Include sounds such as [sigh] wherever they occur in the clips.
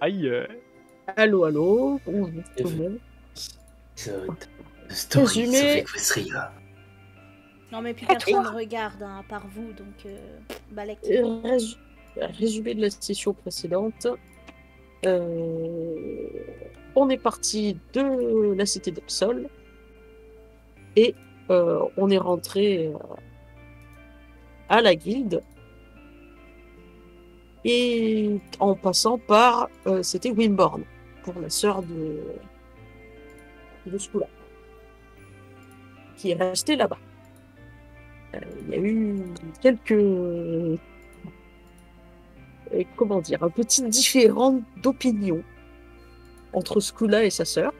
Aïe. euh, Allô, allô. Bonjour tout le monde. Story Résumé. Non, mais puis À personne toi. regarde, hein, à part vous, donc. Euh... Balek. Euh, rés- Résumé de la session précédente. Euh, on est parti de la cité d'Epsol et euh, on est rentré euh, à la guilde et en passant par euh, c'était Wimborne pour la sœur de de Skula qui est restée là-bas. Euh, Il y a eu quelques euh, comment dire un petit différent d'opinion entre Skula et sa sœur.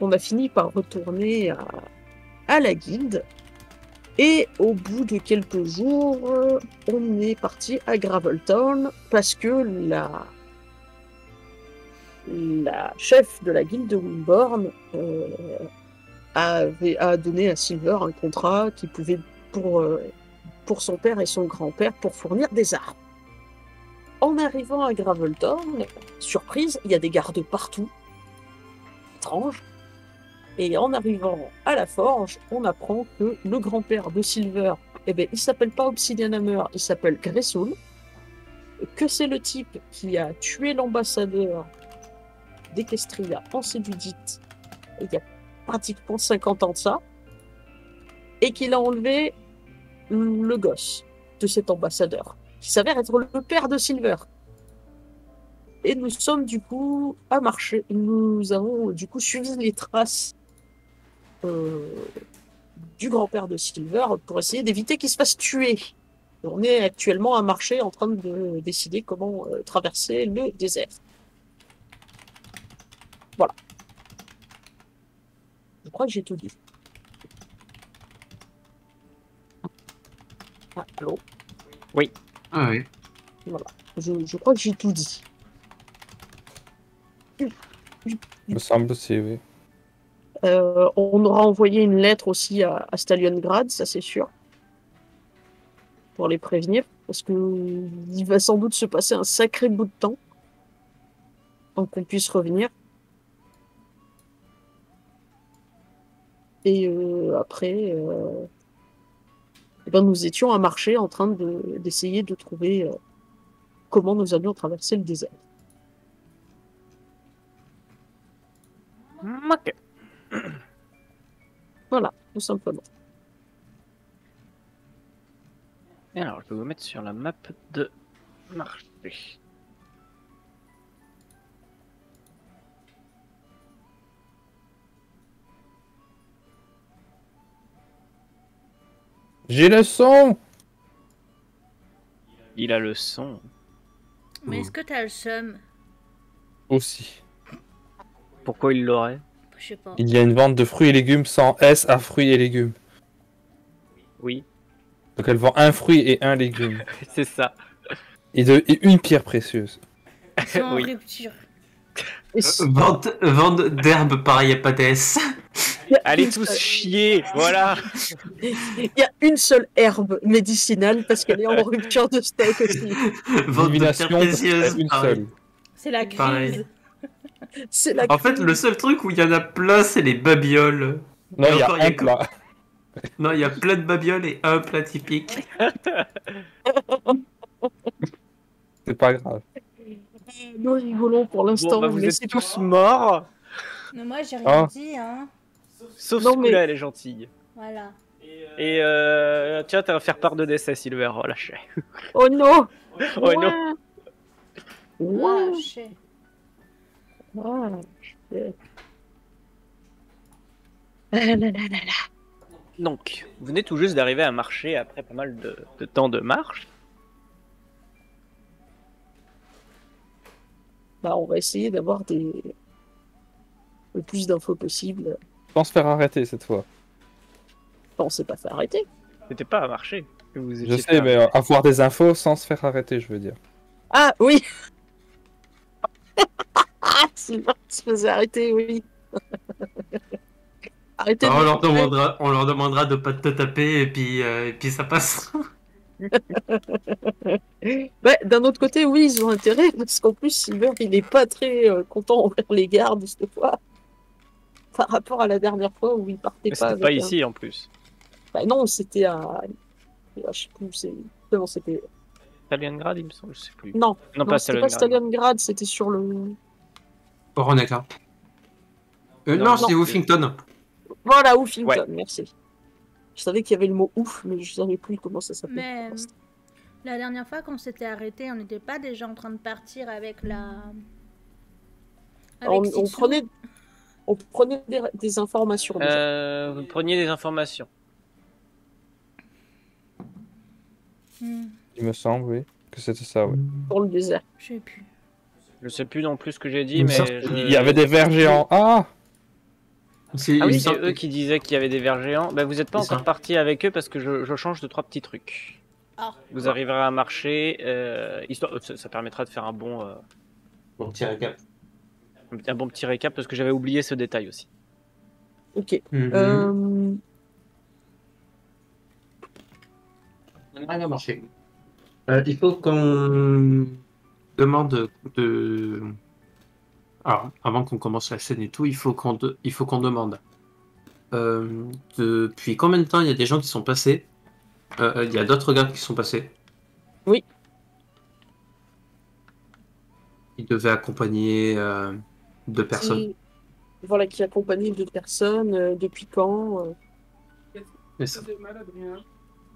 On a fini par retourner à, à la guilde et au bout de quelques jours, on est parti à Graveltown parce que la la chef de la guilde de Wimborne euh, avait, a donné à Silver un contrat qui pouvait pour, euh, pour son père et son grand-père pour fournir des armes. En arrivant à Graveltown, surprise, il y a des gardes partout. Étrange. Et en arrivant à la forge, on apprend que le grand-père de Silver, eh ben, il s'appelle pas Obsidian Hammer, il s'appelle Gressoul. Que c'est le type qui a tué l'ambassadeur d'Equestria en Sédudite il y a pratiquement 50 ans de ça, et qu'il a enlevé le gosse de cet ambassadeur, qui s'avère être le père de Silver. Et nous sommes du coup à marcher. Nous avons du coup suivi les traces du grand-père de Silver pour essayer d'éviter qu'il se fasse tuer. On est actuellement à marcher en train de décider comment euh, traverser le désert. Voilà. Je crois que j'ai tout dit. Ah, allô? Ah oui. je, je crois que j'ai tout dit. Me semble aussi, oui. Euh, on aura envoyé une lettre aussi à, à Stalingrad, ça c'est sûr. Pour les prévenir. Parce que il va sans doute se passer un sacré bout de temps. Avant qu'on puisse revenir. Et euh, après, euh, eh ben, nous étions à marcher en train de- d'essayer de, trouver comment nous allions traverser le désert. [clears throat] Voilà, tout simplement. Et alors, je vais vous mettre sur la map de marché. J'ai le son Il a le son. Mais est-ce que t'as le seum? Aussi. Pourquoi il l'aurait? Je sais pas. Il y a une vente de fruits et légumes sans S à fruits et légumes. Oui, Donc elle vend un fruit et un légume. [laughs] c'est ça. Et, de, et une pierre précieuse. [laughs] Oui. rupture. Euh, Vente, vente d'herbe pareil à pas d'S. [laughs] Allez tous chier, voilà. Il y a une seule herbe médicinale parce qu'elle est en rupture de stock aussi. Vente de pareil. seule. C'est la crise. La En fait, le seul truc où il y en a plein, c'est les babioles. Non, il y a y a un que- plat. [laughs] Non, il y a plein de babioles et un plat typique. [laughs] C'est pas grave. Nous rigolons pour l'instant, Bon, bah, vous êtes tous morts. Mais moi, j'ai rien Ah. dit, hein. Sauf Non, mais- elle est gentille. Voilà. Et euh, tiens, t'as à faire part de décès, Silver. Oh, lâchez. Oh non [laughs] Oh non. Ouais. Ah, je. Ah là là là là. Donc, vous venez tout juste d'arriver à marcher après pas mal de, de temps de marche. Bah, on va essayer d'avoir des... le plus d'infos possible. Sans se faire arrêter cette fois. Enfin, on s'est pas fait arrêter. C'était pas à marcher. que vous Je sais, fait mais euh, avoir des infos sans se faire arrêter, je veux dire. Ah oui [laughs] Ah, Sylvain se faisait arrêter, oui. [laughs] Arrêtez Alors, de on, leur demandera, on leur demandera de pas te taper et puis, euh, et puis ça passe. [laughs] Bah, D'un autre côté, oui, ils ont intérêt, parce qu'en plus, Silver, il n'est pas très euh, content envers les gardes cette fois. Par rapport à la dernière fois où il partait Mais pas. C'était pas un- ici en plus. Bah non, c'était à. Je sais plus où c'était Stalingrad, il me semble, je sais plus. Non, Non, non pas c'était pas. Stalingrad, c'était sur le. Horonaka. Euh, Non, non, non. c'est Huffington. Voilà, Huffington, Ouais. merci. Je savais qu'il y avait le mot ouf, mais je savais plus comment ça s'appelait. Mais la dernière fois qu'on s'était arrêté, on n'était pas déjà en train de partir avec la. Avec on, prenait, on prenait des, des informations déjà. Euh, vous preniez des informations. Hmm, Il me semble, oui, que c'était ça, oui. pour le désert. je sais plus. Je sais plus non plus ce que j'ai dit, mais. je- Il y avait des vers géants. Ah C'est- Ah oui, c'est semble- eux qui disaient qu'il y avait des vers géants. Bah, vous n'êtes pas C'est encore parti avec eux parce que je, je change de trois petits trucs. Ah. Vous arriverez à marcher, euh, histoire, ça, ça permettra de faire un bon, euh, Bon, petit récap. un bon petit récap parce que j'avais oublié ce détail aussi. Ok. Euh, Ça n'a rien marché. Euh, il faut qu'on demande de. Alors, avant qu'on commence la scène et tout, il faut qu'on de- il faut qu'on demande. Euh, depuis combien de temps il y a des gens qui sont passés? Euh, euh, Il y a d'autres gardes qui sont passés? Oui. Ils devaient accompagner euh, deux personnes? qui, voilà, qui accompagnait deux personnes. depuis quand C'est ça.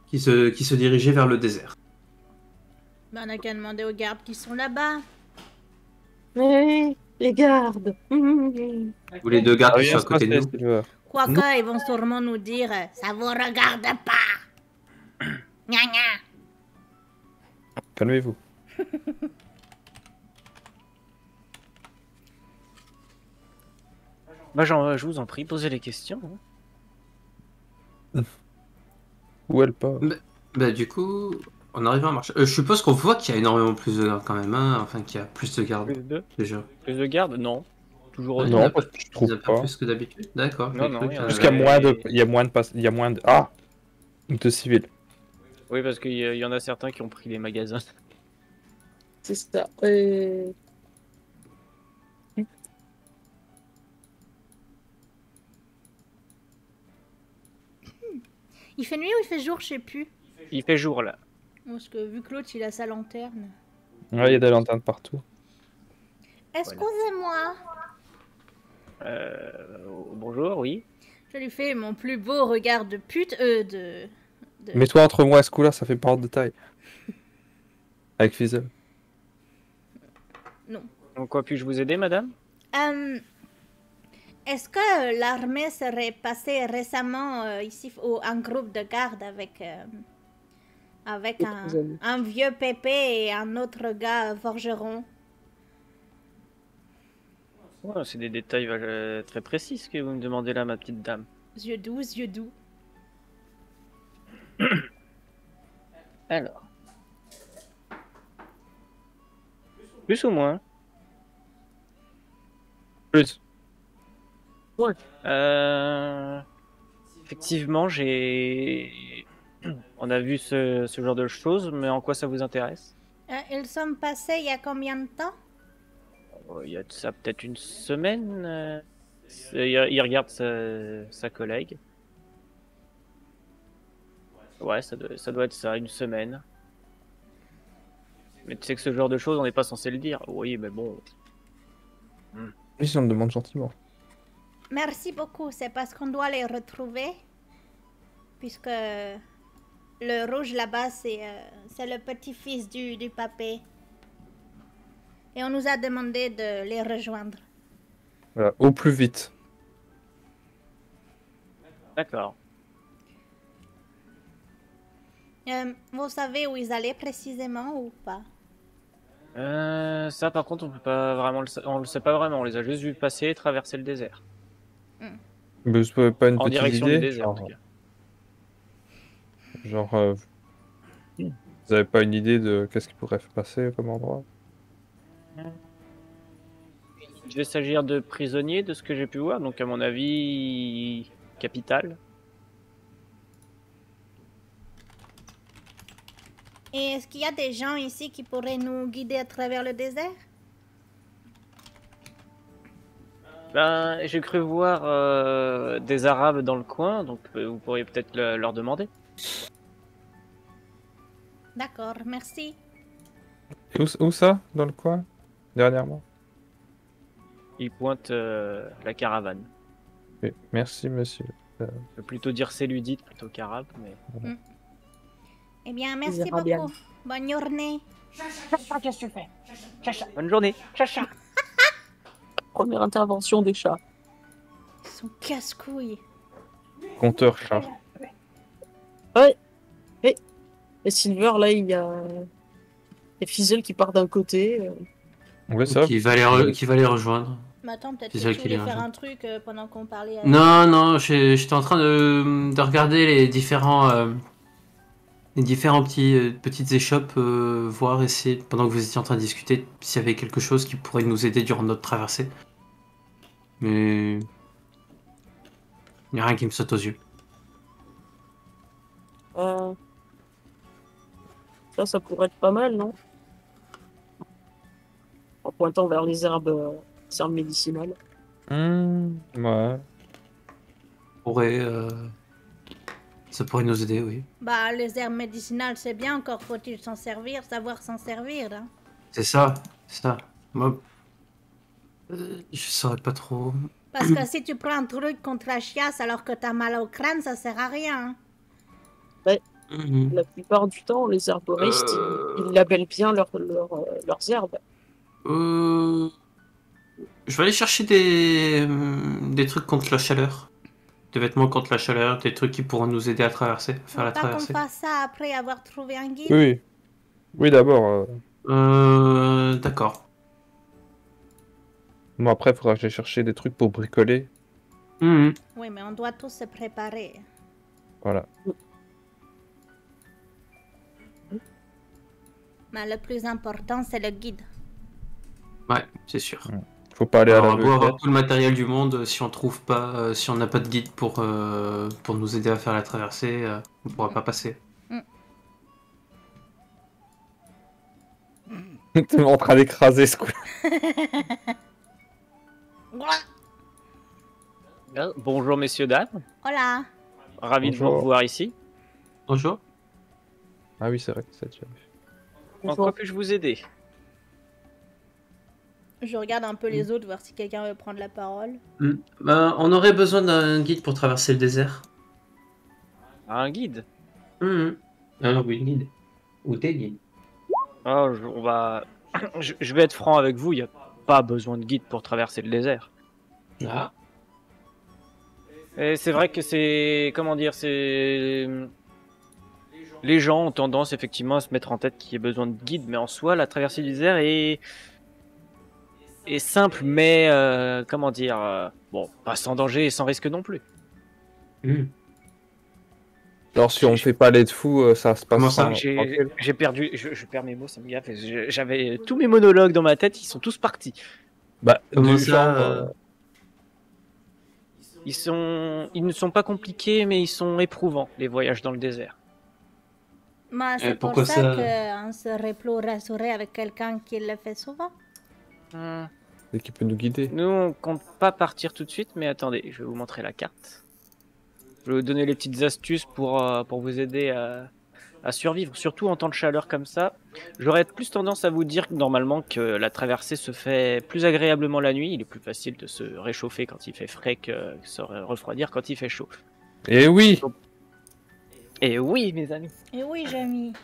Qui se, qui se dirigeaient vers le désert. Ben, on a qu'à demander aux gardes qui sont là-bas. Mais les gardes. [laughs] Ou les deux gardes qui rien sont à côté de nous. Quoique, ils vont sûrement nous dire euh, ça vous regarde pas. [coughs] Gna gna. Calmez-vous. [laughs] Bah, j'en- je vous en prie, posez les questions. hein. Où elle part Bah, du coup, on arrive à marcher. Euh, je suppose qu'on voit qu'il y a énormément plus de gardes quand même. Hein enfin, qu'il y a plus de gardes Plus de, déjà. plus de gardes Non. Toujours y autant. Non, parce que je trouve pas plus que d'habitude. D'accord. Non, qu'il a- Parce qu'il y a moins de, il y a moins de, pass- il y a moins de, ah, de civils. Oui, parce qu'il y, y en a certains qui ont pris les magasins. C'est ça. Euh, Il fait nuit ou il fait jour, je sais plus. Il fait jour là. Parce que vu que l'autre il a sa lanterne. Ouais, il y a des lanternes partout. Excusez-moi. Euh, bonjour, oui. Je lui fais mon plus beau regard de pute. Euh, de. de- Mais toi, entre moi et ce coup-là, ça fait pas de taille. [laughs] Avec Fizzle. En quoi puis-je vous aider, madame? Euh, Est-ce que l'armée serait passée récemment euh, ici au, en groupe de garde avec, euh, avec un, vieux pépé et un autre gars forgeron Ouais, C'est des détails euh, très précis ce que vous me demandez là, ma petite dame. Yeux doux, yeux doux. [coughs] Alors. Plus ou moins Plus. Euh, Effectivement, j'ai. On a vu ce, ce genre de choses, mais en quoi ça vous intéresse? Euh, ils sont passés il y a combien de temps? Oh, Il y a de ça peut-être une semaine. euh, c'est- Il il regarde sa, sa collègue. Ouais, ça doit, ça doit être ça, une semaine. Mais tu sais que ce genre de choses, on n'est pas censé le dire. Oui, mais bon. Oui, si on le demande gentiment. Merci beaucoup, c'est parce qu'on doit les retrouver. Puisque le rouge là-bas, c'est euh, c'est le petit-fils du, du papé. Et on nous a demandé de les rejoindre. Voilà, au plus vite. D'accord. Euh, vous savez où ils allaient précisément ou pas? Euh, ça, par contre, on peut pas vraiment le, on le sait pas vraiment. On les a juste vus passer et traverser le désert. Mais vous avez pas une En petite direction idée du désert, en genre, tout cas. Genre, euh, vous avez pas une idée de qu'est-ce qui pourrait se passer comme endroit? Il devait s'agir de prisonniers, de ce que j'ai pu voir. Donc, à mon avis, capitale. Et est-ce qu'il y a des gens ici qui pourraient nous guider à travers le désert? Ben, j'ai cru voir euh, des Arabes dans le coin, donc vous pourriez peut-être le- leur demander. D'accord, merci. Et Où, où ça Dans le coin Dernièrement? Ils pointent euh, la caravane. Oui, Merci, monsieur. Je peux plutôt dire celludite plutôt qu'arabe, mais... Eh bien, merci beaucoup. Bonne journée. Chacha, qu'est-ce que tu fais? Chacha, bonne journée. Chacha. [laughs] Première intervention des chats. Ils sont casse-couilles. Compteur chat. Et Silver, là, il y a. Il y a Fizzle qui part d'un côté. euh, Ouais, ça. Qui va les, re- qui va les rejoindre. Mais attends, peut-être C'est que ça tu faire un truc euh, pendant qu'on parlait. à- Non, non, j'ai- j'étais en train de, de regarder les différents, euh, les différents petits, euh, petites échoppes, euh, voir essayer, pendant que vous étiez en train de discuter, s'il y avait quelque chose qui pourrait nous aider durant notre traversée. Mais. Il n'y a rien qui me saute aux yeux. euh, Ça, ça pourrait être pas mal, non? En pointant vers les herbes, euh, les herbes médicinales. Hmm, ouais. Pourrait, euh, Ça pourrait nous aider, oui. Bah, les herbes médicinales, c'est bien, encore faut-il s'en servir, savoir s'en servir. hein? C'est ça, c'est ça. Moi. euh, je saurais pas trop. Parce que [clears throat] si tu prends un truc contre la chiasse alors que t'as mal au crâne, ça sert à rien. hein? Mhm. La plupart du temps, les herboristes, ils- Euh. ils, labellent bien leurs leurs, euh, leurs herbes. Euh, Je vais aller chercher des, des trucs contre la chaleur. Des vêtements contre la chaleur, des trucs qui pourront nous aider à traverser, à Faut faire la pas qu'on traversée. fasse ça après avoir trouvé un guide. Oui, oui. D'abord. euh, Euh, D'accord. Moi, après, il faudra que j'aille chercher des trucs pour bricoler. Mhm. Oui, mais on doit tous se préparer. Voilà. Mais le plus important, c'est le guide. Ouais, c'est sûr. Faut pas aller à Alors, on la va beau avoir tout le matériel du monde, si on trouve pas, euh, si on n'a pas de guide pour, euh, pour nous aider à faire la traversée, euh, on pourra pas passer. [laughs] T'es en train d'écraser ce coup. [laughs] Bonjour messieurs, dames. Hola. Ravi de vous Bonjour. revoir ici. Bonjour. Ah oui, c'est vrai que ça tire. En quoi puis-je vous aider Je regarde un peu les autres, voir si quelqu'un veut prendre la parole. Mhm. Ben, on aurait besoin d'un guide pour traverser le désert. Un guide? Ah oui, guide. Ou des guides. Ah, je, on va... [coughs] je, je vais être franc avec vous, il n'y a pas besoin de guide pour traverser le désert. Ah. Et c'est vrai que c'est... Comment dire C'est... Les gens ont tendance effectivement à se mettre en tête qu'il y a besoin de guide, mais en soi, la traversée du désert est... est simple, mais... euh, comment dire euh, Bon, pas sans danger et sans risque non plus. Mhm. Alors, si on fait pas les de fou, euh, ça se passe Comment ça J'ai perdu... Je, je perds mes mots, ça me gaffe. J'avais tous mes monologues dans ma tête, ils sont tous partis. Bah, Comment ça, genre, euh, Ils, sont... ils ne sont pas compliqués, mais ils sont éprouvants, les voyages dans le désert. Moi, c'est pour pourquoi ça, ça qu'on serait plus rassuré avec quelqu'un qui le fait souvent. Hmm. et qui peut nous guider. Nous, on compte pas partir tout de suite, mais attendez, je vais vous montrer la carte. Je vais vous donner les petites astuces pour, euh, pour vous aider à, à survivre, surtout en temps de chaleur comme ça. J'aurais plus tendance à vous dire que normalement que la traversée se fait plus agréablement la nuit. Il est plus facile de se réchauffer quand il fait frais que de se refroidir quand il fait chaud. Et oui Et oui, mes amis. Et oui, Jamie.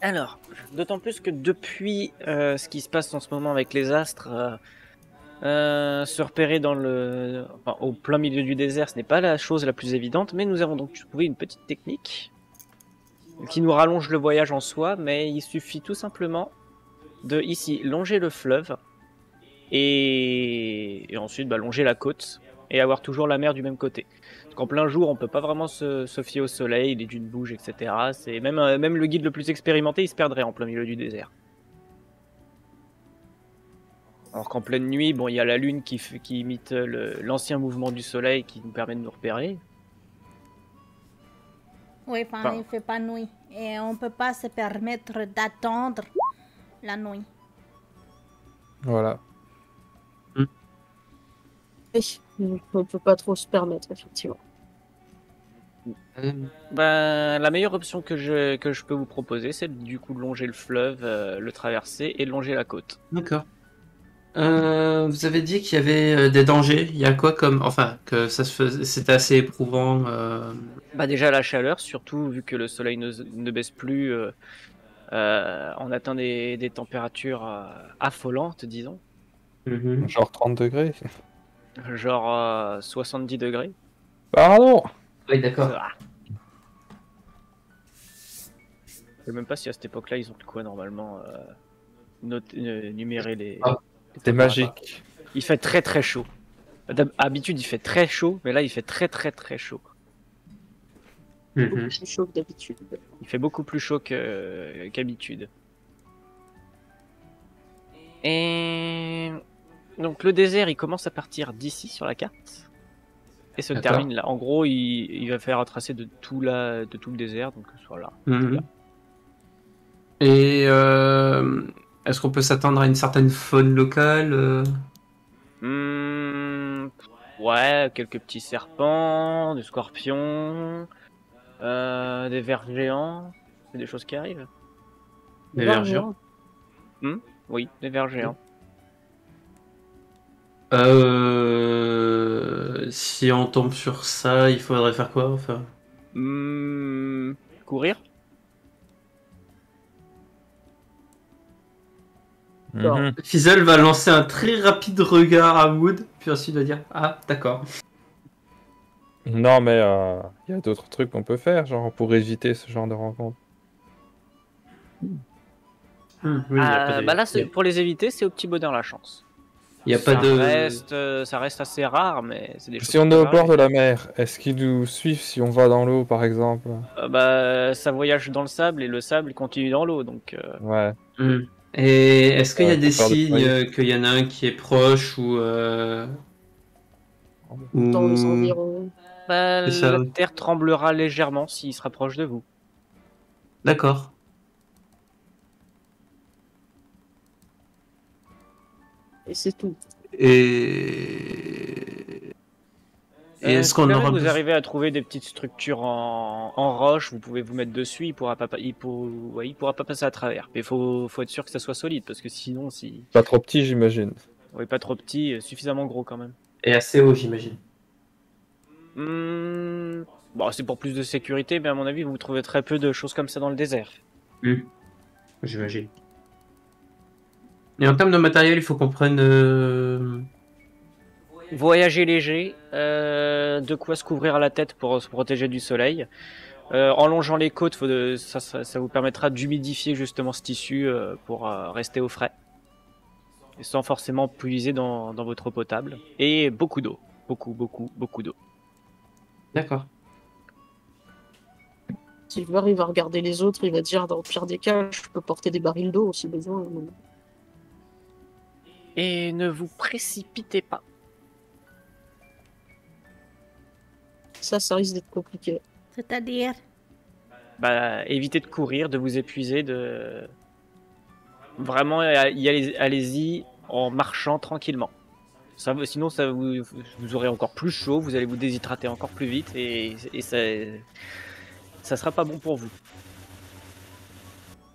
Alors, d'autant plus que depuis euh, ce qui se passe en ce moment avec les astres, euh, euh, se repérer dans le, enfin, au plein milieu du désert, ce n'est pas la chose la plus évidente, mais nous avons donc trouvé une petite technique qui nous rallonge le voyage en soi, mais il suffit tout simplement de ici longer le fleuve et, et ensuite bah, longer la côte et avoir toujours la mer du même côté. Parce qu'en plein jour, on peut pas vraiment se, se fier au soleil, les dunes bougent, etc. C'est même, euh, même le guide le plus expérimenté, il se perdrait en plein milieu du désert. Alors qu'en pleine nuit, bon, il y a la lune qui, imite le- l'ancien mouvement du soleil qui nous permet de nous repérer. Oui, enfin, Enfin- il fait pas nuit. Et on peut pas se permettre d'attendre la nuit. Voilà. Oui, on peut pas trop se permettre, effectivement. Euh, Ben, la meilleure option que je, que je peux vous proposer, c'est du coup de longer le fleuve, euh, le traverser et de longer la côte. D'accord. Euh, vous avez dit qu'il y avait euh, des dangers. Il y a quoi comme. Enfin, que ça se faisait. C'était assez éprouvant. euh, Bah déjà la chaleur, surtout vu que le soleil ne, ne baisse plus, euh, euh, on atteint des, des températures affolantes, disons, mhm. Genre 30 degrés. Genre euh, 70 degrés. Pardon Oui, d'accord. Ah. Je sais même pas si à cette époque-là ils ont de quoi normalement euh, noter- euh, numérer les. Ah, magique. Il fait très très chaud. D'hab- D'habitude il fait très chaud, mais là il fait très très très chaud. Mhm. Beaucoup plus chaud que d'habitude. Il fait beaucoup plus chaud que- qu'habitude. Et donc le désert, il commence à partir d'ici sur la carte et se D'accord. termine là. En gros, il, il va faire un tracé de tout la, de tout le désert, donc voilà. Mhm. Et euh, est-ce qu'on peut s'attendre à une certaine faune locale euh? Hmm, ouais, quelques petits serpents, des scorpions, euh, des vers géants, c'est des choses qui arrivent. Des vers géants? Oui, des vers géants. Euh, Si on tombe sur ça, il faudrait faire quoi enfin? Hmm, courir. Mhm. Fizzle va lancer un très rapide regard à Wood, puis ensuite va dire Ah, d'accord. Non, mais euh, il y a d'autres trucs qu'on peut faire, genre pour éviter ce genre de rencontre. Hmm, oui, Ah, de- bah là, pour les éviter, c'est au petit bonheur la chance. Il y a pas ça de. Reste, euh, ça reste assez rare, mais c'est des choses Si on est au bord de la mer, est-ce qu'ils nous suivent si on va dans l'eau, par exemple? Euh, bah, ça voyage dans le sable et le sable continue dans l'eau, donc euh, Ouais. Hmm. Et est-ce qu'il y a Ouais, des signes qu'il y en a un qui est proche ou. euh, Dans les environs. bah, la terre tremblera légèrement s'il se rapproche de vous. D'accord. Et c'est tout. Et. Et Euh, est-ce si qu'on aura. vous arrivez à trouver des petites structures en, en roche, vous pouvez vous mettre dessus, il pourra pas, il, pour- ouais, il pourra pas passer à travers. Mais faut, faut être sûr que ça soit solide, parce que sinon, si, Pas trop petit, j'imagine. ouais, pas trop petit, euh, suffisamment gros quand même. Et assez haut, j'imagine. Hmm, Bon, c'est pour plus de sécurité, mais à mon avis, vous trouvez très peu de choses comme ça dans le désert. Hmm. J'imagine. Et en termes de matériel, il faut qu'on prenne. euh, Voyager léger, euh, de quoi se couvrir la tête pour se protéger du soleil. Euh, en longeant les côtes, faut de- ça, ça- ça vous permettra d'humidifier justement ce tissu euh, pour euh, rester au frais. Et sans forcément puiser dans, dans votre eau potable. Et beaucoup d'eau. Beaucoup, beaucoup, beaucoup d'eau. D'accord. Silver, il va regarder les autres, il va dire dans le pire des cas, je peux porter des barils d'eau si besoin. Et ne vous précipitez pas. Ça, ça risque d'être compliqué. C'est-à-dire, Bah, évitez de courir, de vous épuiser, de... Vraiment, allez- allez-y en marchant tranquillement. Ça, sinon, ça vous, vous aurez encore plus chaud, vous allez vous déshydrater encore plus vite et, et ça, ça sera pas bon pour vous.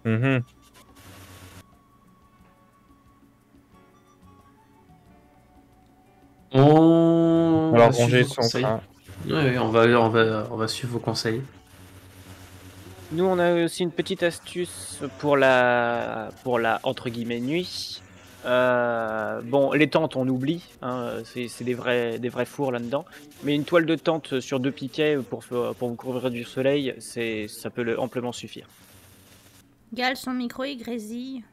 Mhm. On Alors, va suivre ranger vos son conseils. train. Ouais, ouais, on va, on va, on va suivre vos conseils. Nous, on a aussi une petite astuce pour la, pour la entre guillemets nuit. Euh, bon, les tentes, on oublie, hein, c'est c'est des vrais, des vrais fours là-dedans. Mais une toile de tente sur deux piquets pour, pour vous couvrir du soleil, c'est, ça peut le- amplement suffire. Gal, son micro, il grésille.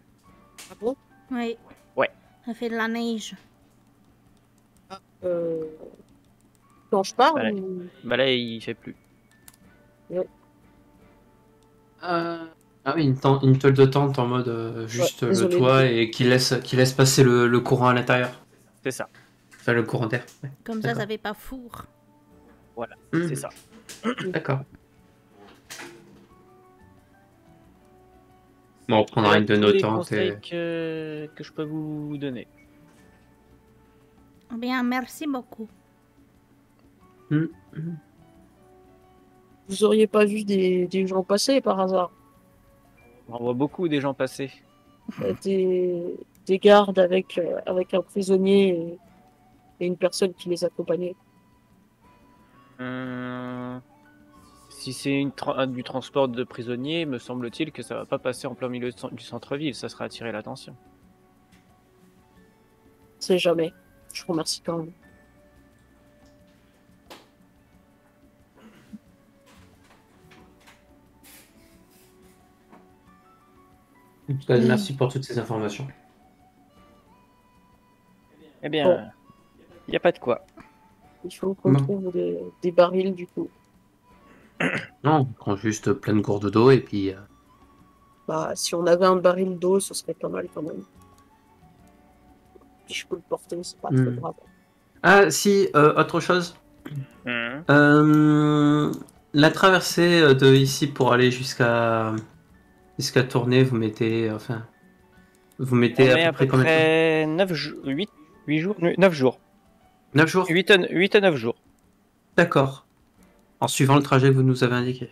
Ah bon? Oui. Ouais. Ça fait de la neige. Euh... Quand je parle bah, ou... bah là, il fait plus. Euh... Ah oui, une, une toile de tente en mode euh, juste euh, le toit et qui laisse, qui laisse passer le, courant à l'intérieur. C'est ça. Enfin, le courant d'air. Comme ça, ça n'avait pas four. Voilà, hmm. c'est ça. [coughs] D'accord. Bon, on prendra une de nos tentes. Et... Que... que je peux vous donner. Bien, merci beaucoup. Vous auriez pas vu des, des gens passer par hasard? On voit beaucoup des gens passer. Euh, des, des gardes avec, euh, avec un prisonnier et, et une personne qui les accompagnait. Hum, Si c'est tra- du transport de prisonniers, me semble-t-il que ça va pas passer en plein milieu du centre-ville, ça sera attirer l'attention. C'est jamais. Je vous remercie quand même. En tout cas, Merci pour toutes ces informations. Eh bien, il n'y a pas de quoi. Il faut qu'on trouve des, des barils du coup. [coughs] Non, on prend juste plein de gourdes d'eau et puis... euh, Bah, si on avait un baril d'eau, ce serait pas mal quand même. Je peux le porter, c'est pas très Hmm. grave. Ah si, euh, autre chose. Hum. Euh, la traversée euh, de ici pour aller jusqu'à jusqu'à Tournai, vous mettez enfin vous mettez est à peu près combien de temps 9, 8, 8 jours 9 jours. 9 jours 8 à, 8 à 9 jours. D'accord. En suivant le trajet que vous nous avez indiqué.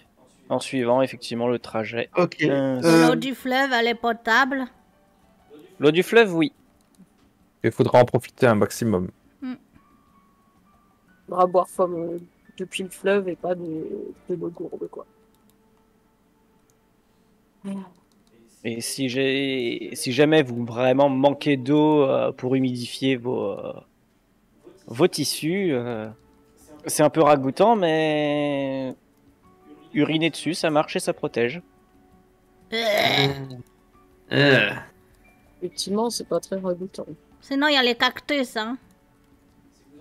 En suivant effectivement le trajet. Ok. Euh, L'eau du fleuve, elle est potable? L'eau du fleuve, oui. Il faudra en profiter un maximum. On va boire comme euh, depuis le fleuve et pas de, de l'eau gourde, quoi. Et si, j'ai, si jamais vous vraiment manquez d'eau euh, pour humidifier vos, euh, vos tissus, euh, c'est un peu ragoûtant, mais uriner dessus, ça marche et ça protège. Effectivement, c'est pas très ragoûtant. Sinon, il y a les cactus, hein.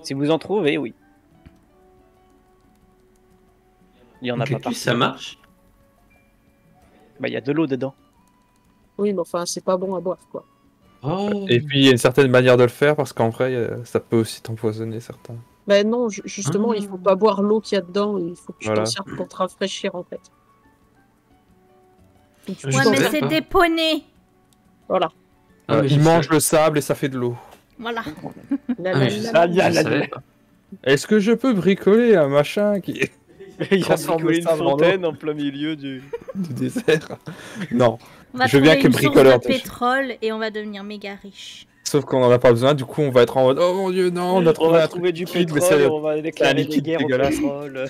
Si vous en trouvez, oui. Il y en a pas partout. ça marche. Bah, il y a de l'eau dedans. Oui, mais enfin, c'est pas bon à boire, quoi. Oh. Et puis il y a une certaine manière de le faire parce qu'en vrai, euh, ça peut aussi t'empoisonner certains. Ben non, ju- justement, il faut pas boire l'eau qu'il y a dedans, il faut que tu Voilà. t'en serves pour te rafraîchir, en fait. Ouais, mais c'est poneys. Voilà. Ah, Euh, il mange le sable et ça fait de l'eau. Voilà. Est-ce que je peux bricoler un machin qui est [laughs] Il y a Transforme bricolé une en fontaine en plein milieu du... du désert [laughs] Non. On va Je viens trouver que une source bricoleur, de pétrole et on va devenir méga riche. Sauf qu'on en a pas besoin, du coup on va être en mode Oh mon dieu, non, on a trouvé va un trouver truc du liquide, mais pétrole on va déclarer des liquide guerres au dégueulasse. pétrole.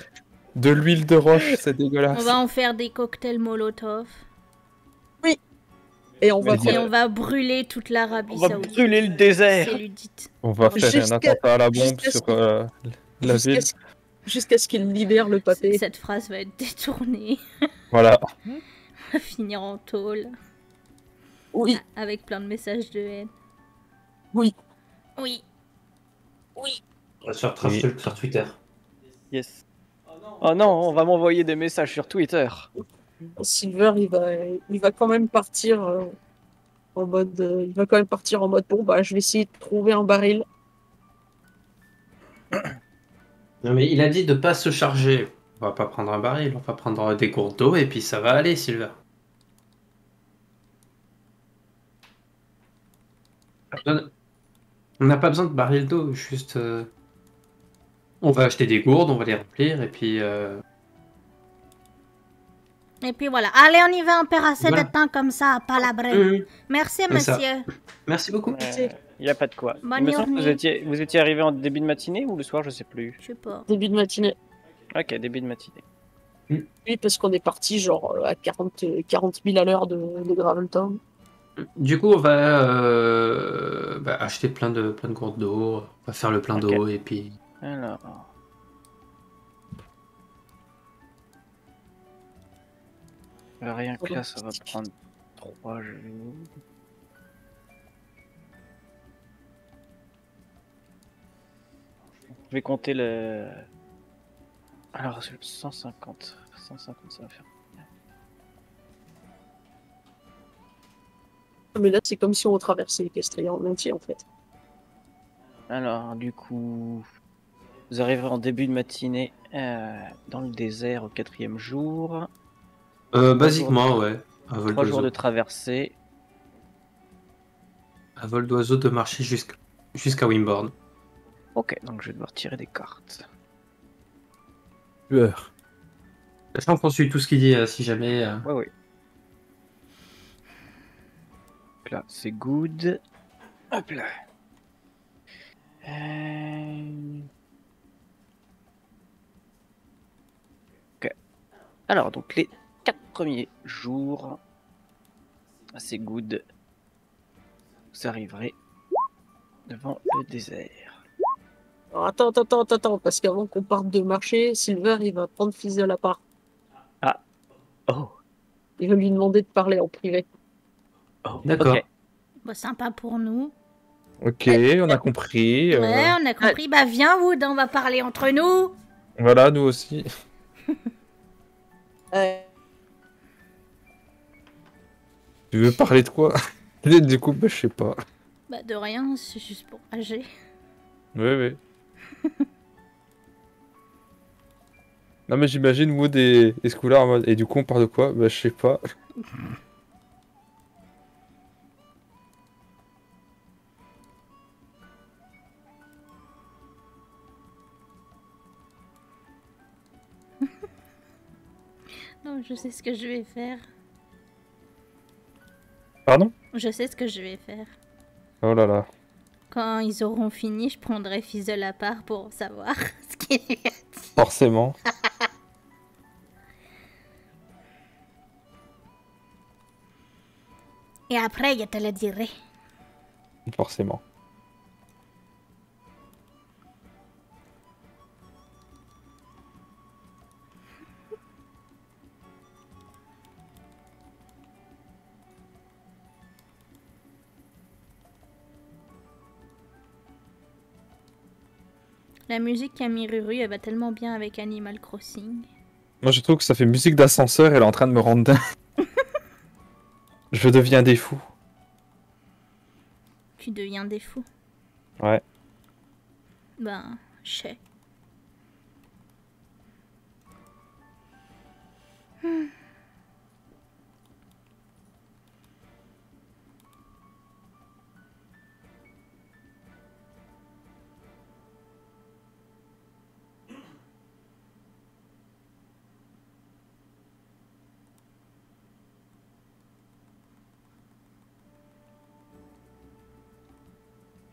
de l'huile de roche, c'est On dégueulasse. va en faire des cocktails Molotov. Et on va faire- Et on va brûler toute l'Arabie On va Saoudite. brûler le désert. On va faire un attentat à la bombe sur euh, la ville. jusqu'à ce qu'il libère le papier. Cette phrase va être détournée. [laughs] Voilà. On va finir en tôle. Oui, Avec plein de messages de haine. oui. Oui. Sur, Oui. sur- sur Twitter. Yes. Oh non, on va m'envoyer des messages sur Twitter. Silver, il va, il va quand même partir euh, en mode, euh, il va quand même partir en mode bon bah je vais essayer de trouver un baril. [coughs] Non mais il a dit de pas se charger. On va pas prendre un baril, on va prendre des gourdes d'eau et puis ça va aller, Silver. On n'a pas besoin de baril d'eau, juste. euh, On va acheter des gourdes, on va les remplir et puis. Euh, Et puis voilà. Allez, on y va, on perd assez Voilà. de temps comme ça à palabrer. hum, Merci, monsieur. Merci beaucoup. Il n'y a pas de quoi. Bonne Il me semble que vous étiez, vous étiez arrivé en début de matinée ou le soir, je sais plus. Je sais pas. Début de matinée. Ok, début de matinée. Oui, parce qu'on est parti genre euh, à 40, euh, 40 000 à l'heure de, de Graveltown. Du coup, on va euh, bah, acheter plein de, plein de gourdes d'eau, on va faire le plein d'eau et puis. Alors. Rien que là, ça va prendre 3 jours. Je vais compter le. Alors, c'est le 150. 150, ça va faire. Mais là, c'est comme si on traversait l'Equestria en entier en fait. Alors, du coup, vous arriverez en début de matinée euh, dans le désert au quatrième jour. Euh, basiquement, ouais. À vol Trois jours de d'oiseau. traversée. À vol d'oiseau de marcher jusqu'à jusqu'à Wimborne. Ok, donc je vais devoir tirer des cartes. Tueur. Sachant qu'on suit tout ce qu'il dit, euh, si jamais. euh, Ouais, ouais. Donc là, c'est good. Hop là. Euh, Ok. Alors, donc les quatre premiers jours, c'est good. Vous arriverez devant le désert. Attends, attends, attends, attends, parce qu'avant qu'on parte de marcher, Silver, il va prendre fils de la part. Oh, Il va lui demander de parler en privé. oh D'accord. ok. Bah, sympa pour nous. Ok, on a compris. euh, Ouais, on a compris. Bah, viens, Wood, on va parler entre nous. Voilà, nous aussi. Euh, Tu veux parler de quoi? Du coup, bah, je sais pas. Bah, de rien, c'est juste pour agir. Oui, oui. non, mais j'imagine Wood et, et en mode. Et du coup, on parle de quoi? Bah, je sais pas. [laughs] Non, je sais ce que je vais faire. Pardon Je sais ce que je vais faire. Oh là là. Quand ils auront fini, je prendrai de la part pour savoir [laughs] ce qu'il lui a dit. Forcément. Et après, je te le dirai. Forcément. La musique qu'a mis Ruru, elle va tellement bien avec Animal Crossing. Moi, je trouve que ça fait musique d'ascenseur. Elle est en train de me rendre dingue. [laughs] je deviens des fous. Tu deviens des fous. Ouais. Ben, je sais. Je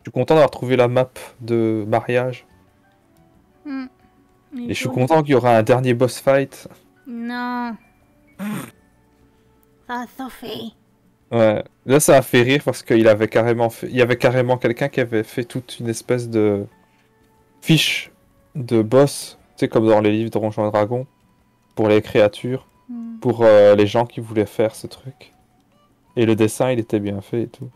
suis content d'avoir trouvé la map de mariage. Hmm. Et je suis content qu'il y aura un dernier boss fight. Non. Ah, Sophie. Ouais. Là, ça a fait rire parce qu'il avait carrément fait... il y avait carrément quelqu'un qui avait fait toute une espèce de fiche de boss, tu sais, comme dans les livres de Donjons et Dragons, pour les créatures, Hmm. pour euh, les gens qui voulaient faire ce truc. Et le dessin, il était bien fait et tout.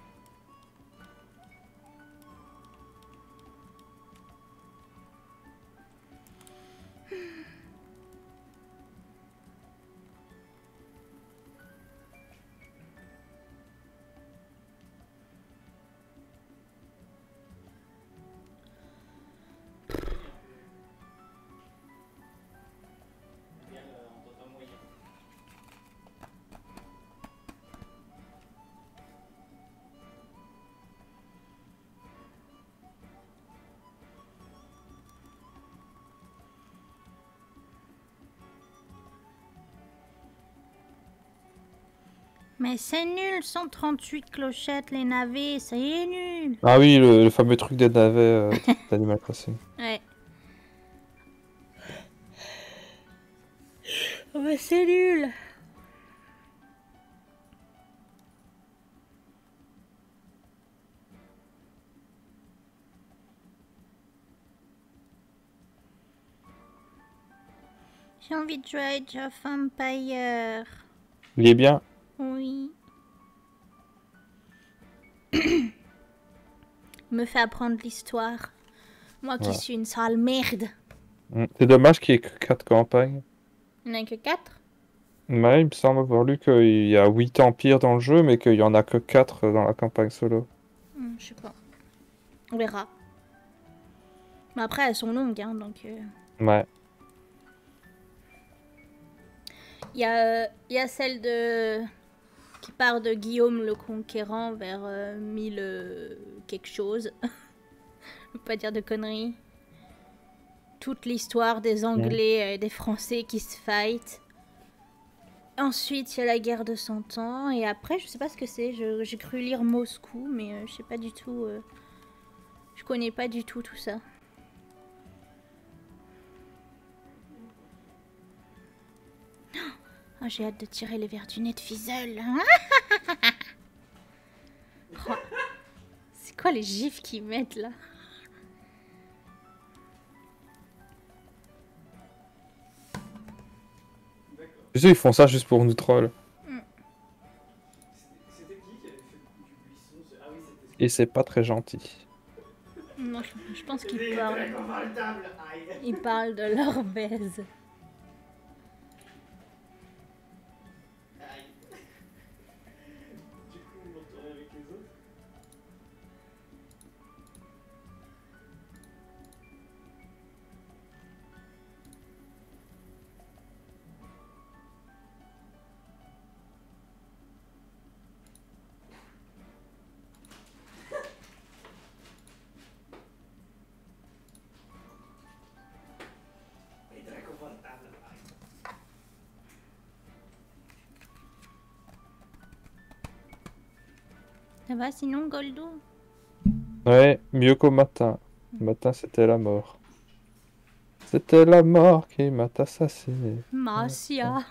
C'est nul, 138 clochettes, les navets, c'est nul. Ah oui, le, le fameux truc des navets euh, [laughs] d'Animal Crossing. Ouais. Oh, mais c'est nul. J'ai envie de jouer à Age of Empire. Il est bien. Oui. [coughs] Me fait apprendre l'histoire. Moi qui Ouais. suis une sale merde. Mm. C'est dommage qu'il y ait que 4 campagnes. Il n'y en a que 4 Ouais, il me semble avoir lu qu'il y a 8 empires dans le jeu, mais qu'il y en a que 4 dans la campagne solo. Je sais pas. On verra. Mais après, elles sont longues, hein, donc... euh, Ouais. Il y, a, il y a celle de qui part de Guillaume le Conquérant vers euh, 1000 euh, quelque chose. [laughs] Je veux pas dire de conneries. Toute l'histoire des Anglais et des Français qui se fight. Ensuite, il y a la guerre de 100 ans. Et après, je sais pas ce que c'est. J'ai cru lire Moscou, mais euh, je sais pas du tout. euh, Je connais pas du tout tout ça. Oh, J'ai hâte de tirer les verres du nez de Fizzle. [laughs] Oh, C'est quoi les gifs qu'ils mettent là? Tu sais, ils font ça juste pour nous troll. Et c'est pas très gentil. Non, je, je pense qu'ils parlent. Ils parlent de leur baise. Ça va sinon, Goldo Ouais, mieux qu'au matin. Le matin, c'était la mort. C'était la mort qui m'a assassiné. Marcia.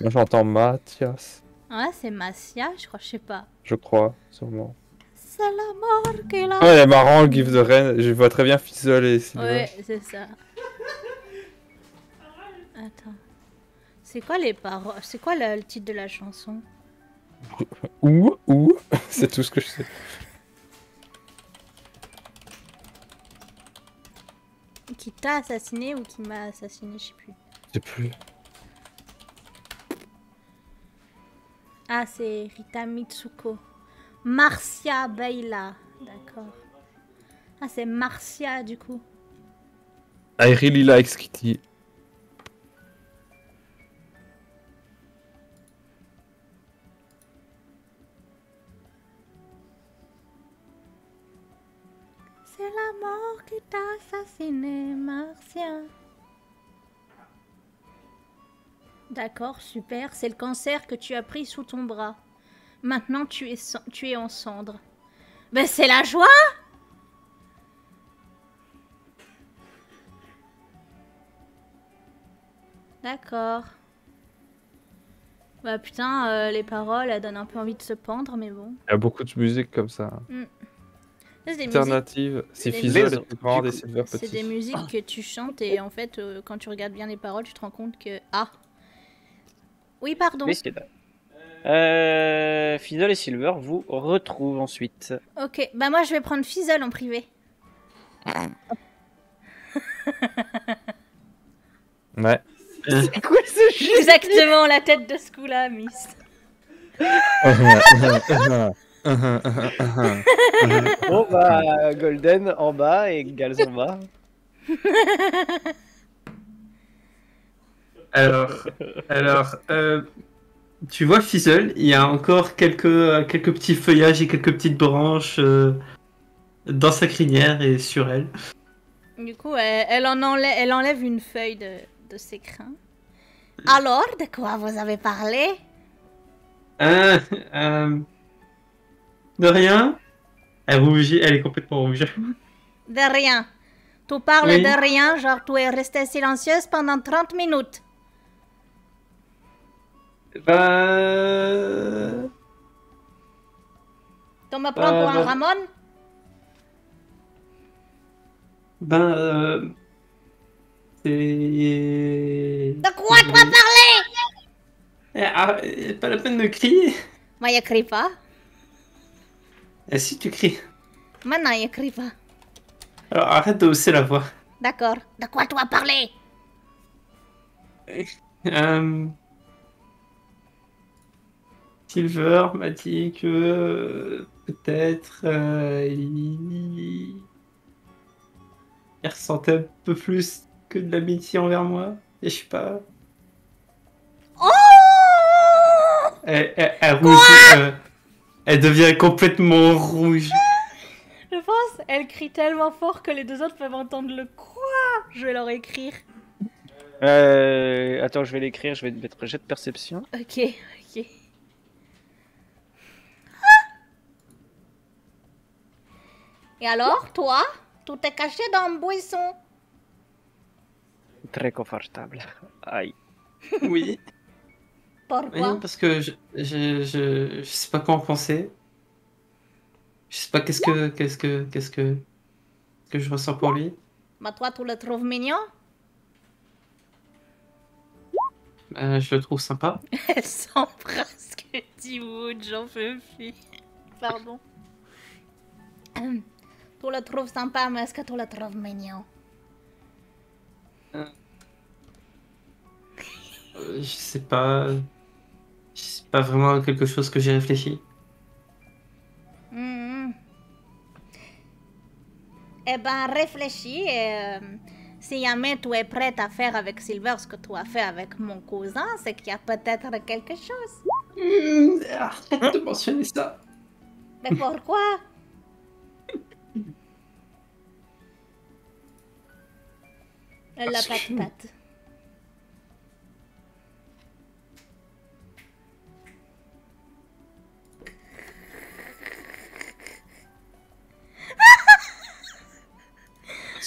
Moi, j'entends Mathias, Ouais, c'est Marcia, je crois, je sais pas. je crois, sûrement. C'est la mort qui l'a. Ah, il est marrant, le gif de Rennes. Je vois très bien Fizzle et. Ouais, c'est ça. Attends. C'est quoi les paroles? C'est quoi le titre de la chanson? Ou, ou, [laughs] c'est tout ce que je sais. Qui t'a assassiné ou qui m'a assassiné, je sais plus. Je sais plus. Ah, c'est Rita Mitsuko. Marcia Baila. D'accord. Ah, c'est Marcia du coup. I really like Kitty. T'a assassiné, Marcia. D'accord, super. C'est le cancer que tu as pris sous ton bras. Maintenant, tu es, tu es en cendres. Ben, c'est la joie D'accord. Bah putain, euh, les paroles, elles donnent un peu envie de se pendre, mais bon. Il y a beaucoup de musique comme ça. Musiques Alternative. Fizzle C'est des musiques que tu chantes et en fait, euh, quand tu regardes bien les paroles, tu te rends compte que. Ah Oui, pardon. Euh, Fizzle et Silver vous retrouvent ensuite. Ok, bah moi je vais prendre Fizzle en privé. [laughs] Ouais. C'est quoi ce jeu Exactement la tête de ce coup-là, Miss. Bon bah Golden en bas et Gals en bas. Alors, alors euh, tu vois Fizzle, il y a encore quelques, euh, quelques petits feuillages et quelques petites branches euh, dans sa crinière et sur elle. Du coup, elle, elle en enlève, elle enlève une feuille de, de ses crins. Alors, de quoi vous avez parlé? Euh, euh, de rien. Elle rougit, elle est complètement rouge. [laughs] De rien. Tu parles Oui. de rien, genre tu es restée silencieuse pendant 30 minutes. Bah... Tu me prends pour Euh, un Ramon? Ben... Euh, c'est... De quoi tu vas parler? Eh, ah, eh, pas la peine de crier. Moi, il crie pas. Eh, si tu cries. Maintenant, il crie pas. Alors arrête de hausser la voix. D'accord. De quoi tu vas parler? Euh, Silver m'a dit que peut-être euh, il... il ressentait un peu plus que de l'amitié envers moi. Et je sais pas. Oh Elle, elle- elle rougit, euh, elle devient complètement rouge. [laughs] Je pense, elle crie tellement fort que les deux autres peuvent entendre le quoi. Je vais leur écrire. Euh, attends, je vais l'écrire, je vais mettre jet de perception. Ok, ok. Et alors, toi, tout est caché dans un buisson. Très confortable. Aïe. Oui. [laughs] Oui, Pourquoi parce que je, je, je, je sais pas comment penser. Je sais pas qu'est-ce que qu'est-ce que qu'est-ce que que je ressens pour lui. Bah toi, tu le trouves mignon? Euh, je le trouve sympa. [laughs] Elle s'embrasse que dit Wood, j'en peux plus. Pardon. Hum, [clears throat] Tu le trouves sympa, mais est-ce que tu le trouves mignon? Euh, je sais pas. C'est pas vraiment quelque chose que j'ai réfléchi. Mhm. Eh ben, réfléchis et euh, si jamais tu es prête à faire avec Silver ce que tu as fait avec mon cousin, c'est qu'il y a peut-être quelque chose. Mmh, arrête de mentionner ça. Mais pourquoi? [laughs] Elle l'a Parce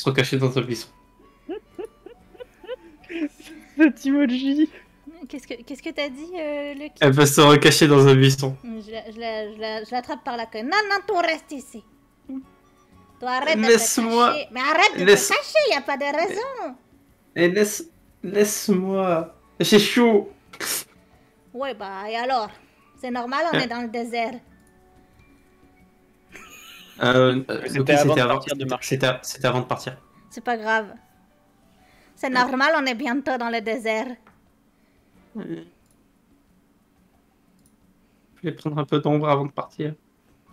Se recacher dans un buisson. [laughs] Cet emoji. Qu'est-ce que qu'est-ce que t'as dit, euh, Lucky Elle va se recacher dans un buisson. Je la- je la- je la- je l'attrape par la queue. Non, non, tu restes ici. Tu arrêtes de te Laisse-moi. cacher. Mais arrête de Laisse- te cacher, y a pas de raison. Et laisse, laisse-moi. J'ai chaud. Ouais, bah, et alors? C'est normal, on Euh. est dans le désert. Euh, C'était avant de avant, partir de marcher. c'était- c'était avant de partir. C'est pas grave. C'est normal, on est bientôt dans le désert. Je vais prendre un peu d'ombre avant de partir.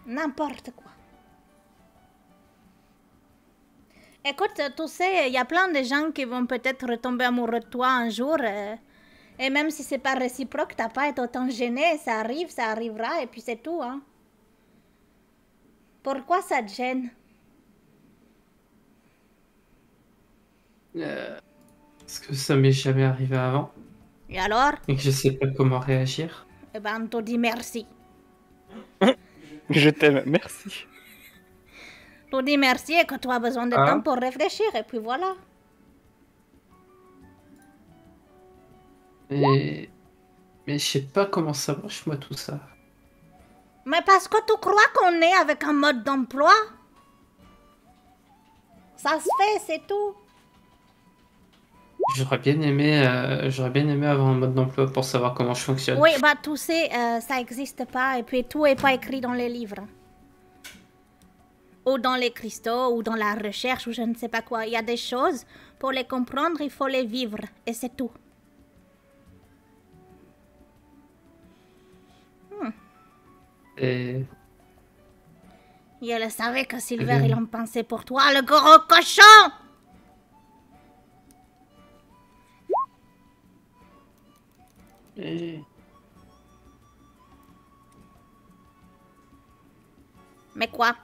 N'importe quoi. Écoute, tu sais, il y a plein de gens qui vont peut-être tomber amoureux de toi un jour. euh, et même si c'est pas réciproque, t'as pas à être autant gêné. Ça arrive, ça arrivera, et puis c'est tout, hein. Pourquoi ça te gêne? Euh, Parce que ça m'est jamais arrivé avant? Et alors? Et que je sais pas comment réagir? Eh ben, on te dit merci. [laughs] Je t'aime, merci. Tu dis merci et que tu as besoin de Ah. temps pour réfléchir, et puis voilà. Mais, mais je sais pas comment ça marche moi tout ça. Mais parce que tu crois qu'on est avec un mode d'emploi? Ça se fait, c'est tout. J'aurais bien aimé, euh, j'aurais bien aimé avoir un mode d'emploi pour savoir comment je fonctionne. Oui, bah tu sais, euh, ça n'existe pas et puis tout est pas écrit dans les livres. Ou dans les cristaux, ou dans la recherche, ou je ne sais pas quoi. Il y a des choses, pour les comprendre, il faut les vivre. Et c'est tout. Et Et elle savait que Silver, bien. il en pensait pour toi, le gros cochon! Et- Mais quoi?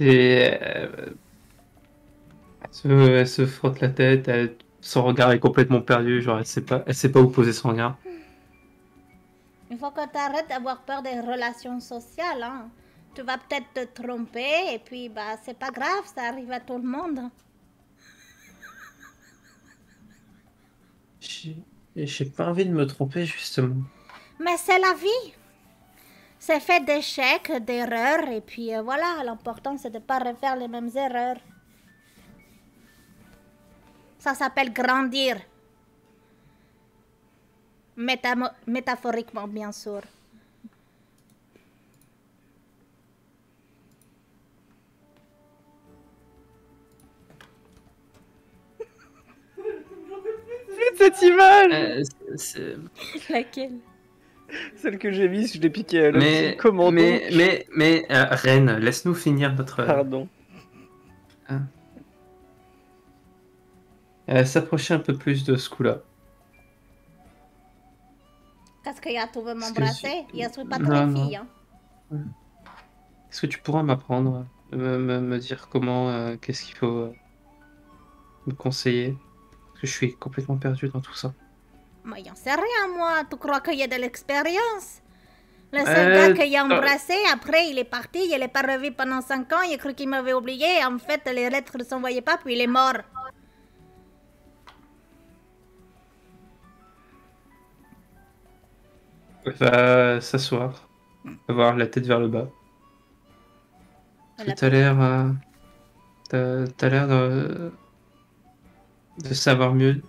Et euh, elle, se, elle se frotte la tête, elle- son regard est complètement perdu, genre elle sait pas, elle sait pas où poser son regard. Il faut que tu arrêtes d'avoir peur des relations sociales. Hein. Tu vas peut-être te tromper et puis bah c'est pas grave, ça arrive à tout le monde. J'ai pas envie de me tromper justement. Mais c'est la vie. C'est fait d'échecs, d'erreurs, et puis euh, voilà, l'important c'est de pas refaire les mêmes erreurs. Ça s'appelle grandir. Métamo- métaphoriquement, bien sûr. Cette image Euh, Laquelle? Celle que j'ai mise, je l'ai piquée à mais, Comment mais, donc? mais, mais, euh, Reine, laisse-nous finir notre. Pardon. euh, S'approcher un peu plus de ce coup-là. Qu'est-ce qu'il a Parce que m'embrasser Je suis pas très non. fille. Hein. Est-ce que tu pourras m'apprendre, me, me, me dire comment, euh, qu'est-ce qu'il faut euh, me conseiller? Parce que je suis complètement perdu dans tout ça. Moi, j'en sais rien, moi. Tu crois qu'il y a de l'expérience? Le seul Euh, gars qu'il a euh. embrassé, après, il est parti, il est pas revu pendant 5 ans, il a cru qu'il m'avait oublié. En fait, les lettres ne s'envoyaient pas, puis il est mort. Va s'asseoir, avoir la tête vers le bas. T'as l'air, euh, t'as t'as l'air de, de savoir mieux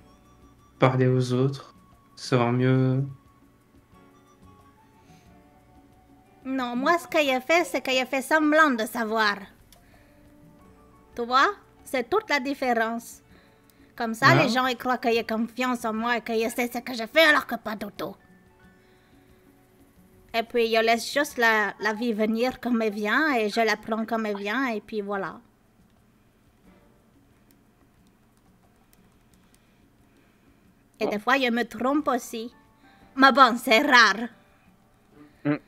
parler aux autres, savoir mieux. Non, moi, ce qu'il a fait, c'est qu'il a fait semblant de savoir. Tu vois C'est toute la différence. Comme ça, Ah. les gens ils croient qu'il y a confiance en moi et qu'il sait ce que je fais alors que pas du tout. Et puis, je laisse juste la, la vie venir comme elle vient et je la prends comme elle vient et puis voilà. Et des fois, je me trompe aussi. Mais bon, c'est rare. [laughs]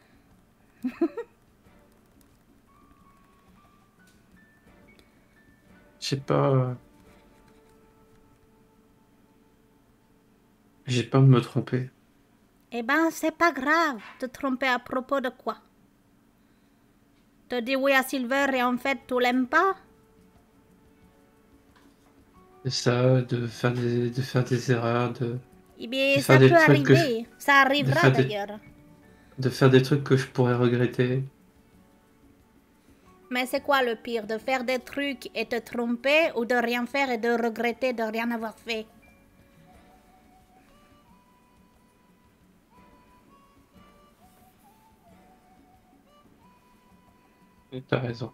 J'ai pas. euh, J'ai peur de me tromper. Eh ben, c'est pas grave. Te tromper à propos de quoi Te dis oui à Silver et en fait, tu l'aimes pas? De ça, de faire des, de faire des erreurs, de, Eh bien, De ça peut des trucs que arriver. Ça arrivera des- d'ailleurs. de faire des trucs que je pourrais regretter. Mais c'est quoi le pire De faire des trucs et te tromper ou de rien faire et de regretter de rien avoir fait? T'as raison.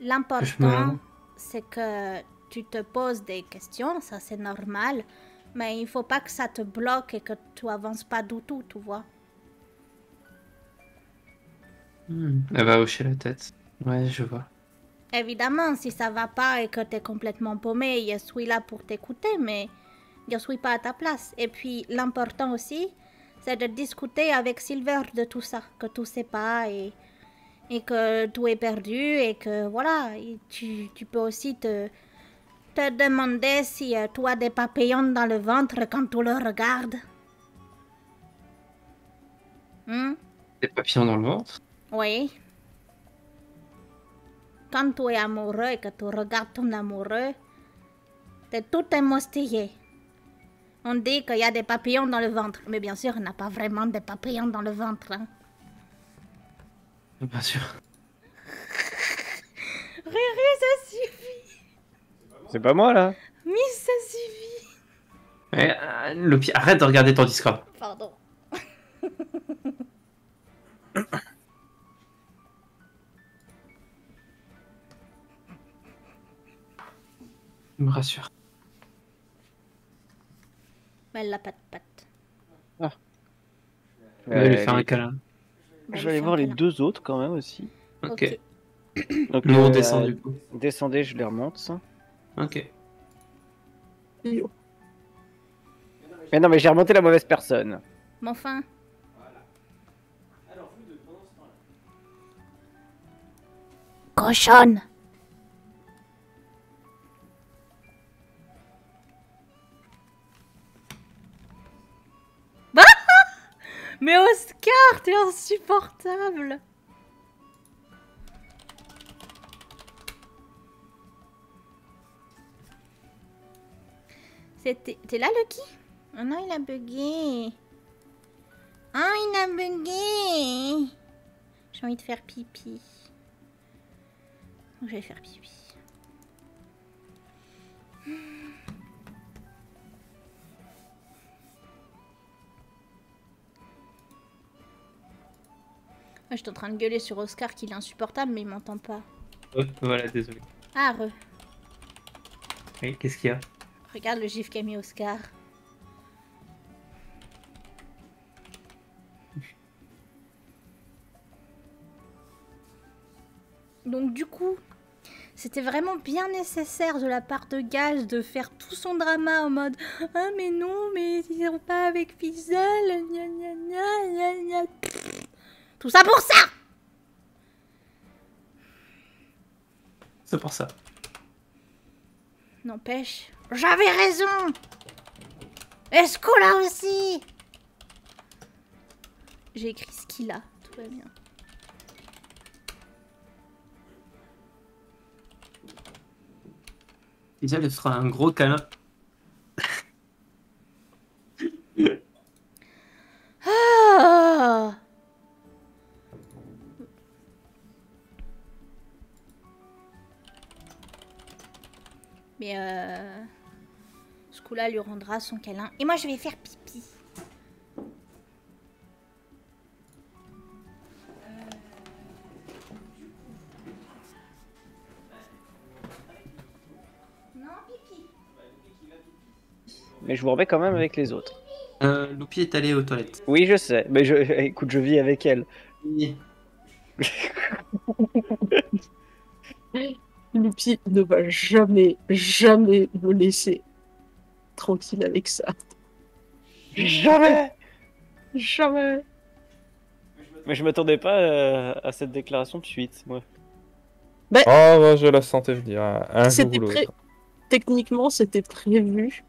L'important, c'est que tu te poses des questions, ça c'est normal. Mais il faut pas que ça te bloque et que tu avances pas du tout, tu vois. Hmm, Elle va hocher la tête. Ouais, je vois. Évidemment, si ça va pas et que t'es complètement paumé, je suis là pour t'écouter, mais je suis pas à ta place. Et puis, l'important aussi, c'est de discuter avec Silver de tout ça, que tu sais pas et, et que tout est perdu et que voilà, et tu, tu peux aussi te, te demander si tu as des papillons dans le ventre quand tu le regardes. Hmm? Des papillons dans le ventre? Oui. Quand tu es amoureux et que tu regardes ton amoureux, t'es tout émoustillé. On dit qu'il y a des papillons dans le ventre, mais bien sûr, on n'a pas vraiment des papillons dans le ventre. hein. Bien sûr. Riri, ça suffit. C'est pas moi là Miss, ça suffit. Ouais, euh, le pire, arrête de regarder ton Discord. Pardon. Me rassure. Mais elle l'a pas de patte. Je vais lui faire un câlin. Mais Je vais aller voir les deux autres quand même aussi. Ok. Donc, Nous on euh, descend du coup. Descendez, je les remonte. Ok. Mais non, mais j'ai remonté la mauvaise personne. Mais enfin. Cochonne. Mais Oscar, t'es insupportable. T'es là, Lucky? Oh non, il a bugué. Ah, il a bugué. J'ai envie de faire pipi. Je vais faire pipi. Moi, je suis en train de gueuler sur Oscar qu'il est insupportable, mais il m'entend pas. Oh, voilà, désolé. Ah, re. Oui, qu'est-ce qu'il y a? Regarde le gif qu'a mis Oscar. [laughs] Donc du coup, c'était vraiment bien nécessaire de la part de Gage de faire tout son drama en mode Ah, mais non, mais ils sont pas avec Fizzle. gna gna gna gna gna. Tout ça pour ça C'est pour ça. N'empêche, j'avais raison Escola aussi J'ai écrit ce qu'il a, tout va bien. Déjà, elle fera un gros câlin. Euh... Ce coup-là lui rendra son câlin. Et moi, je vais faire pipi. Non, pipi. Mais je vous remets quand même avec les autres. Euh, Loupi est allé aux toilettes. Oui, je sais. Mais je... [laughs] écoute, je vis avec elle. Oui. [laughs] [laughs] Lupi ne va jamais, jamais me laisser tranquille avec ça. Jamais Jamais. Mais je m'attendais pas euh, à cette déclaration de suite, moi. Oh, bah, je la sentais venir. Un, jour ou pré- Techniquement, c'était prévu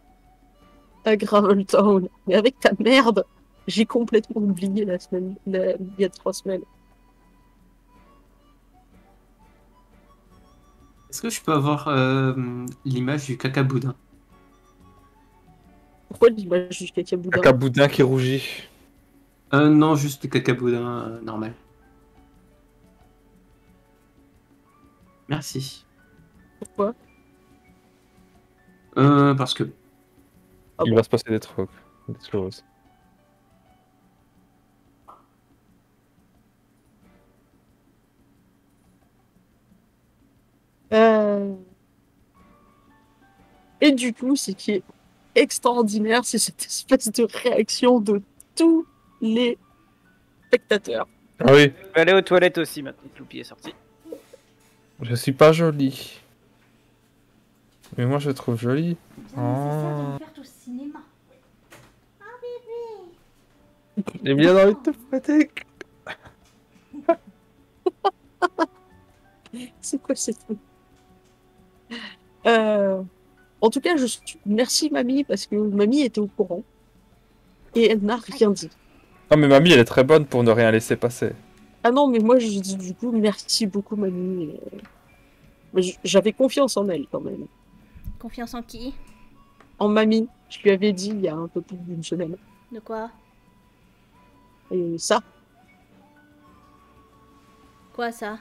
à Graveltown. Mais avec ta merde, j'ai complètement oublié la semaine, la- il y a trois semaines. Est-ce que je peux avoir euh, l'image du caca boudin? Pourquoi l'image du caca boudin? Caca boudin qui rougit. euh, Non, juste le caca boudin euh, normal. Merci. Pourquoi? Euh, parce que Ah Il bon? va se passer des trucs. Des choses. Euh, Et du coup, ce qui est extraordinaire, c'est cette espèce de réaction de tous les spectateurs. Ah oui, Je vais aller aux toilettes aussi maintenant que Loupi est sorti. je suis pas jolie. Mais moi je trouve jolie. Oh. me faire au cinéma. J'ai bien envie de te. [laughs] C'est quoi cette truc euh... En tout cas, je suis... merci mamie parce que mamie était au courant et elle n'a rien dit. Non mais mamie elle est très bonne pour ne rien laisser passer. Ah non, mais moi je dis du coup merci beaucoup mamie. J'avais confiance en elle quand même. Confiance en qui? En mamie, je lui avais dit il y a un peu plus d'une semaine. De quoi? Et ça, Quoi ça?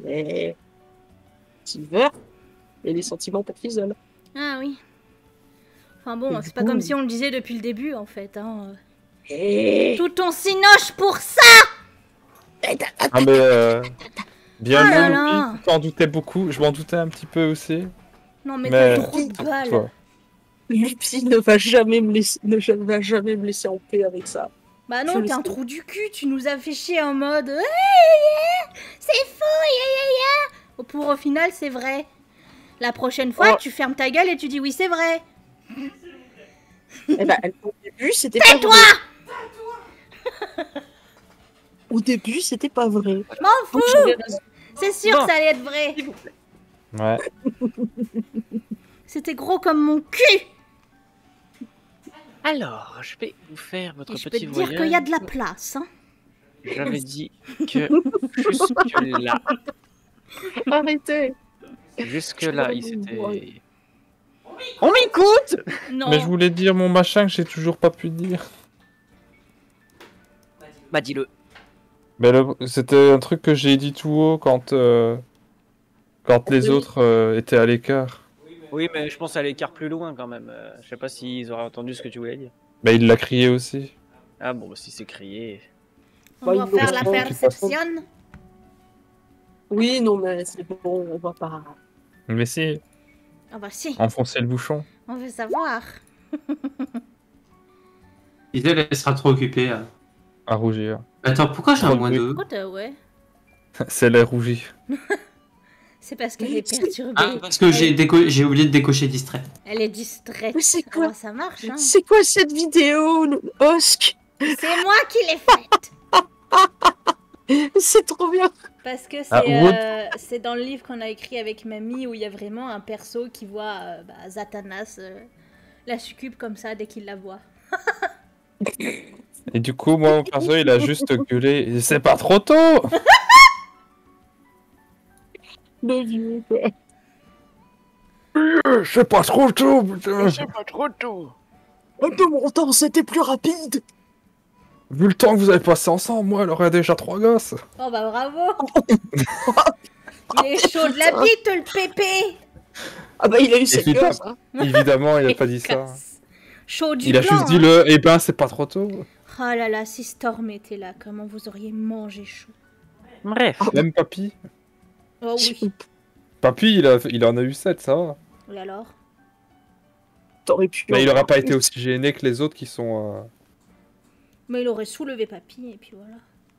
Mais Silver et les sentiments pour Fizzle. Ah oui. Enfin bon, c'est pas coup- comme si on le disait depuis le début en fait. Hein. Et... Tout ton cinoche pour ça Ah mais euh, bien Oh vu, là. tu t'en doutais beaucoup. Je m'en doutais un petit peu aussi. Non mais, Mais- t'as trop de balle. Toi. Lupi ne va jamais me laisser, ne va jamais me laisser en paix avec ça. Bah non, t'es un trou du cul, tu nous as fait chier en mode yeah, C'est faux, ya ya ya Pour au final, c'est vrai. La prochaine fois, Oh. tu fermes ta gueule et tu dis oui, c'est vrai. Eh ben, au début, c'était pas Tais-toi vrai. [laughs] Au début, c'était pas vrai. M'en fous. C'est sûr Non. que ça allait être vrai. Ouais. C'était gros comme mon cul Alors, je vais vous faire votre Et je peux petit te dire voyage. qu'il y a de la place. Hein. J'avais [laughs] dit que jusque là, Arrêtez. Jusque Je là, peux il s'était. On m'écoute Non. Mais je voulais dire mon machin que j'ai toujours pas pu dire. Bah dis-le. Mais le- c'était un truc que j'ai dit tout haut quand euh, quand les Oui. autres euh, étaient à l'écart. Oui, mais je pense à l'écart plus loin quand même. Euh, je sais pas s'ils auraient entendu ce que tu voulais dire. Mais il l'a crié aussi. Ah bon, bah, si c'est crié. On Bah, doit il faire la perception. Oui, non, mais c'est bon, on va pas. Mais si, Ah bah si, enfoncer le bouchon. on veut savoir. [laughs] Isabelle, elle sera trop occupée. euh. À rougir. Attends, pourquoi j'ai un moins bruit. 2 Pourquoi t'as- ouais [laughs] C'est l'air rougi. [laughs] C'est parce qu'elle est perturbée. Ah, parce que j'ai déco- j'ai oublié de décocher distrait. Elle est distraite. Mais c'est quoi ça marche hein? C'est quoi cette vidéo, Osk C'est moi qui l'ai faite. C'est trop bien. Parce que c'est Ah, euh, c'est dans le livre qu'on a écrit avec mamie où il y a vraiment un perso qui voit euh, bah, Zatanas, euh, la succube comme ça dès qu'il la voit. Et du coup, moi, mon perso, il a juste gueulé. C'est pas trop tôt [laughs] Le vieux, quoi. C'est pas trop tôt, putain pas trop tôt. De mon temps, c'était plus rapide. Vu le temps que vous avez passé ensemble, moi, elle aurait déjà trois gosses. Oh bah bravo [laughs] Il est chaud de la bite le pépé Ah bah, il a eu cette Évidemment. gosse, hein. Évidemment, il a pas dit ça. Chaud du Il a blanc, juste dit hein. le. Eh ben, c'est pas trop tôt. Oh là là, si Storm était là, comment vous auriez mangé chaud Bref. Même Papy. Oh oui. Papy, il, a... il en a eu 7, ça va. Et alors? T'aurais pu. Mais il aurait pas été aussi gêné que les autres qui sont. euh, Mais il aurait soulevé papy et puis voilà.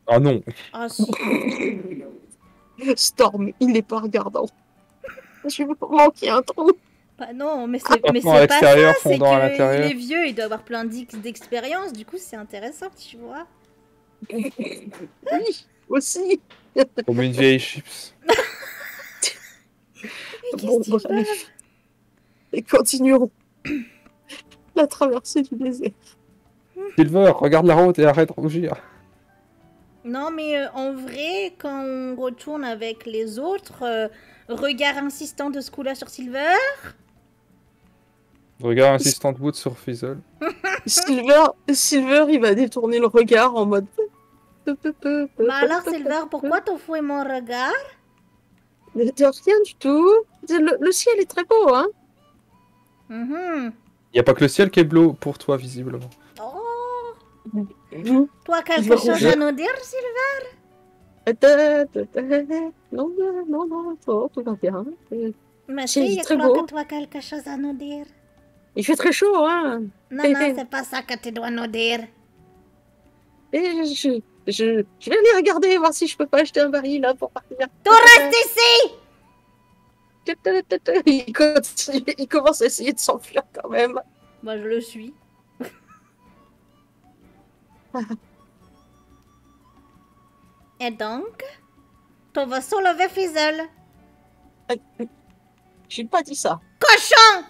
Ah non. Ah si. Storm, il n'est pas regardant. Je vais manquer un trou. Bah non, mais c'est pas ça, l'extérieur, c'est fondant à qu'il l'intérieur. est vieux, il doit avoir plein d'expérience, du coup c'est intéressant, tu vois. Oui, aussi. Comme une vieille chips. [laughs] Bon, bref. Et continuons. La traversée du désert. Silver, regarde la route et arrête de rougir. Non, mais euh, en vrai, quand on retourne avec les autres, euh, regard insistant de ce coup-là sur Silver. Regarde Assistant Wood sur Fizzle. [laughs] Silver, Silver, il va détourner le regard en mode. Bah alors, Silver, pourquoi t'en fous mon regard? De rien du tout. Le, le ciel est très beau, hein. Mhm. Y a pas que le ciel qui est bleu pour toi, visiblement. Oh, Mmh. toi, quelque chose à nous dire, Silver? Non, non, non, non, tout, tout va bien. Ma C'est fille, je crois beau. que tu as quelque chose à nous dire. Il fait très chaud, hein. Non, non, c'est pas ça que tu dois nous dire. Et je, je, je vais aller regarder, voir si je peux pas acheter un baril là pour partir. Tu restes ici Il, continue- il commence à essayer de s'enfuir quand même. Bah, je le suis. Et donc Tu vas soulever Fizzle. J'ai pas dit ça. Cochon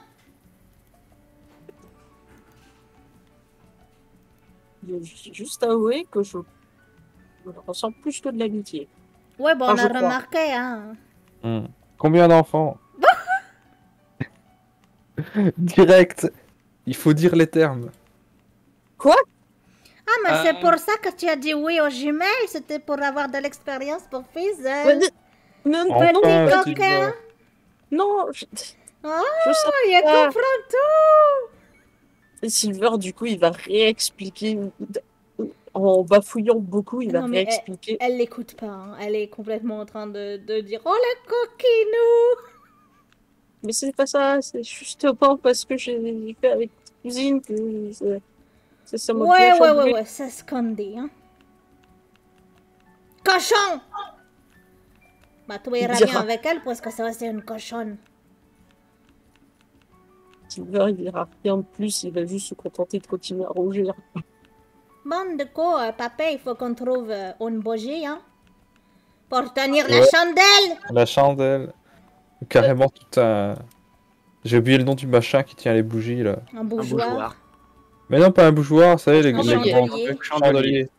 juste avoué que je, je ressens plus que de l'amitié. Ouais, bon, on a crois. remarqué, hein. Hmm. Combien d'enfants? [laughs] Direct. Il faut dire les termes. Ah, mais c'est Euh. pour ça que tu as dit oui aux jumelles. C'était pour avoir de l'expérience pour Fizzle. non, non, Enfin, Petit Silver. coquin. non, je, Oh, je il pas. comprend tout. Silver, du coup, il va réexpliquer. En bafouillant beaucoup, il va réexpliquer. Elle l'écoute pas. hein. Elle est complètement en train de, de dire Oh, la coquinou Mais c'est pas ça, c'est justement parce que j'ai fait avec cousine que ça- ça ça m'a Ouais, ouais, ouais, ouais, c'est ce qu'on dit, hein. Cochon Bah, tu iras bien avec elle parce que ça, c'est une cochonne? Silver, il verra rien de plus, il va juste se contenter de continuer à rougir. Bon, du coup, euh, papa, il faut qu'on trouve euh, une bougie, hein. Pour tenir la chandelle La chandelle. Carrément tout un. J'ai oublié le nom du machin qui tient les bougies là. Un Un bougeoir. Mais non, pas un bougeoir, ça y est, les, les grands chandeliers.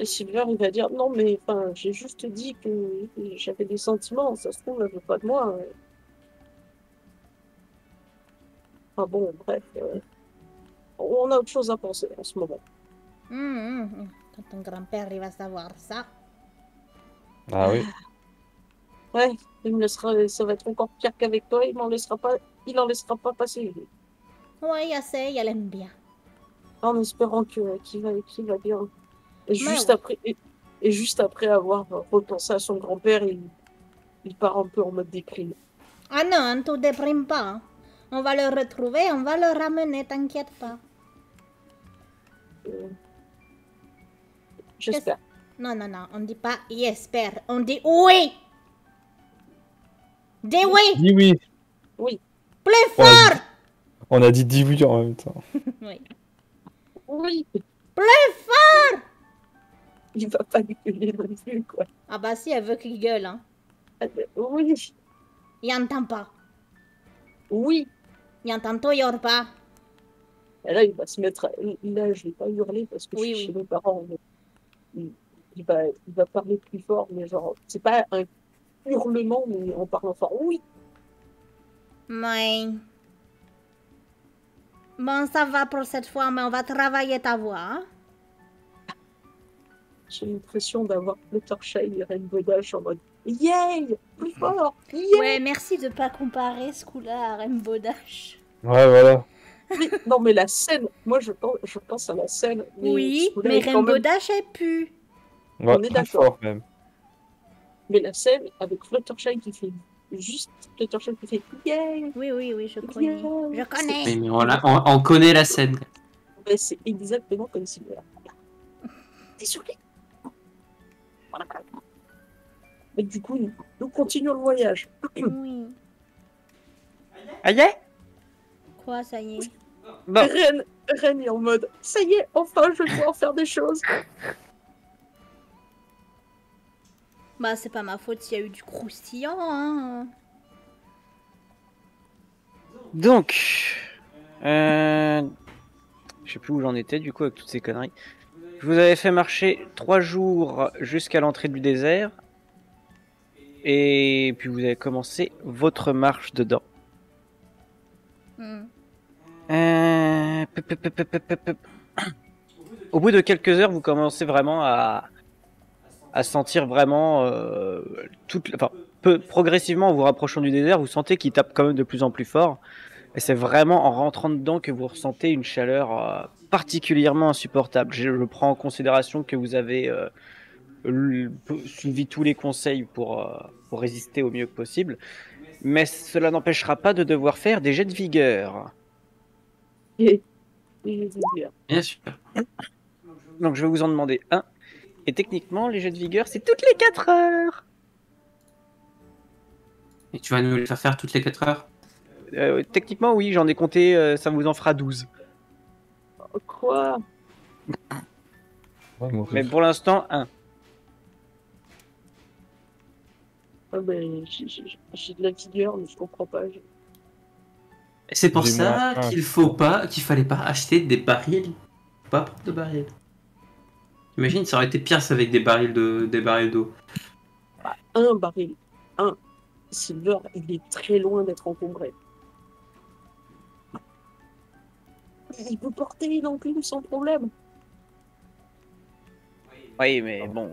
Et Silver, il va dire non, mais enfin, j'ai juste dit que j'avais des sentiments, ça se trouve, elle veut pas de moi. Enfin bon, bref. euh, on a autre chose à penser en ce moment. Hum, hum, hum. Quand ton grand-père, il va savoir ça. Ah oui. Ouais, il me laissera, ça va être encore pire qu'avec toi, il m'en laissera pas, il en laissera pas passer. Oui, assez, elle aime bien. En espérant que qu'il va, qu'il va bien. Et juste ouais. après, et, et juste après avoir repensé à son grand-père, il, il part un peu en mode déprime. Ah non, ne te déprime pas. hein. On va le retrouver, on va le ramener, t'inquiète pas. Euh, J'espère. Non, non, non, on dit pas j'espère, on dit oui Dis oui Dis oui. Plus On a, fort on a dit dis oui en même temps. [laughs] Oui. Oui, Plus fort il va pas gueuler non plus, quoi. Ah bah si, elle veut qu'il gueule, hein. Oui, Il entend pas. oui. Il entend toujours pas. Et là, il va se mettre. à- Là, je vais pas hurler parce que Oui, je suis oui. chez mes parents. mais il, va, il va parler plus fort, mais genre, c'est pas un hurlement, mais en parlant fort. Oui, Oui. Bon, ça va pour cette fois, mais on va travailler ta voix, j'ai l'impression d'avoir le Torchai et Rainbow Dash en mode Yay Plus fort Yay Ouais, merci de pas comparer ce coup-là à Rainbow Dash. Ouais, voilà. Mais- Non, mais la scène, moi je pense, je pense à la scène. Mais Oui, mais Rainbow même- Dash est pu. Ouais, On est d'accord. même. Mais la scène avec Fluttershy qui fait juste Fluttershy qui fait Yay Oui, oui, oui, je connais. Je connais. Mais, mais on, l'a- on- on connaît la scène. Mais c'est exactement comme si. Désolé. Voilà. Et du coup, nous, nous continuons le voyage. Oui. Aïe aïe Quoi, ça y est? Bon, Ren, Ren est en mode Ça y est, enfin, je vais pouvoir faire des choses. Bah, c'est pas ma faute s'il y a eu du croustillant, hein. donc... Euh... Je sais plus où j'en étais du coup avec toutes ces conneries. Je vous avais fait marcher trois jours jusqu'à l'entrée du désert. Et puis vous avez commencé votre marche dedans. Euh, pep, pep, pep, pep, pep, pep. Au bout de quelques heures, vous commencez vraiment à, à sentir vraiment euh, toute, enfin, peu, progressivement en vous rapprochant du désert, vous sentez qu'il tape quand même de plus en plus fort. Et c'est vraiment en rentrant dedans que vous ressentez une chaleur euh, particulièrement insupportable. Je, je prends en considération que vous avez euh, suivi tous les conseils pour, euh, pour résister au mieux que possible. Mais cela n'empêchera pas de devoir faire des jets de vigueur. Bien sûr. Donc je vais vous en demander un. Et techniquement, les jets de vigueur, c'est toutes les 4 heures. Et tu vas nous les faire faire toutes les 4 heures? Euh, techniquement, oui, j'en ai compté, euh, ça vous en fera 12. Quoi? Ouais. Mais pour l'instant, un. ah ben, j'ai- de la vigueur, mais je comprends pas. C'est pour ça qu'il faut pas, qu'il fallait pas acheter des barils. Pas prendre de barils. Imagine, ça aurait été pire ça avec des barils de, des barils d'eau. Un baril. Un. Silver, il est très loin d'être encombré. Il peut porter une enclume sans problème. Oui, mais bon.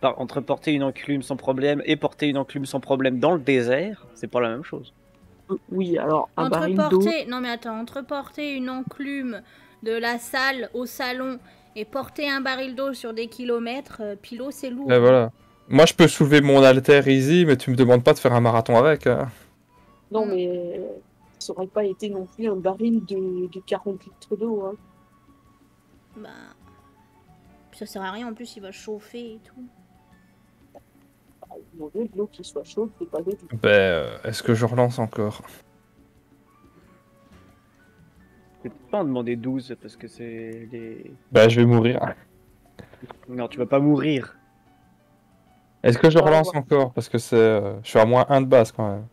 par- entre porter une enclume sans problème et porter une enclume sans problème dans le désert, c'est pas la même chose. Oui, alors un Entre baril d'eau. porter... Non mais attends, entre porter une enclume de la salle au salon et porter un baril d'eau sur des kilomètres, euh, Pilo, c'est lourd. Ouais, voilà. Moi, je peux soulever mon alter easy, mais tu me demandes pas de faire un marathon avec. hein. Non, Mm. mais ça aurait pas été non plus un baril de, de 40 litres d'eau. Hein. Bah... Ça sert à rien, en plus il va chauffer et tout. Il vaut mieux de l'eau qui soit chaude, c'est pas. Ben, euh, est-ce que je relance encore? Je vais pas en demander 12 parce que c'est les. Ben, je vais mourir. Non, tu vas pas mourir. Est-ce que je relance encore? Parce que c'est, euh, je suis à moins 1 de base quand même.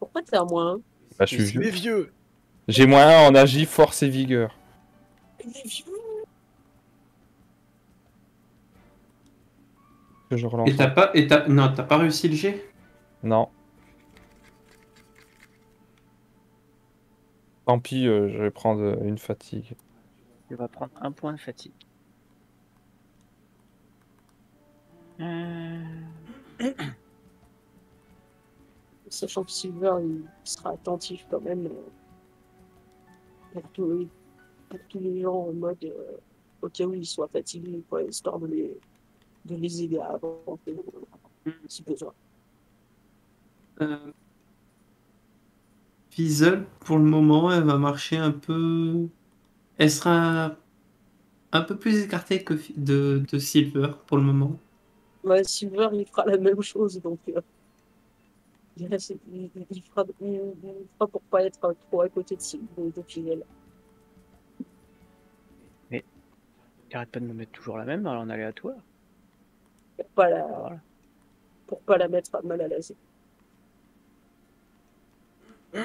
Pourquoi t'es à moins un? Bah, je suis vieux. vieux. J'ai moins 1 en agi, force et vigueur. Il est vieux. Que je relance. Et t'as pas, et t'as, non, t'as pas réussi le jet Non. Tant pis, euh, je vais prendre euh, une fatigue. Tu vas prendre un point de fatigue. Euh, [clears throat] Sachant que Silver, il sera attentif quand même pour, tous les, pour tous les gens en mode euh, au cas où ils soient fatigués, quoi, histoire de les, de les aider à avancer si besoin. euh... Fizzle, pour le moment, elle va marcher un peu. Elle sera un peu plus écartée que de, de Silver pour le moment. Ouais, Silver, il fera la même chose, donc euh, Il, reste- il- il fera, il- il fera pour pas être trop à côté de, de, de Fidel. Arrête pas de me mettre toujours la même en aléatoire. Pour pas la, Voilà. pour pas la mettre mal à l'aise. [coughs]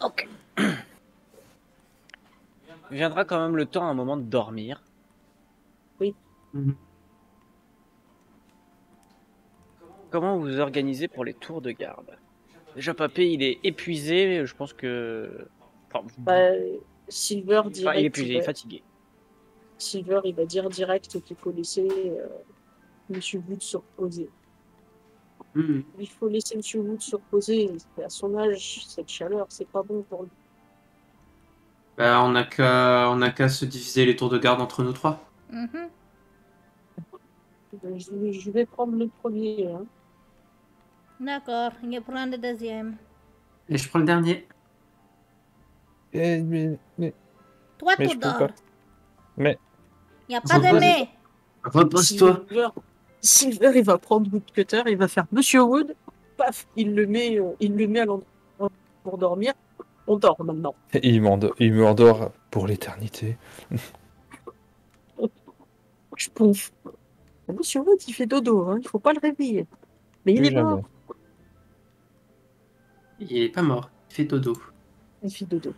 Ok. [coughs] Viendra quand même le temps à un moment de dormir. Mhm. Comment vous organisez pour les tours de garde? Déjà, Papé, il est épuisé. Je pense que. Enfin, Bah, Silver enfin, il est épuisé, il est va- fatigué. Silver, il va dire direct qu'il faut laisser euh, Monsieur Wood se reposer. Mhm. Il faut laisser Monsieur Wood se reposer. À son âge, cette chaleur, c'est pas bon pour lui. Bah, on n'a qu'à qu'à se diviser les tours de garde entre nous trois. Mhm. Donc, Je, vais- je vais prendre le premier. hein. D'accord, je prends le deuxième. Et je prends le dernier. Eh, mais, mais, peux dors. pas. Mais Il n'y a pas de mais. Repose-toi. Silver, il va prendre Woodcutter, il va faire Monsieur Wood. Paf, il le met, euh, il le met à l'endroit pour dormir. On dort maintenant. il m'endort, il me endort pour l'éternité. Je pouffe. Monsieur Wood, il fait dodo, hein. il faut pas le réveiller. Mais il Plus est mort. Il est pas mort. Il fait dodo. Il fait dodo.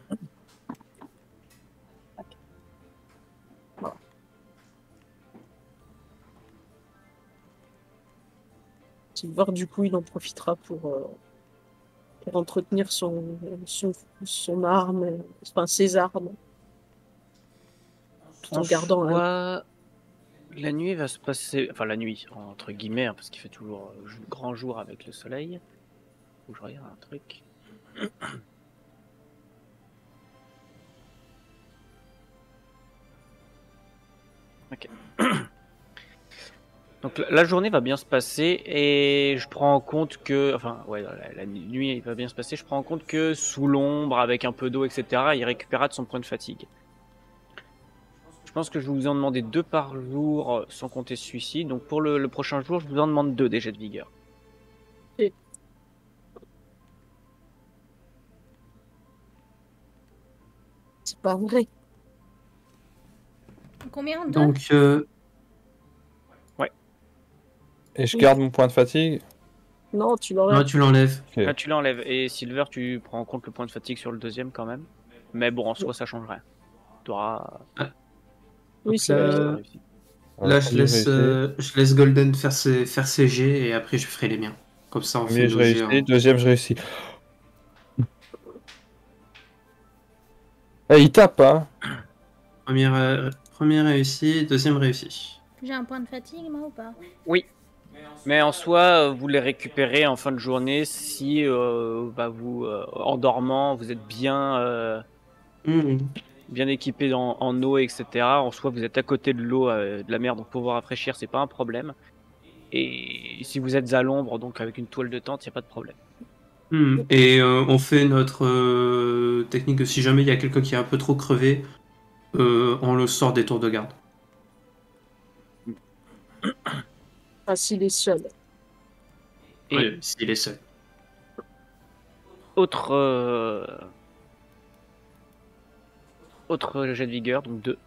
Silver, du coup, il en profitera pour, euh, pour entretenir son, son, son arme, enfin ses armes. Tout en, gardant La nuit va se passer. Enfin, la nuit, entre guillemets, hein, parce qu'il fait toujours euh, grand jour avec le soleil. Que je regarde un truc. [clears throat] Ok. [clears throat] Donc la- journée va bien se passer et je prends en compte que, enfin ouais, la, la nuit va bien se passer. Je prends en compte que sous l'ombre, avec un peu d'eau, etc., il récupérera de son point de fatigue. Je pense que je vous en demander deux par jour, euh, sans compter celui-ci. Donc pour le, le prochain jour, je vous en demande deux des jets de vigueur. C'est pas vrai. Combien de Donc, euh, Et je Oui. garde mon point de fatigue. Non, tu moi, l'aurais. tu l'enlèves. Ah, tu l'enlèves. Et Silver, tu prends en compte le point de fatigue sur le deuxième quand même. Mais bon, en soi, ça change rien. Tu auras. Oui, c'est. Euh. Là, je laisse, euh, je laisse Golden faire ses, faire ses jets et après je ferai les miens. Comme ça, on Premier, fait je réussis. en- Deuxième, je réussis. Eh, il tape, hein Première, euh, première réussie, deuxième réussie. J'ai un point de fatigue, moi, ou pas? Mais en soi, euh, vous les récupérez en fin de journée si euh, bah, vous, euh, en dormant, vous êtes bien, euh, Mhm. bien équipé en, en eau, etc. En soi, vous êtes à côté de l'eau, euh, de la mer, donc pour vous rafraîchir, c'est pas un problème. Et si vous êtes à l'ombre, donc avec une toile de tente, il n'y a pas de problème. Mhm. Et euh, on fait notre euh, technique de si jamais il y a quelqu'un qui est un peu trop crevé, euh, on le sort des tours de garde. [coughs] [coughs] S'il est seul. Et Ouais, S'il est seul. autre, euh, autre jet de vigueur, donc deux.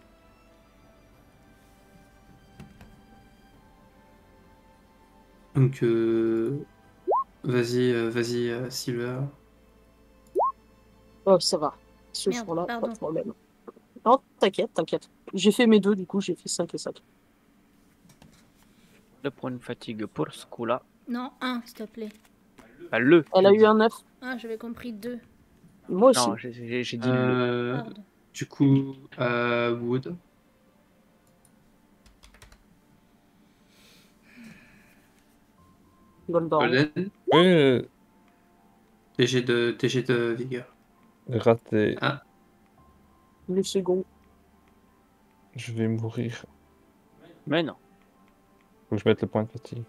Donc, euh, vas-y, euh, vas-y, euh, Silver. Oh, ça va. Ce jour-là, pas de problème. Non, t'inquiète, t'inquiète. J'ai fait mes deux, du coup, j'ai fait 5 et 5. Le point de fatigue pour ce coup-là. Non, un, s'il te plaît. Bah, le. Elle a eu un 9. Ah, j'avais compris deux. Moi aussi. Non, j'ai- dit le. Euh, Pardon. du coup, euh, Wood. Golden. Euh, TG de, TG de vigueur. Raté. Le second. Je vais mourir. Mais non. Faut que je mette le point de fatigue.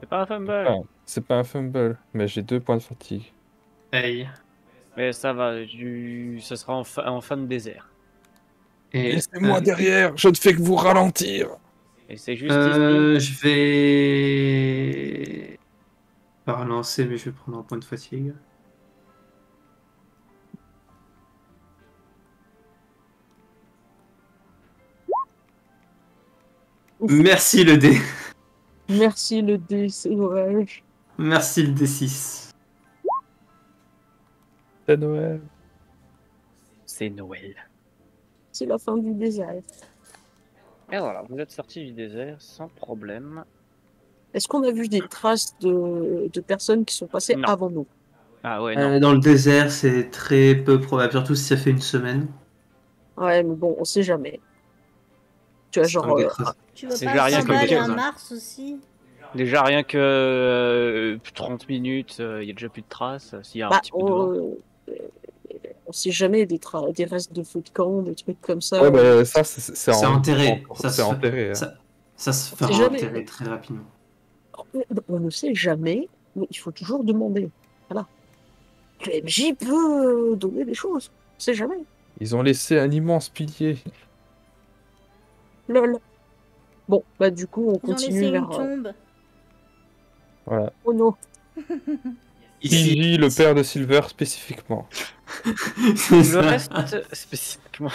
C'est pas un fumble. Ah, c'est pas un fumble, mais j'ai deux points de fatigue. Hey. Mais ça va, du... ça sera en, fa- en fin de désert. Et, Laissez-moi euh, derrière, je ne fais que vous ralentir. Et c'est juste euh, je vais pas relancer, mais je vais prendre un point de fatigue. Merci le D. Merci le dé, c'est dommage. Merci le D6. C'est Noël. c'est Noël. C'est la fin du désert. Et voilà, vous êtes sorti du désert sans problème. Est-ce qu'on a vu des traces de, de personnes qui sont passées Non. avant nous? Ah ouais, non. Euh, dans le désert, c'est très peu probable, surtout si ça fait une semaine. Ouais, mais bon, on sait jamais. Tu vois, genre, euh. Tu veux C'est pas déjà rien hein. Mars aussi? Déjà rien que euh, 30 minutes, euh, il y a déjà plus de traces. S'il y a un bah, petit peu de on, euh, on sait jamais des, tra- des restes de feu de camp, des trucs comme ça. Ouais, mais ça, c'est c'est C'est en- enterré. en- Ça C'est se- enterré. hein. Ça, ça se fera jamais- enterrer très rapidement. On ne sait jamais, mais il faut toujours demander. Voilà. Le MJ peut euh, donner des choses. On sait jamais. Ils ont laissé un immense pilier. Lol. Bon, bah du coup, on Ils continue laissé une vers... euh, tombe. Voilà. Oh non. [laughs] Pili, le père de Silver spécifiquement. [laughs] Le reste, spécifiquement,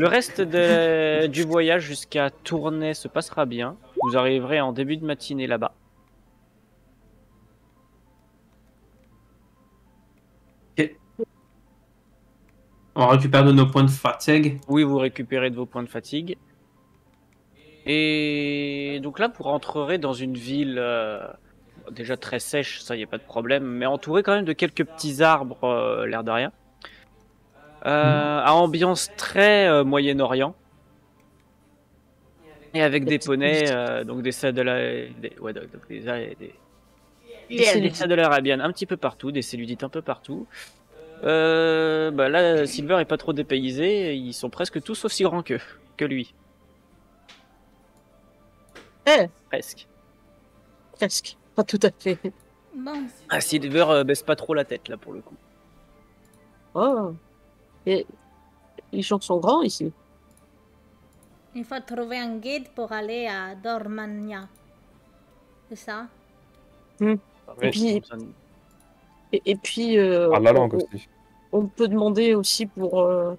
le reste de- du voyage jusqu'à Tournai se passera bien. Vous arriverez en début de matinée là-bas. On récupère de nos points de fatigue. Oui, vous récupérez de vos points de fatigue. Et donc là, vous rentrerez dans une ville euh, déjà très sèche, ça y a pas de problème, mais entourée quand même de quelques petits arbres, euh, l'air de rien. Euh, À ambiance très euh, Moyen-Orient. Et avec des poneys, euh, donc des saddlers, des, ouais, donc des, des, des, des arabiennes un petit peu partout, des séludites un peu partout. Euh, bah là, Silver est pas trop dépaysé, ils sont presque tous aussi grands que, que lui. Eh, Presque. presque. Pas tout à fait. Bon, Ah, Silver euh, baisse pas trop la tête là pour le coup. Oh. Et les gens sont grands ici. il faut trouver un guide pour aller à Dormania. C'est ça? Et puis- Et, et puis, euh, Par la langue on, aussi. on peut demander aussi pour euh,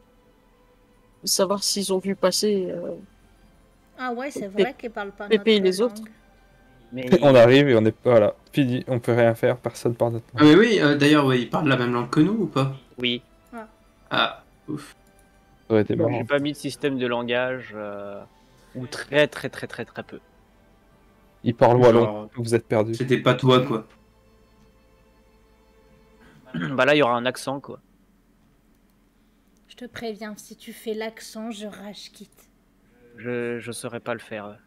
savoir s'ils ont vu passer. euh, Ah ouais, c'est vrai qu'ils parlent pas notre les autres. langue. Mais On arrive et on est voilà, fini, on peut rien faire, personne parle notre Ah, mais oui, euh, d'ailleurs, ouais, ils parlent la même langue que nous ou pas? Oui, Ah, ouf. Ça aurait été Bon, marrant. j'ai pas mis de système de langage euh, ou très très très très très peu. Ils parlent wallon, Genre, vous êtes perdus. C'était pas toi, quoi. [clears throat] bah là, il y aura un accent quoi. Je te préviens, si tu fais l'accent, je rage quitte. Je je saurais pas le faire.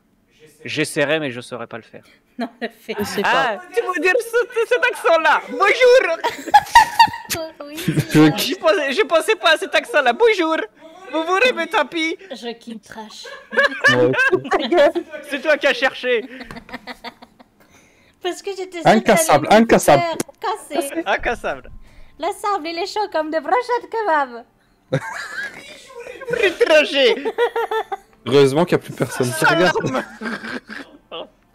J'essaierai, mais je saurais pas le faire. [laughs] Non, le fais. je sais pas. Ah, tu veux dire ce- cet accent-là? Bonjour [laughs] oui, Je- pensais, je pensais pas à cet accent-là. Bonjour Vous vous rêvez, tapis je quitte trash. C'est toi qui as cherché Parce que j'étais Incassable, incassable. Casser. Incassable. Le sable, il est chaud comme des brochettes kebab. [laughs] Trajet Heureusement qu'il n'y a plus personne qui regarde.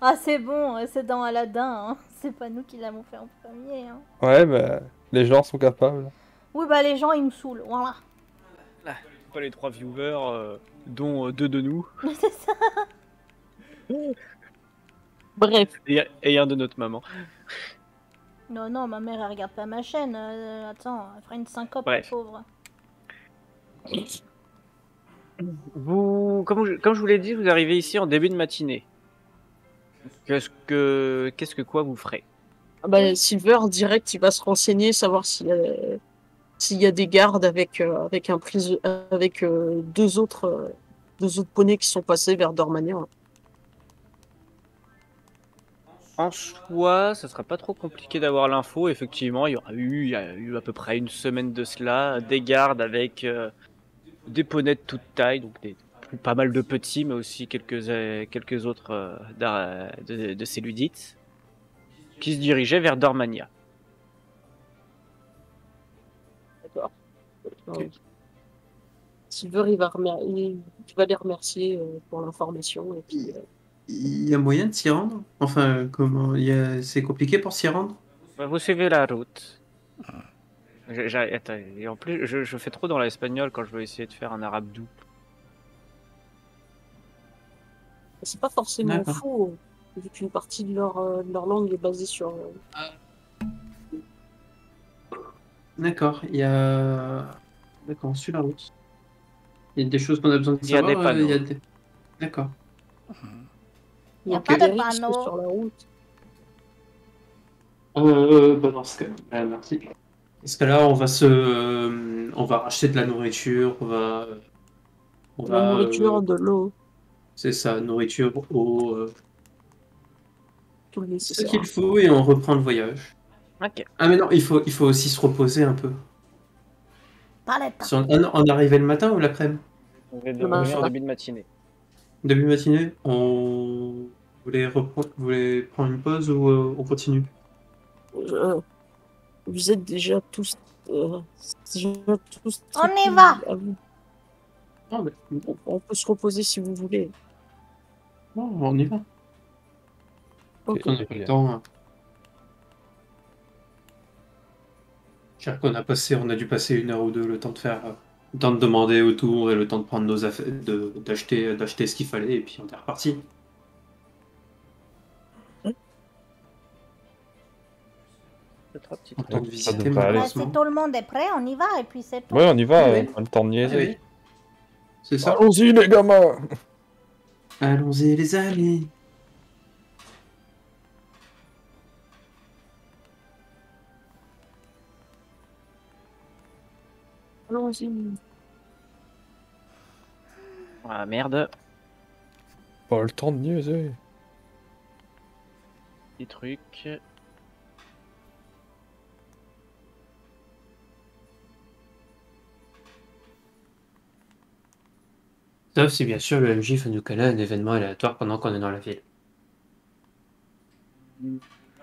Ah, c'est bon, c'est dans Aladdin. Hein. C'est pas nous qui l'avons fait en premier. Hein. Ouais, bah, les gens sont capables. Oui, bah les gens, ils me saoulent. Voilà. Pas les trois viewers, euh, dont euh, deux de nous, c'est ça. [laughs] Bref, et, et un de notre maman. Non, non, ma mère, elle regarde pas ma chaîne. Euh, attends, elle fera une syncope, Bref. pauvre. [laughs] Vous, comme je, comme je vous l'ai dit, vous arrivez ici en début de matinée. Qu'est-ce que, qu'est-ce que quoi vous ferez? Ah bah, Silver, direct, il va se renseigner, savoir s'il y a, s'il y a des gardes avec, euh, avec, un prise, avec euh, deux, autres, euh, deux autres poneys qui sont passés vers Dormania. En soi, ça sera pas trop compliqué d'avoir l'info. Effectivement, il y aura eu, il y a eu à peu près une semaine de cela, des gardes avec euh, des poneys de toute taille, donc des, pas mal de petits, mais aussi quelques, euh, quelques autres euh, d'ar- de, de Céludites, qui se dirigeaient vers Dormania. D'accord. Ok. Silver, il va, il- les remercier euh, pour l'information. Et puis, euh, Il y a moyen de s'y rendre? Enfin, comment il y a... C'est compliqué pour s'y rendre? Bah, Vous suivez la route. J'ai- j'ai- attends, et en plus, je, je fais trop dans l'espagnol quand je veux essayer de faire un arabe doux. c'est pas forcément faux, euh, vu qu'une partie de leur, euh, de leur langue est basée sur. euh, D'accord, il y a. D'accord, on suit la route. Il y a des choses qu'on a besoin de Il y a savoir. des euh, panneaux. il y a des- D'accord. Il n'y a pas de risques panneau. sur la route. Euh, bah dans ce cas, euh, merci. Dans ce cas-là, on va se, euh, on va racheter de la nourriture, on va, on De la va, nourriture, euh, de l'eau, c'est ça, nourriture, eau, euh, tout ce qu'il faut et on reprend le voyage. Ok. Ah mais non, il faut, il faut aussi se reposer un peu. Pas le temps. Si On, on est arrivé le matin ou l'après-midi? On est de Le revenir en matin. début de matinée. Début de matinée, on vous voulez reprendre, vous voulez prendre une pause ou euh, on continue? Euh, vous êtes déjà tous. euh, déjà tous On y va. Non, mais On, on peut se reposer si vous voulez. non, on y va. Ok. On n'a pas le temps. hein. Cher qu'on a passé, on a dû passer une heure ou deux le temps de faire, euh, le temps de demander autour et le temps de prendre nos affaires, de- d'acheter, d'acheter ce qu'il fallait et puis on est reparti. Deux, trois petits En trucs. temps de Ça visiter malheureusement. si tout le monde est prêt, on y va et puis c'est tout. Ouais, on y va, Oui, on a le temps de niaiser. oui. C'est ça. Allons-y, les gamins Allons-y les amis. Allons-y. Ah merde, Pas le temps de niaiser. petit truc. Sauf si bien sûr le MJ fait nous caler un événement aléatoire pendant qu'on est dans la ville.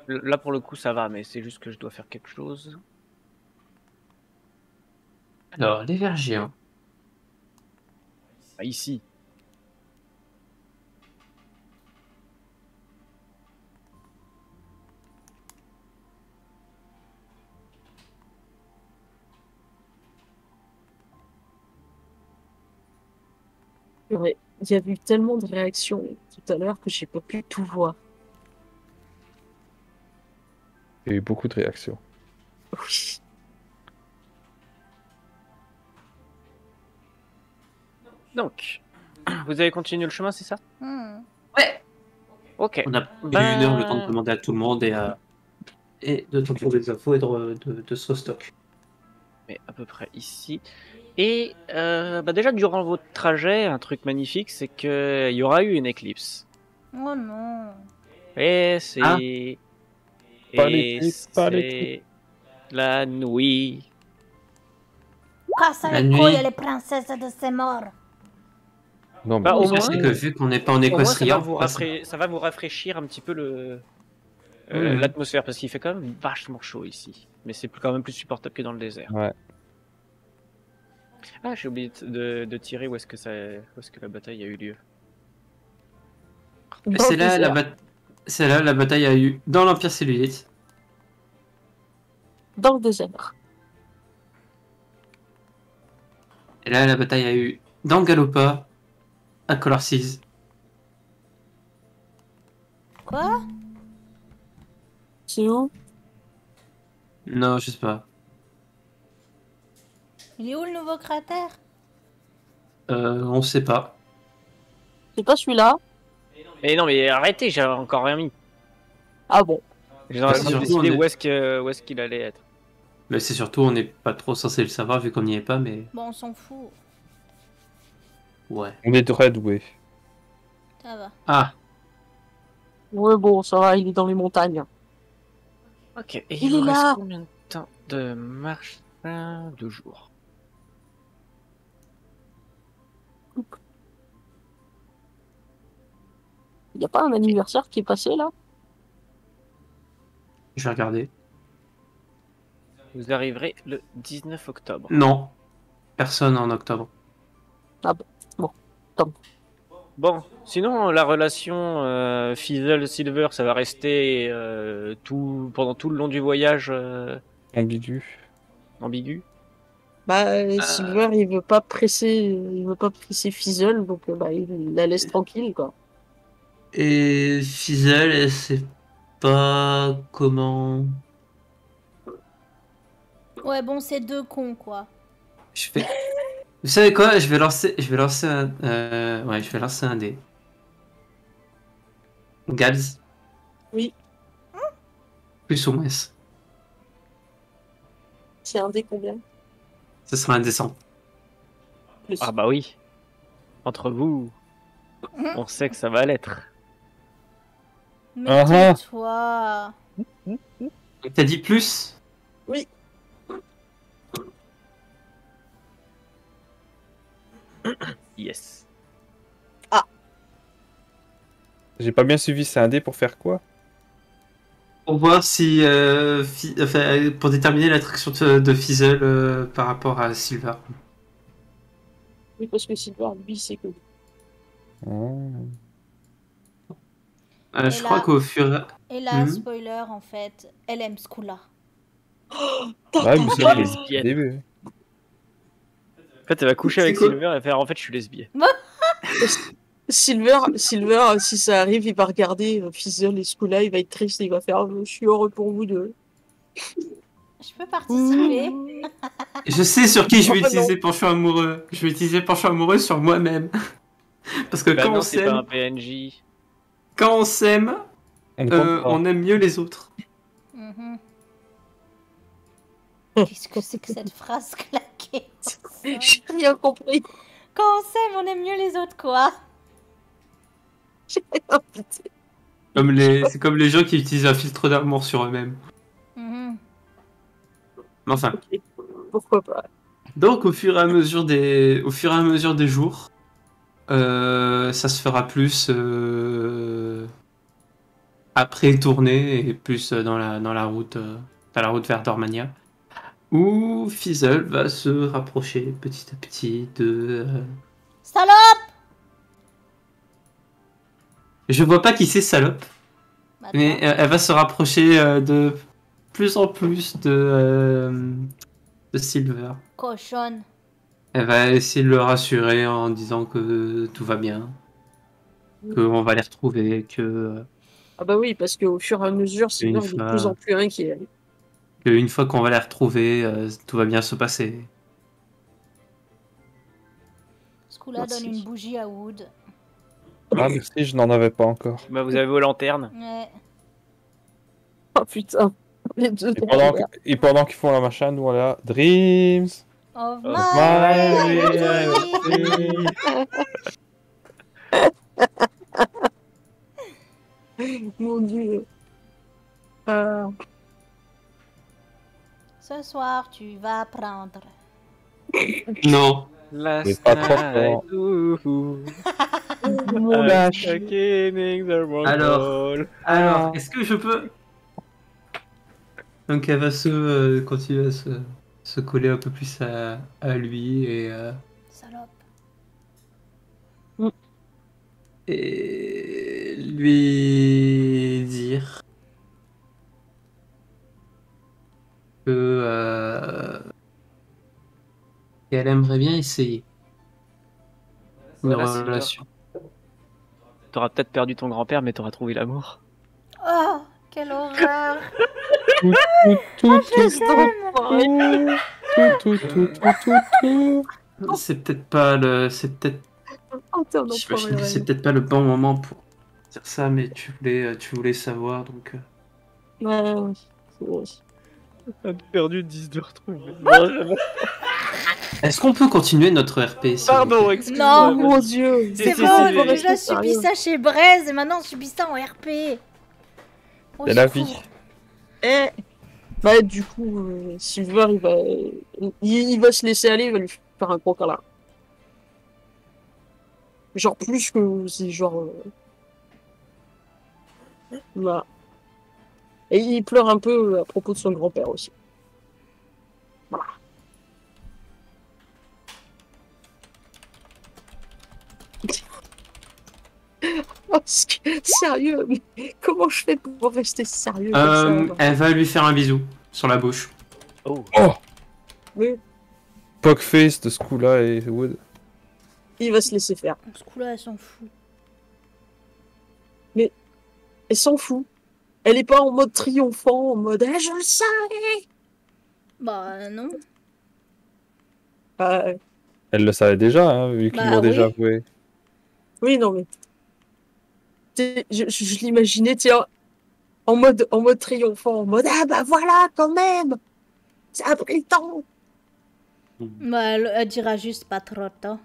Là pour le coup ça va, mais c'est juste que je dois faire quelque chose. Alors, les vers géants. Ah, ici. Ouais, Il y a eu tellement de réactions tout à l'heure que j'ai pas pu tout voir. Il y a eu beaucoup de réactions. Oui. Donc, vous avez continué le chemin, c'est ça? Hmm. Ok. On a pris Ben- une heure le temps de demander à tout le monde et, à... et de trouver des infos et de, de, de se restock. Mais à peu près ici. Et euh, bah déjà durant votre trajet, un truc magnifique, c'est que il y aura eu une éclipse. Oh non. Et c'est Ah. Pas et l'éclipse, pas c'est l'éclipse. La nuit. Casse La les nuit. couilles les princesses de ces morts. Non, mais Bah, au moins- c'est que vu qu'on n'est pas en moins, ça va, vous c'est- rafra- ça va vous rafraîchir un petit peu le euh, l'atmosphère parce qu'il fait quand même vachement chaud ici. Mais c'est quand même plus supportable que dans le désert. Ouais. Ah, j'ai oublié de, de tirer où est-ce que ça, où est-ce que la bataille a eu lieu. C'est là, la désert. bat- c'est là la bataille a eu dans l'Empire Cellulite. Dans le désert. Et là, la bataille a eu dans Galopa, à Color 6. Quoi? C'est où Non, je sais pas. Il est où le nouveau cratère? Euh, on sait pas. C'est pas celui-là Mais non, mais arrêtez, j'ai encore rien mis. Ah bon. J'ai en train de décider est- où est-ce que où est-ce qu'il allait être. Mais c'est surtout, on n'est pas trop censé le savoir vu qu'on n'y est pas, mais Bon, on s'en fout. ouais. on est très doués. Ça va. Ah, Ouais, bon, ça va, il est dans les montagnes. Ok. Et Il il, vous est reste là. combien de temps de marche? Deux jours. Il n'y a pas un anniversaire qui est passé là je vais regarder. Vous arriverez le 19 octobre. Non, personne en octobre. Bon, sinon la relation euh, Fizzle-Silver, ça va rester euh, tout, pendant tout le long du voyage euh, Ambigu. ambigu. Bah, Silver, il veut pas presser, il veut pas presser Fizzle, donc euh, bah, il la laisse tranquille, quoi. Et Fizzle, elle sait pas comment. Ouais, bon, c'est deux cons, quoi. Je fais. Vous savez quoi? Je vais lancer, je vais lancer un, euh, ouais, je vais lancer un dé. Gals. Oui. Plus ou moins. C'est un dé combien? Ce sera un descend. Plus. Ah bah oui. Entre vous, on sait que ça va l'être. Mais Ah ah. tais-toi. T'as dit plus? Yes. J'ai pas bien suivi, c'est un dé pour faire quoi? Pour voir si, euh, Fi- enfin, pour déterminer l'attraction de, de Fizzle euh, par rapport à Silver. Oui, parce que Silver, lui, c'est que. Oh. Euh, je là- crois qu'au fur et Et là, Mhm. spoiler, en fait, elle aime Skula. Ouais, mais c'est Ah, le lesbienne. début. En fait, elle va coucher avec Silver et faire en fait, je suis lesbienne. [laughs] Silver, Silver, si ça arrive, il va regarder Fizzle et Skula, il va être triste, il va faire euh, Je suis heureux pour vous deux. Je peux participer Je sais sur qui je vais Oh, non. utiliser penchant amoureux. Je vais utiliser penchant amoureux sur moi-même. [laughs] Parce que Bah quand, non, on c'est pas un s'aime, PNJ. Quand on s'aime, On euh, on aime mieux les autres. Mhm. Qu'est-ce que c'est que cette [laughs] phrase claquée J'ai rien compris. [laughs] Quand on s'aime, on aime mieux les autres, quoi. Comme les, c'est comme les gens qui utilisent un filtre d'amour sur eux-mêmes. Mais Enfin, Pourquoi pas donc au fur et à mesure des, au fur et à mesure des jours, euh, ça se fera plus euh, après tournée et plus dans la, dans la route, euh, dans la route vers Dormania, où Fizzle va se rapprocher petit à petit de. euh, Salope Je vois pas qui c'est salope, Maintenant. mais euh, elle va se rapprocher euh, de plus en plus de, euh, de Silver. Cochonne. Elle va essayer de le rassurer en disant que tout va bien, qu'on va les retrouver, que, Ah bah oui, parce qu'au fur et à mesure, Silver Une il est de fois- plus en plus inquiet. que une fois qu'on va les retrouver, euh, tout va bien se passer. Merci. donne une bougie à Wood. Ah, merci, je n'en avais pas encore. Bah, vous avez vos lanternes. Ouais. Oh putain, [laughs] les deux. Et pendant, que- et pendant qu'ils font la machin, nous on est là. Dreams Of Of my reality. [laughs] Mon dieu. Euh, Ce soir, tu vas apprendre. Non. Last Mais pas trop night, ooh, Alors. Alors, est-ce que je peux... Donc elle va se euh, continuer à se, se coller un peu plus à, à lui et, euh, Salope. et lui dire que euh, qu'elle aimerait bien essayer une Voilà, relation. T'auras peut-être perdu ton grand-père, mais t'auras trouvé l'amour. Oh, quelle horreur. Tout, tout, tout, tout, tout, tout, tout, tout. C'est peut-être pas le, c'est peut-être, c'est peut-être pas le bon moment pour dire ça, mais tu voulais, tu voulais savoir donc. euh, Ouais, ouais. On a perdu 10 de retrouver. [laughs] Est-ce qu'on peut continuer notre RP Pardon, excuse-moi. Oh mon dieu. C'est bon, j'ai si. déjà subi ça chez Braise et maintenant on subit ça en RP. Oh, la vie. Du coup, euh, Silver, il va, il, va se laisser aller, il va lui faire un gros câlin. Genre plus que c'est genre. Euh, voilà. Et il pleure un peu à propos de son grand-père aussi. Voilà. [laughs] Parce que, sérieux, mais comment je fais pour rester sérieux comme Euh, ça elle va lui faire un bisou sur la bouche. Oh, Oh Oui, Pokeface de ce coup-là et Wood. il va se laisser faire. Ce coup-là, elle s'en fout. Elle s'en fout. Elle est pas en mode triomphant, en mode eh, je le savais. Bah, non. Euh, Elle le savait déjà, hein, vu qu'ils Bah l'ont déjà avoué. oui, non, mais. Je, je, je l'imaginais, tiens, en mode, en mode triomphant, en mode ah bah voilà, quand même Ça a pris le temps Bah, elle, elle dira juste pas trop tôt.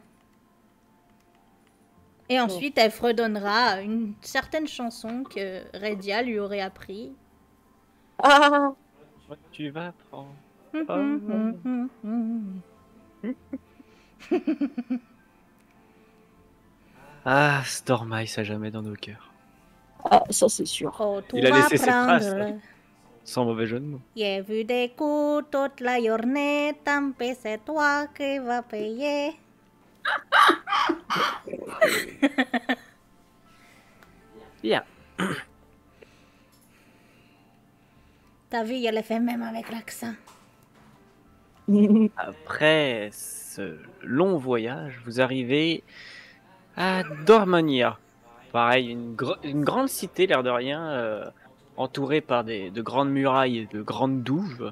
Et ensuite, elle fredonnera une certaine chanson que Redia lui aurait appris. Ah tu vas prendre. [laughs] Ah, Stormice à jamais dans nos cœurs. Ah, ça c'est sûr. Oh, Il a laissé ses traces. Sans mauvais jeu de mots. J'ai vu des coups toute la journée, tant pis c'est toi qui vas payer. [laughs] Bien. [coughs] T'as vu, elle le fait même avec l'accent. Après ce long voyage, vous arrivez à Dormania. Pareil, une, gr- une grande cité, l'air de rien, euh, entourée par des, de grandes murailles et de grandes douves.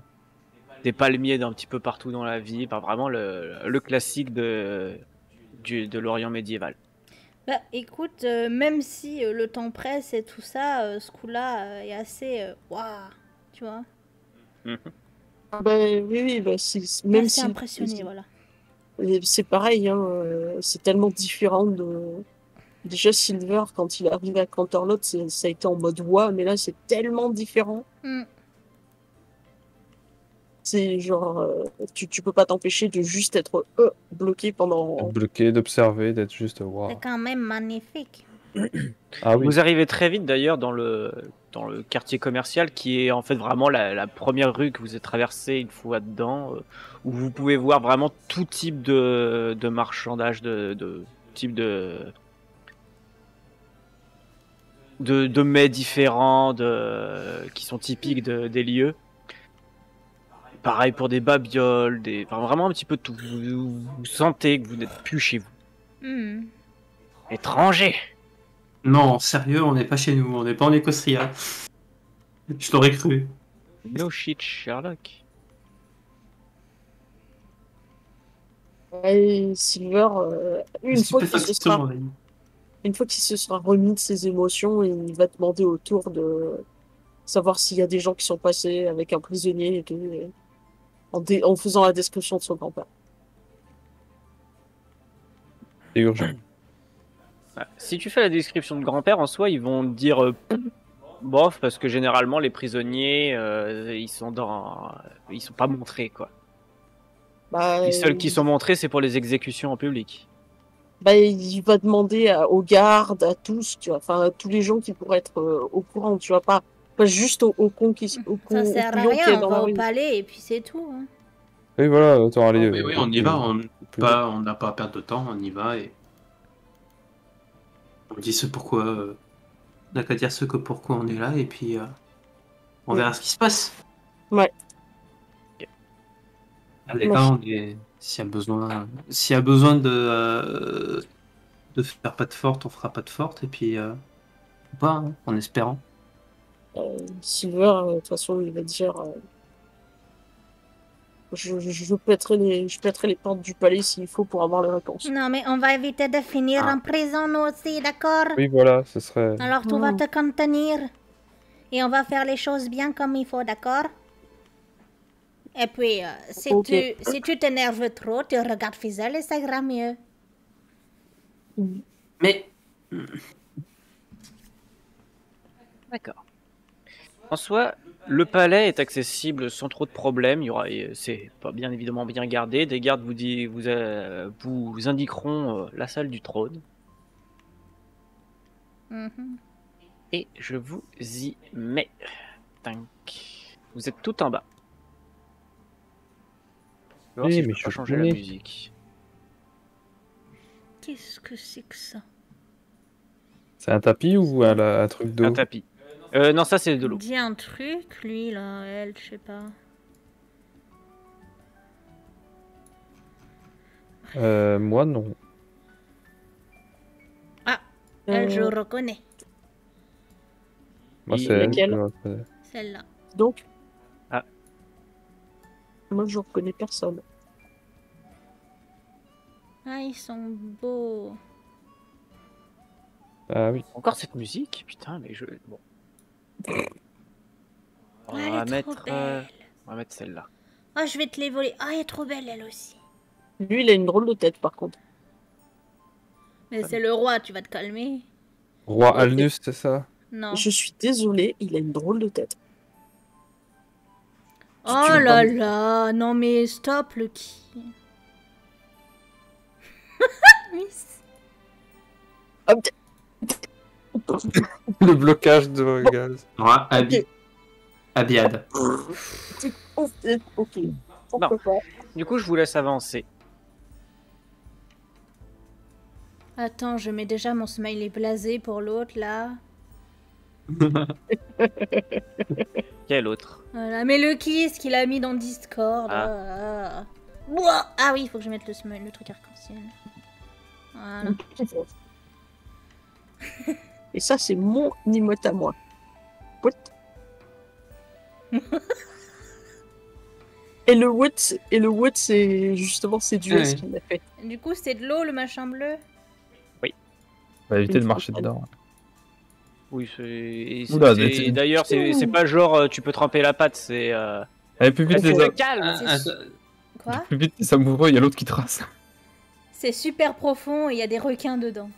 Des palmiers d'un petit peu partout dans la ville. Enfin, vraiment le, le classique de, du- de l'Orient médiéval. Bah écoute, euh, même si euh, le temps presse et tout ça, euh, ce coup-là euh, est assez... Waouh Tu vois Ah bah, oui, oui, bah, c'est- même Assez si impressionné, voilà. C'est pareil, hein, euh, c'est tellement différent de. Déjà, Silver, quand il est arrivé à Canterlot, c'est- ça a été en mode ouais, mais là, c'est tellement différent. Hmm. C'est genre, euh, tu, tu peux pas t'empêcher de juste être euh, bloqué pendant. Bloqué, d'observer, d'être juste waouh. C'est quand même magnifique. Ah oui. Vous arrivez très vite d'ailleurs dans le, dans le quartier commercial qui est en fait vraiment la, la première rue que vous avez traversée une fois dedans, euh, où vous pouvez voir vraiment tout type de, de marchandage, de, de type de, de, de mets différents de, qui sont typiques de- des lieux. Pareil pour des babioles, des, enfin, vraiment un petit peu de tout. Vous, vous sentez que vous n'êtes plus chez vous. Hmm. Étranger Non, sérieux, on n'est pas chez nous, on n'est pas en Écostria. Je l'aurais cru. No shit, Sherlock. Et Silver, euh, une, fois qu'il se sera, mon ami. une fois qu'il se sera remis de ses émotions, il va demander autour de savoir s'il y a des gens qui sont passés avec un prisonnier et tout, et en, dé- en faisant la description de son grand-père. C'est urgent. Ouais. Si tu fais la description de grand-père, en soi, ils vont dire euh, bof, parce que généralement, les prisonniers, euh, ils sont dans. Ils sont pas montrés, quoi. Bah, Les seuls qui il- sont montrés, c'est pour les exécutions en public. bah, il va demander à- aux gardes, à tous, tu vois, enfin, à tous les gens qui pourraient être euh, au courant, tu vois, pas, pas juste aux, aux cons qui, cons, Ça sert à couillons qui est rien, on va au palais et puis c'est tout. hein. Oui, voilà, autant aller. Mais oui, on y va, on n'a pas à perdre de temps, on y va et. On dit ce pourquoi. euh, On n'a qu'à dire ce que pourquoi on est là et puis. euh, On verra ce qui se passe. Ouais. Allez, là, on est. S'il y a besoin, s'il y a besoin de. euh, de faire pas de forte, on fera pas de forte et puis. euh, ou pas, hein, en espérant. Euh, Silver, euh, de toute façon, il va dire je, je, je pèterai les, je pèterai les portes du palais s'il faut pour avoir les réponses. Non, mais on va éviter de finir Ah. en prison nous aussi, d'accord? Oui, voilà, ce serait. Alors tu vas Mm. te contenir. Et on va faire les choses bien comme il faut, d'accord? Et puis, euh, si tu si tu t'énerves trop, tu regardes Fizel et ça ira mieux. Mais. D'accord. En soi, le palais est accessible sans trop de problèmes. Il y aura, c'est bien évidemment bien gardé. Des gardes vous, dit, vous, euh, vous indiqueront euh, la salle du trône. Mhm. Et je vous y mets. Tac. Vous êtes tout en bas. Je vais voir Oui, si je mais peux je changer la musique. Qu'est-ce que c'est que ça? C'est un tapis ou un, un truc d'eau? Un tapis. Euh, non, ça c'est de l'eau. Dis un truc, lui, là, elle, je sais pas. Euh, Moi, non. Elle, je Euh, reconnais. Moi, c'est elle Lequel que je reconnais. Celle-là. Donc. Ah. Moi, je reconnais personne. Ah, ils sont beaux. Ah oui. Encore cette musique? Putain, mais je. Bon. On Ah, elle va est mettre. trop belle. euh, On va mettre celle-là. Ah, je vais te les voler. Ah, elle est trop belle, elle aussi. Lui, il a une drôle de tête, par contre. Mais c'est le roi, tu vas te calmer. Roi. Alnus, c'est ça? Non. Je suis désolée, il a une drôle de tête. Oh Tu là là, non mais stop le qui. [laughs] Miss. Le blocage de gaz. Roi Abi. Abiad. Euh, ok. Pas Du coup, je vous laisse avancer. Attends, je mets déjà mon smiley blasé pour l'autre là. [laughs] Quel autre Voilà, mais le kiss qu'il a mis dans Discord. Ah. ah, ah. Ouah, ah oui, il faut que je mette le, smile- le truc arc-en-ciel. Voilà. [laughs] Et ça, c'est mon emote à moi. What? [laughs] Et le what, c'est- et le what, c'est justement c'est du S qu'il a fait. Du coup, c'est de l'eau le machin bleu? Va éviter de marcher dedans. Oui, c'est- et c'est- Oula, c'est- mais- d'ailleurs, c'est c'est pas genre euh, tu peux tremper la patte, c'est. Euh... Allez, plus vite, les le calme. Quoi? Plus vite, les amoureux, il y a l'autre qui trace. C'est super profond et il y a des requins dedans.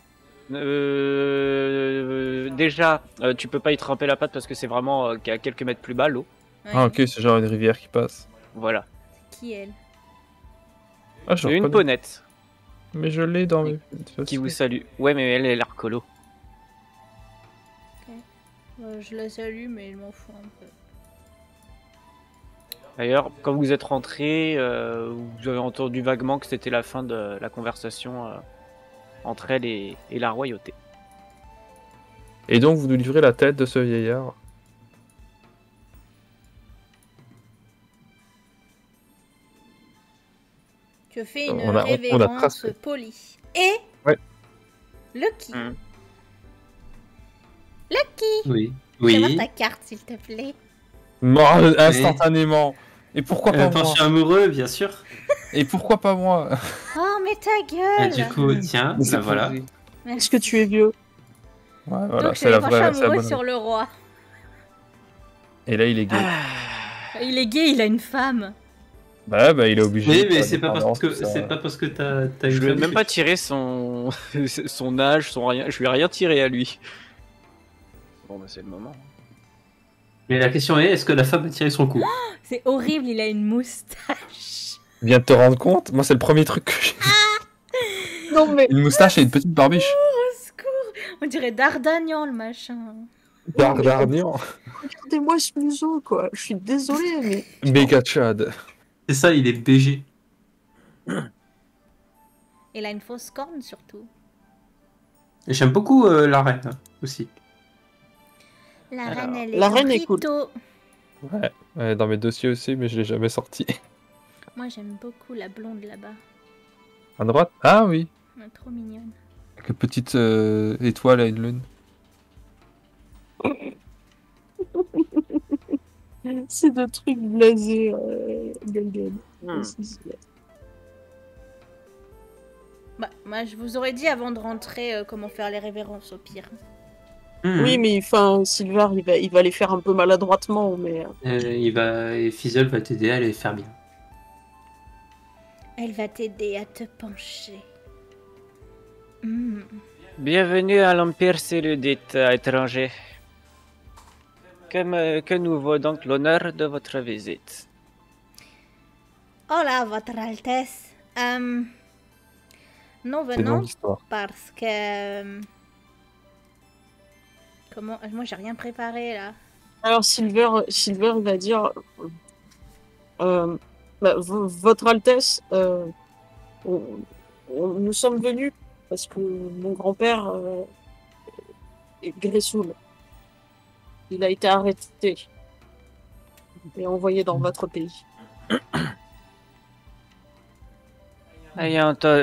Euh, déjà, euh, tu peux pas y tremper la patte parce que c'est vraiment euh, qu'à quelques mètres plus bas l'eau. Ouais. Ah, ok, c'est genre une rivière qui passe. Voilà. Qui elle? Ah, je une ponette Mais je l'ai dans mes. qui vous salue. Ouais, mais elle, est l'arcolo. Euh, Je la salue, mais je m'en fous un peu. D'ailleurs, quand vous êtes rentré, euh, vous avez entendu vaguement que c'était la fin de la conversation euh, entre elle et, et la royauté. Et donc, vous nous livrez la tête de ce vieillard. Je fais une On a- on- on a révérence polie. Et Ouais. Lucky. Hmm. Lucky Oui. Oui. ta carte, s'il te plaît. Mort instantanément. Et pourquoi pas Euh, moi penché amoureux, bien sûr. Et pourquoi pas moi? Oh, mais ta Et gueule du coup, tiens, bah voilà. Est-ce que tu es vieux? Ouais, voilà, Donc, c'est la vraie. la amoureux bonne- sur le roi. Et là, il est gay. Ah. Il est gay, il a une femme. Bah, bah, il est obligé. Oui, de mais faire c'est pas parce que c'est pas parce que t'as t'as Je lui ai même pas tiré son [laughs] son âge, son rien. Je lui ai rien tiré à lui. Bon, bah c'est le moment. Mais la question est, est-ce que la femme a tiré son coup? [gasps] C'est horrible, il a une moustache. Viens de te rendre compte? Moi, c'est le premier truc que j'ai. Non, mais Une moustache et une petite barbiche. Au secours On dirait D'Artagnan, le machin. D'Ardarnian. regardez-moi ce museau, quoi. Je suis désolée, mais Méga Chad. C'est ça, il est BG. Il a une fausse corne, surtout. Et J'aime beaucoup euh, la reine aussi. La Alors, reine, elle est la reine est cool. plutôt- Ouais. ouais, dans mes dossiers aussi, mais je l'ai jamais sorti. [laughs] Moi, j'aime beaucoup la blonde là-bas. À droite? Ah oui. Trop mignonne. Avec une petite euh, étoile à une lune. [laughs] c'est de trucs blasés, euh, c'est- Bah, moi, je vous aurais dit avant de rentrer euh, comment faire les révérences au pire. Mhm. Oui, mais enfin, Silver, il va, il va les faire un peu maladroitement, mais euh, Euh, il va, et Fizzle va t'aider à les faire bien. Elle va t'aider à te pencher. Hmm. Bienvenue à l'Empire Céludite, euh, étranger. Que, me- que nous vaut donc l'honneur de votre visite? Hola, votre Altesse. Euh, nous venons parce que... Comment Moi, j'ai rien préparé, là. alors Silver, Silver il va dire, euh, bah, votre Altesse, euh, on- on- nous sommes venus parce que mon grand-père euh, et Gressoul. Il a été arrêté et envoyé dans votre pays.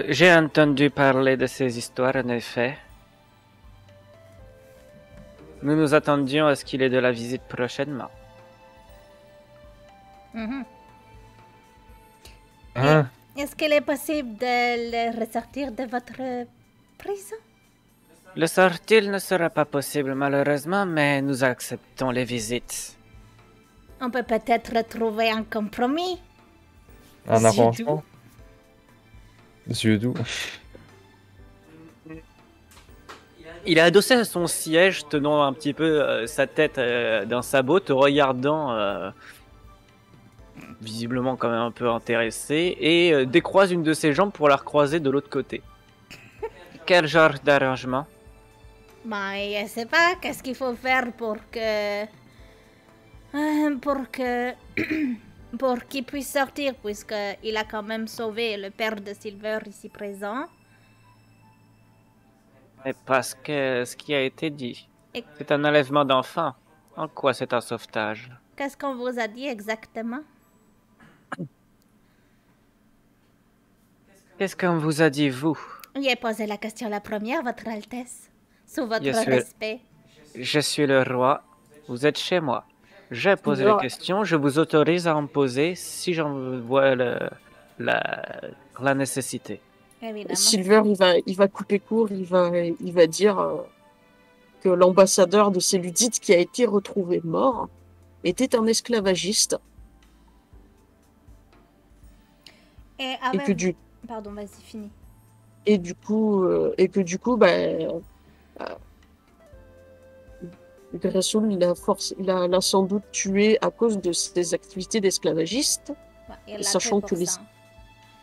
J'ai entendu parler de ces histoires, en effet. Nous nous attendions à ce qu'il ait de la visite prochainement. Mhm. Hein? Est-ce qu'il est possible de le ressortir de votre prison? Le sortir ne sera pas possible malheureusement, mais nous acceptons les visites. On peut peut-être trouver un compromis. Un arrangement? Monsieur Doux. Il est adossé à son siège, tenant un petit peu euh, sa tête euh, d'un sabot, te regardant euh, visiblement quand même un peu intéressé, et euh, décroise une de ses jambes pour la recroiser de l'autre côté. Quel genre d'arrangement? Ben, je sais pas, qu'est-ce qu'il faut faire pour que. Pour que. [clears throat] pour qu'il puisse sortir, puisqu'il a quand même sauvé le père de Silver ici présent. Et parce que ce qui a été dit, Et- c'est un enlèvement d'enfant. En quoi c'est un sauvetage? Qu'est-ce qu'on vous a dit exactement? Qu'est-ce qu'on vous a dit, vous? J'ai posé la question la première, Votre Altesse. Sous votre sûr. respect. Je suis le roi, vous êtes chez moi. J'ai posé roi. questions, je vous autorise à en poser si j'en vois le- la, la nécessité. Évidemment. Silver, il va, il va couper court, il va, il va dire euh, que l'ambassadeur de Céludite qui a été retrouvé mort était un esclavagiste Et que du Pardon, vas-y, fini. et du coup euh, et que du coup ben euh, Gressoul, il a force il a, l'a sans doute tué à cause de ses activités d'esclavagiste Ouais, Sachant que les- ça.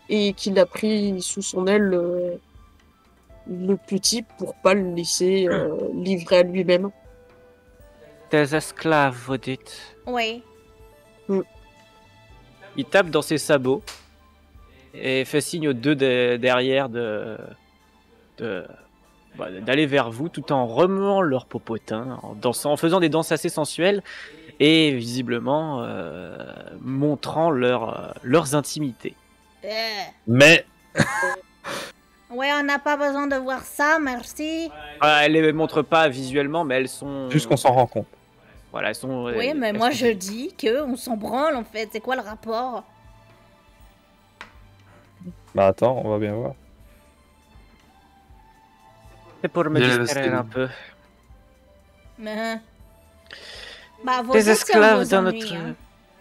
Et qu'il a pris sous son aile euh, le petit pour pas le laisser euh, livrer à lui-même. Des esclaves, vous dites. Oui. Il tape dans ses sabots et fait signe aux deux de- derrière de, de- bah, d'aller vers vous tout en remuant leur popotin, en dansant, en faisant des danses assez sensuelles et visiblement euh, montrant leur, leurs intimités. Euh, Mais [laughs] Ouais, on n'a pas besoin de voir ça, merci. Ah, elles les montrent pas visuellement, mais elles sont. juste qu'on s'en rend compte. Voilà, elles sont. Oui, elles- mais elles moi sont- je dis que on s'en branle en fait. C'est quoi le rapport? Bah attends, on va bien voir. C'est pour me distraire un peu. Mais... Bah, vos Des esclaves dans notre. hein.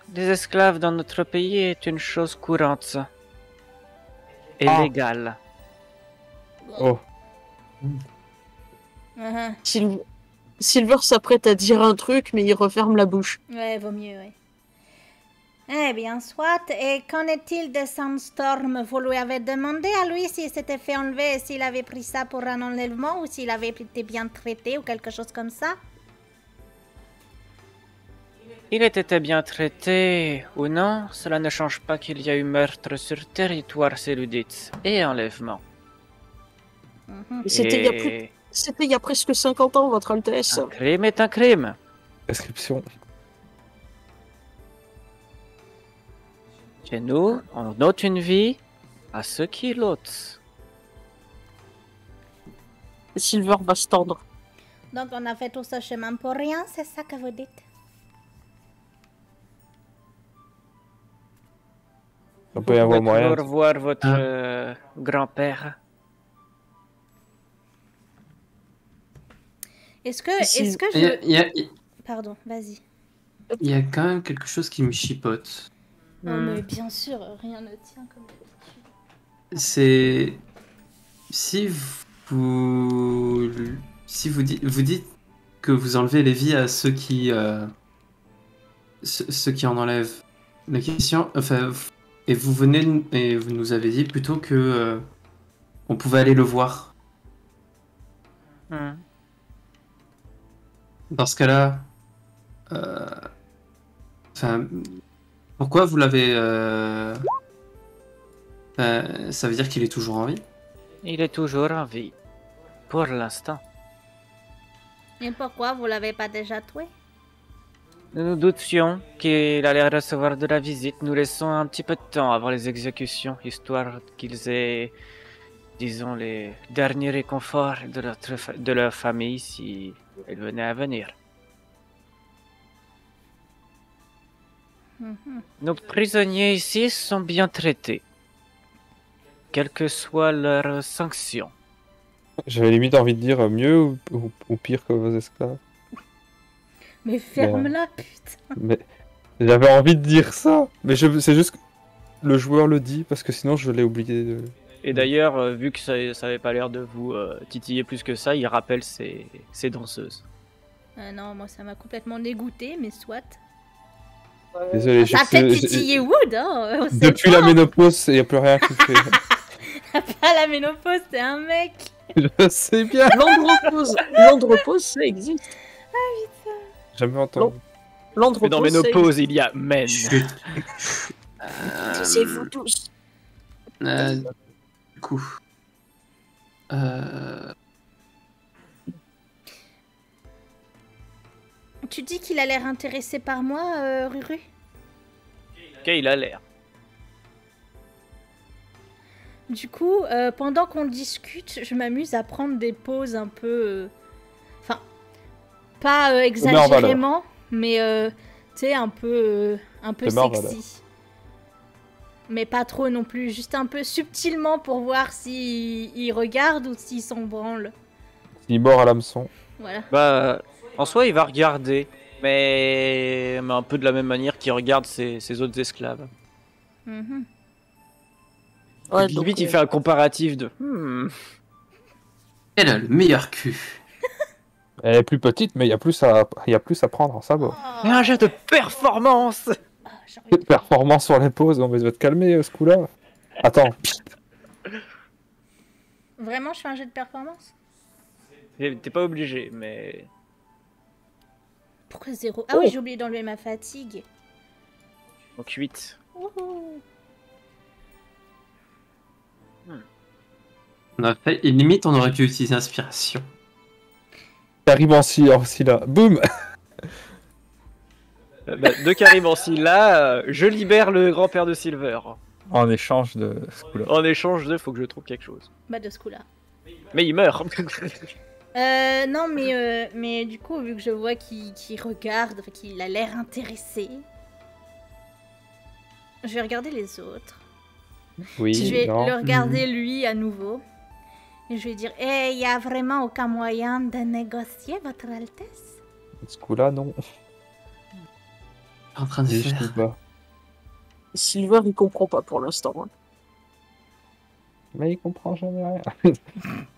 Des esclaves dans notre pays est une chose courante. ça. Et Ah. Oh. Sil- Silver s'apprête à dire un truc, mais il referme la bouche. Ouais, vaut mieux, ouais. Eh bien, soit. Et qu'en est-il de Sandstorm? Vous lui avez demandé à lui s'il s'était fait enlever et s'il avait pris ça pour un enlèvement ou s'il avait été bien traité ou quelque chose comme ça? Il était bien traité ou non, cela ne change pas qu'il y a eu meurtre sur territoire céludite et enlèvement. Mhm. Et C'était il, y a Et plus- c'était il y a presque 50 ans, Votre Altesse. Un crime est un crime. description. Chez nous, on ôte une vie à ceux qui l'ôtent. Silver va se tendre. Donc, on a fait tout ce chemin pour rien, c'est ça que vous dites? On peut y avoir Vous moyen. pouvez toujours voir votre Ah. euh, grand-père. Est-ce que, Si- est-ce que Il y, a, je... il y a- Pardon, vas-y. il y a quand même quelque chose qui me chipote. Oh, Hmm. mais bien sûr, rien ne tient comme d'habitude. C'est si vous si vous dites vous dites que vous enlevez les vies à ceux qui euh, ceux, ceux qui en enlèvent. La question, enfin, et vous venez et vous nous avez dit plutôt que euh, on pouvait aller le voir. Hmm. Dans ce cas-là, euh, enfin, pourquoi vous l'avez euh, euh, Ça veut dire qu'il est toujours en vie? Il est toujours en vie. Pour l'instant. Et pourquoi vous l'avez pas déjà tué? Nous nous doutions qu'il allait recevoir de la visite. Nous laissons un petit peu de temps avant les exécutions, histoire qu'ils aient, disons, les derniers réconforts de leur, de leur famille si elle venait à venir. Mhm. Nos prisonniers ici sont bien traités, quelle que soit leur sanction. J'avais limite envie de dire mieux ou, ou- ou pire que vos esclaves. Mais ferme-la, putain. Mais j'avais envie de dire ça. Mais je... c'est juste que le joueur le dit parce que sinon je l'ai oublié. De... Et d'ailleurs, euh, vu que ça, ça avait pas l'air de vous euh, titiller plus que ça, il rappelle ses, ses danseuses. Euh, non, moi ça m'a complètement dégoûté, mais soit. Désolé, peut-être sais- titillé Wood, hein Depuis pas. la ménopause, il n'y a plus rien qui fait. [laughs] Pas la ménopause, t'es un mec. je sais bien. L'andropause, l'andropause, ça existe. Jamais entendu. Mais L'andropause, dans Ménopause, il y a Men. Chut. existe. Taisez-vous tous. Euh, du coup. Euh, Tu dis qu'il a l'air intéressé par moi, euh, Ruru? Ok, il a l'air. Du coup, euh, pendant qu'on discute, je m'amuse à prendre des pauses un peu. Pas euh, exagérément, mais euh, tu sais, un peu, euh, un peu sexy. Mais pas trop non plus, juste un peu subtilement pour voir s'il il regarde ou s'il s'en branle. Il mord à l'hameçon. Voilà. Bah, en soi, il va regarder, mais, mais un peu de la même manière qu'il regarde ses, ses autres esclaves. Mhm. Ouais, donc, Limite, il fait un comparatif de. Hmm. Elle a le meilleur cul. Elle est plus petite, mais il y a plus à, il y a plus à prendre en sabot. Oh, un jeu de performance ah, j'ai envie de- Performance sur les pauses, on va te calmer euh, ce coup-là. Attends, Vraiment, je fais un jeu de performance? T'es pas obligé, mais. Pourquoi zéro? Ah Oh. oui, j'ai oublié d'enlever ma fatigue. Donc 8. Wouhou. On a fait, et limite, on aurait pu utiliser inspiration. T'arrives en si là. Boum [laughs] Euh, bah, de Caribancy là, euh, je libère le grand-père de Silver. En échange de ce coup-là. En échange de, faut que je trouve quelque chose. Bah, de ce coup-là. Mais il meurt. [laughs] Euh, non, mais, euh, mais du coup, vu que je vois qu'il regarde, qu'il a l'air intéressé, je vais regarder les autres. Oui, je vais non. le regarder lui à nouveau. Et je vais dire Eh, il y a vraiment aucun moyen de négocier, Votre Altesse? Ce coup-là, non. En train de faire. Silver, il comprend pas pour l'instant. hein. Mais il comprend jamais rien. [laughs]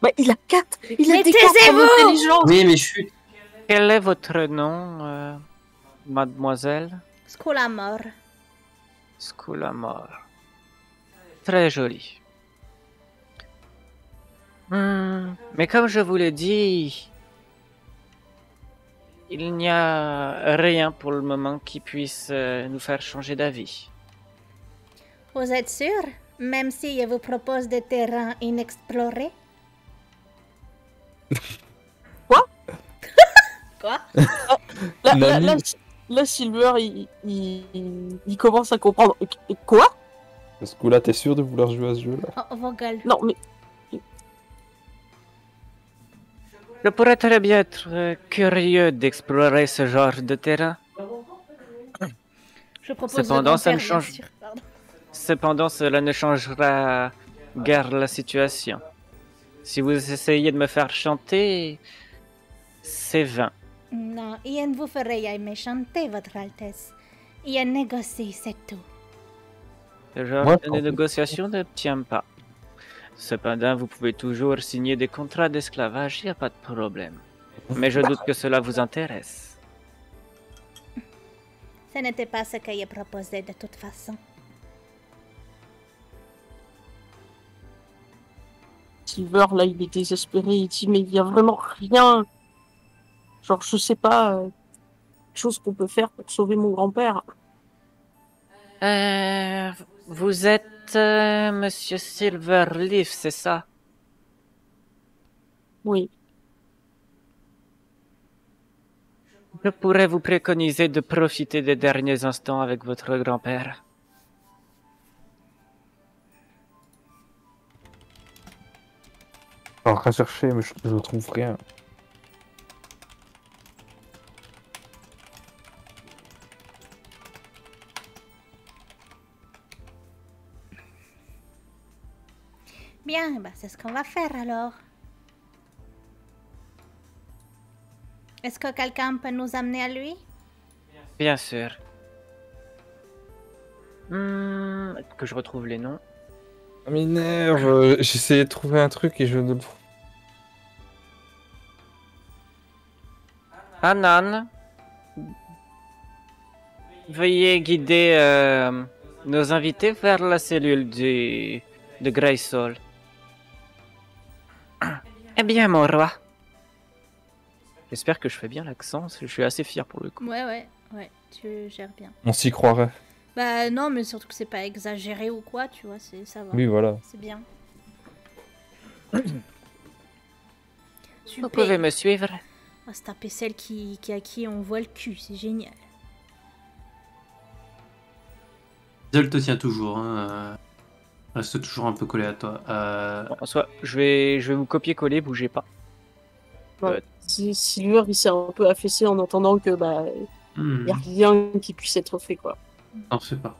Bah, il a 4 Il a Mais des quatre taisez-vous en intelligence Oui, mais chut. Quel est votre nom, euh, mademoiselle? Scolamor. Sculamore. Très joli. Hmm, mais comme je vous l'ai dit, il n'y a rien pour le moment qui puisse euh, nous faire changer d'avis. Vous êtes sûr Même si je vous propose des terrains inexplorés? [laughs] Quoi? [laughs] Quoi? Là, là, Nani. là, là, Silver, il, il, il commence à comprendre. Quoi? Ce coup-là, t'es sûr de vouloir jouer à ce jeu-là? Oh. Non, mais Je pourrais très bien être euh, curieux d'explorer ce genre de terrain. Je propose Cependant, le ça me grand-père, bien change. sûr. Cependant, cela ne changera guère la situation. Si vous essayez de me faire chanter, c'est vain. Non, je ne vous ferai jamais chanter, Votre Altesse. Je négocie, c'est tout. Le genre Moi, de négociation ne tient pas. Cependant, vous pouvez toujours signer des contrats d'esclavage, il n'y a pas de problème. Mais je doute que cela vous intéresse. Ce n'était pas ce que je proposais de toute façon. Silver, là, il est désespéré. Il dit, mais il y a vraiment rien. Genre, je sais pas. euh, chose qu'on peut faire pour sauver mon grand-père. Euh, vous êtes euh, Monsieur Silverleaf, c'est ça? Oui. Je pourrais vous préconiser de profiter des derniers instants avec votre grand-père. Je suis en train de chercher, mais je ne trouve rien. Bien, bah, c'est ce qu'on va faire alors. Est-ce que quelqu'un peut nous amener à lui? Bien sûr. Hmm, que je retrouve les noms? Ça m'énerve. euh, J'essayais de trouver un truc et je ne le trouve Anan, veuillez guider euh, nos invités vers la cellule du, de Greysol. Eh bien, mon roi. J'espère que je fais bien l'accent, je suis assez fier pour le coup. Ouais, ouais, ouais, tu gères bien. On s'y croirait. Bah non, mais surtout que c'est pas exagéré ou quoi, tu vois, c'est ça va. Oui, voilà. C'est bien. [coughs] Vous pouvez me suivre On va se taper celle qui, qui, à qui on voit le cul, c'est génial. Elle te tient toujours. Hein. Euh, Reste toujours un peu collé à toi. Euh, Bon, en soi, je vais, je vais vous copier-coller, bougez pas. Si Silver il s'est un peu affaissé en entendant que bah hmm, y a rien qui puisse être fait quoi. T'en fais pas.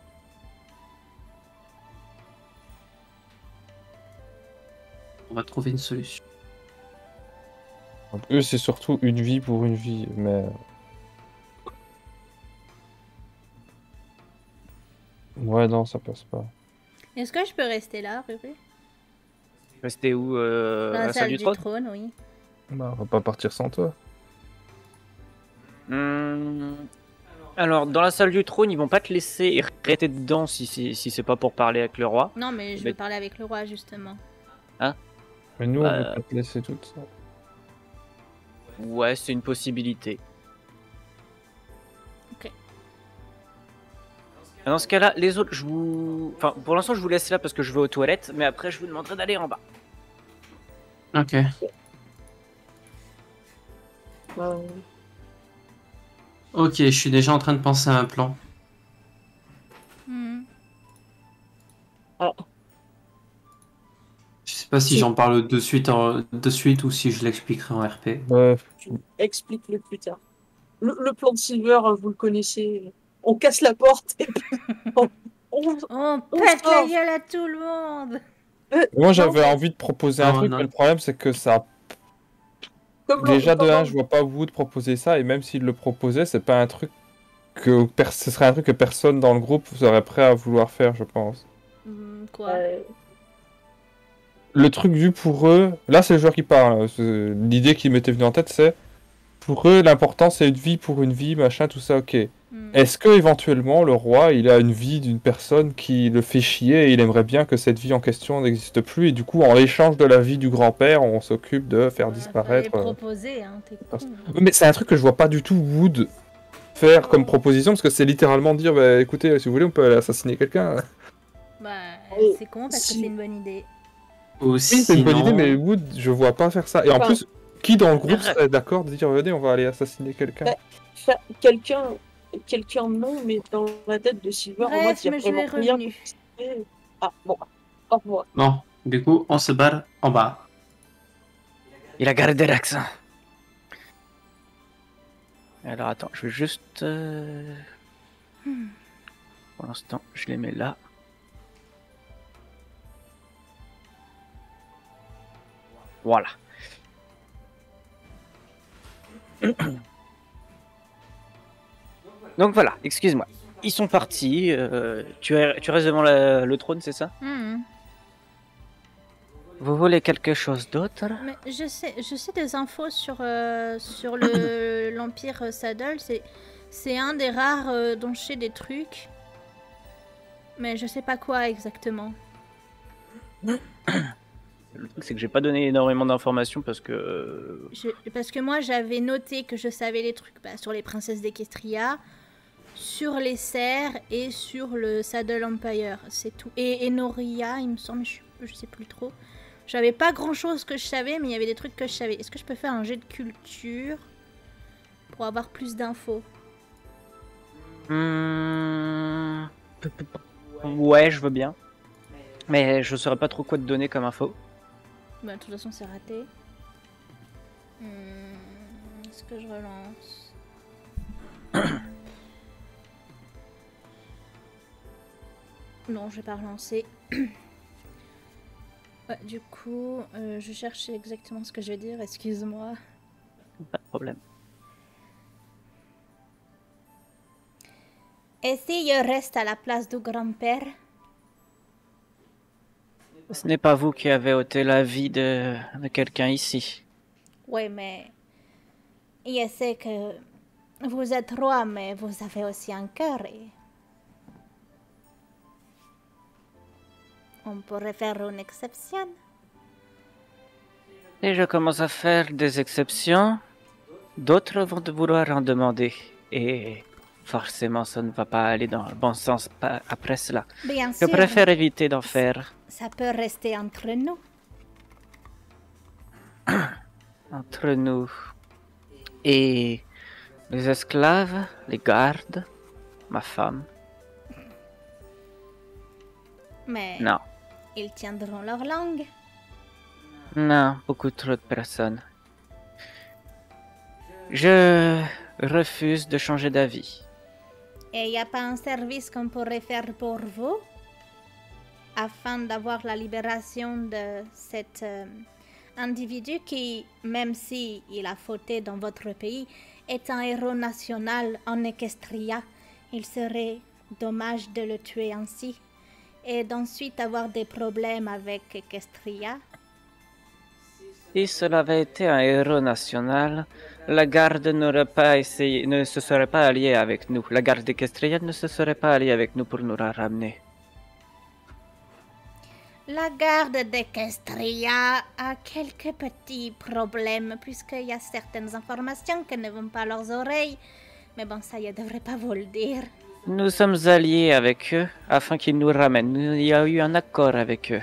On va trouver une solution. Eux, c'est surtout une vie pour une vie, mais. Ouais, non, ça passe pas. Est-ce que je peux rester là, Ruru? Restez où euh, Dans la salle du trône? oui. Bah, on va pas partir sans toi. Hmm. Alors, dans la salle du trône, ils vont pas te laisser rester dedans si, si, si c'est pas pour parler avec le roi. Non, mais je Mais- veux parler avec le roi, justement. Mais nous, Bah, on veut pas te laisser toute seule. Ouais, c'est une possibilité. Dans ce cas-là, les autres, je vous. Enfin, pour l'instant, je vous laisse là parce que je vais aux toilettes, mais après, je vous demanderai d'aller en bas. Ok. Euh, Ok, je suis déjà en train de penser à un plan. Hmm. Je sais pas si j'en parle de suite, en- de suite ou si je l'expliquerai en RP. Expliques-le plus tard. Le, le plan de Silver, vous le connaissez. On casse la porte et puis [laughs] on, on- On On pète la gueule à tout le monde Moi, j'avais envie de proposer un truc, non. mais le problème, c'est que ça. comme Déjà, de comme- un, je vois pas Wood proposer ça, et même s'il le proposait, c'est pas un truc que. per- Ce serait un truc que personne dans le groupe serait prêt à vouloir faire, je pense. Hmm, Quoi Euh, Le truc vu pour eux, là c'est le joueur qui parle. hein, c'est- L'idée qui m'était venue en tête c'est pour eux l'important c'est une vie pour une vie, machin, tout ça, ok. Hmm. Est-ce que éventuellement le roi il a une vie d'une personne qui le fait chier et il aimerait bien que cette vie en question n'existe plus et du coup en échange de la vie du grand-père on s'occupe de faire Ouais, disparaître. euh. proposer, hein. Mais c'est un truc que je vois pas du tout Wood faire comme proposition parce que c'est littéralement dire bah écoutez si vous voulez on peut aller assassiner quelqu'un. Bah, Oh, c'est con parce que si. c'est une bonne idée. Ou Oui, c'est une bonne idée, mais Wood, je vois pas faire ça. Et en plus, qui dans le groupe [laughs] serait d'accord de dire venez, on va aller assassiner quelqu'un? Fa- Quelqu'un, quelqu'un non, mais dans la tête de Silver, en mode, Bref, il y a vraiment vais rien. Ah bon, au revoir. Bon, du coup, on se barre en bas. Il a gardé l'accent. Alors attends, je vais juste. euh, Pour l'instant, je les mets là. Voilà. [clears throat] Donc voilà, excuse-moi. Ils sont partis. euh, tu, es- tu restes devant la- le trône, c'est ça Hmm. Vous voulez quelque chose d'autre Mais je sais, je sais des infos sur, euh, sur le [coughs] l'Empire euh, Saddle. C'est, c'est un des rares euh, dont je sais des trucs. Mais je sais pas quoi exactement. Le truc, c'est que j'ai pas donné énormément d'informations parce que. euh, Je- parce que moi j'avais noté que je savais les trucs bah, sur les princesses d'Equestria, sur les cerfs et sur le Saddle Empire. C'est tout. Et Enoria, il me semble, je, je sais plus trop. J'avais pas grand chose que je savais, mais il y avait des trucs que je savais. Est-ce que je peux faire un jet de culture pour avoir plus d'infos. Hmm, p- Ouais, je veux bien. Mais je saurais pas trop quoi te donner comme info. Bah, de toute façon, c'est raté. Hmm, Est-ce que je relance [clears throat] Non, je vais pas relancer. [clears throat] Ouais, du coup, euh, je cherche exactement ce que je veux dire, excuse-moi. Pas de problème. Et si je reste à la place du grand-père? Ce n'est pas vous qui avez ôté la vie de, de quelqu'un ici. Oui, mais je sais que vous êtes roi, mais vous avez aussi un cœur et... On pourrait faire une exception. Et je commence à faire des exceptions. D'autres vont vouloir en demander. Et forcément, ça ne va pas aller dans le bon sens après cela. Bien Je sûr, préfère éviter d'en faire ça peut rester entre nous. [clears throat] entre nous. Et les esclaves, les gardes, ma femme. Mais Non, ils tiendront leur langue. non, beaucoup trop de personnes. Je refuse de changer d'avis. Et il n'y a pas un service qu'on pourrait faire pour vous? Afin d'avoir la libération de cet euh, individu qui, même si il a fauté dans votre pays, est un héros national en Equestria. Il serait dommage de le tuer ainsi et d'ensuite avoir des problèmes avec Equestria. Si cela avait été un héros national, la garde n'aurait pas essayé, ne se serait pas alliée avec nous. La garde équestrienne ne se serait pas alliée avec nous pour nous la ramener. La garde d'Equestria a quelques petits problèmes puisqu'il y a certaines informations qui ne vont pas à leurs oreilles. Mais bon, ça, je devrais pas vous le dire. Nous sommes alliés avec eux afin qu'ils nous ramènent. Il y a eu un accord avec eux.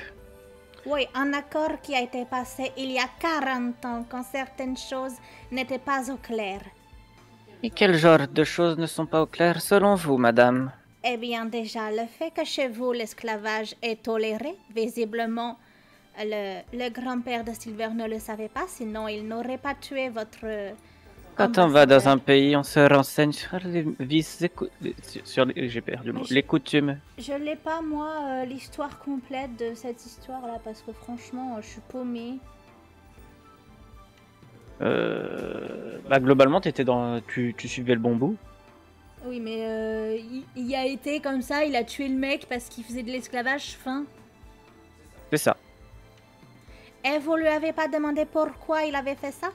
Oui, un accord qui a été passé il y a 40 ans quand certaines choses n'étaient pas au clair. Et quel genre de choses ne sont pas au clair selon vous, madame? Eh bien, déjà, le fait que chez vous l'esclavage est toléré, visiblement, le, le grand-père de Silver ne le savait pas, sinon il n'aurait pas tué votre. Quand on va dans un pays, on se renseigne sur les vices sur- les, j'ai perdu le mot, Mais je- les coutumes. Je l'ai pas, moi, euh, l'histoire complète de cette histoire-là, parce que franchement, euh, je suis paumée. Euh, bah, globalement, étais dans, tu, tu suivais le bon bout. Oui, mais euh, il, il a été comme ça, il a tué le mec parce qu'il faisait de l'esclavage fin. C'est ça. Et vous lui avez pas demandé pourquoi il avait fait ça?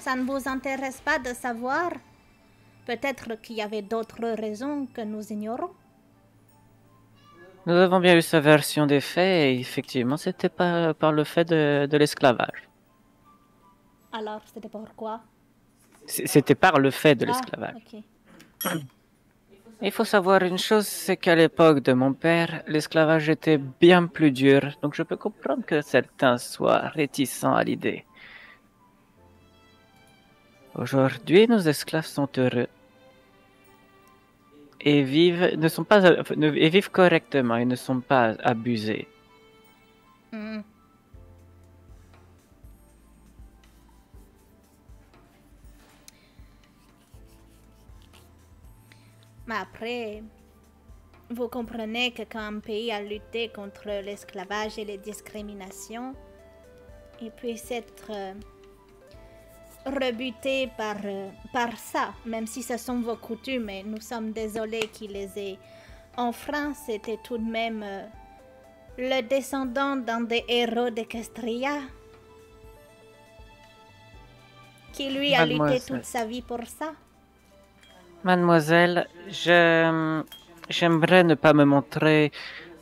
Ça ne vous intéresse pas de savoir? Peut-être qu'il y avait d'autres raisons que nous ignorons? Nous avons bien eu sa version des faits et effectivement, c'était pas par le fait de, de l'esclavage. Alors, c'était pourquoi C'était par le fait de Ah, l'esclavage. [clears throat] Il faut savoir une chose, c'est qu'à l'époque de mon père, l'esclavage était bien plus dur, donc je peux comprendre que certains soient réticents à l'idée. Aujourd'hui, nos esclaves sont heureux et vivent, ne sont pas, ne- et vivent correctement et ne sont pas abusés. Hmm. Mais après, vous comprenez que quand un pays a lutté contre l'esclavage et les discriminations, il puisse être rebuté par, euh, par ça, même si ce sont vos coutumes et nous sommes désolés qu'il les ait enfreints, c'était tout de même euh, le descendant d'un des héros d'Equestria, qui lui a lutté toute sa vie pour ça. Mademoiselle, je, j'aimerais ne pas me montrer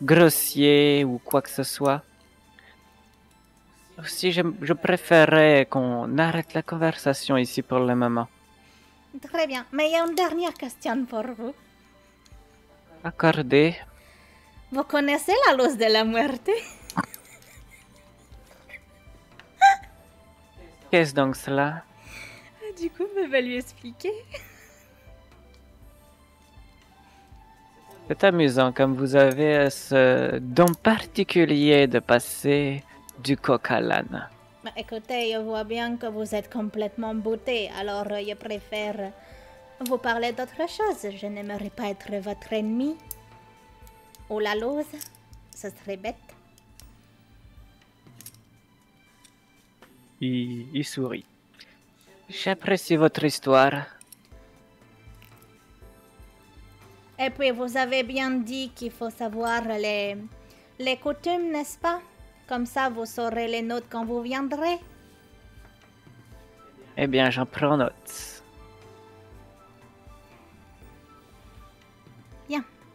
grossier ou quoi que ce soit. Aussi, je, je préférerais qu'on arrête la conversation ici pour le moment. Très bien, mais il y a une dernière question pour vous. Accordé. Vous connaissez la luz de la muerte? [laughs] Qu'est-ce donc cela? Du coup, elle va lui expliquer. C'est amusant comme vous avez ce don particulier de passer du coq à l'âne. Écoutez, je vois bien que vous êtes complètement beauté, alors je préfère vous parler d'autre chose. Je n'aimerais pas être votre ennemi. Ou la lose. Ce serait bête. Il, il sourit. J'apprécie votre histoire. Et puis, vous avez bien dit qu'il faut savoir les, les coutumes, n'est-ce pas? Comme ça, vous saurez les notes quand vous viendrez. Eh bien, j'en prends note.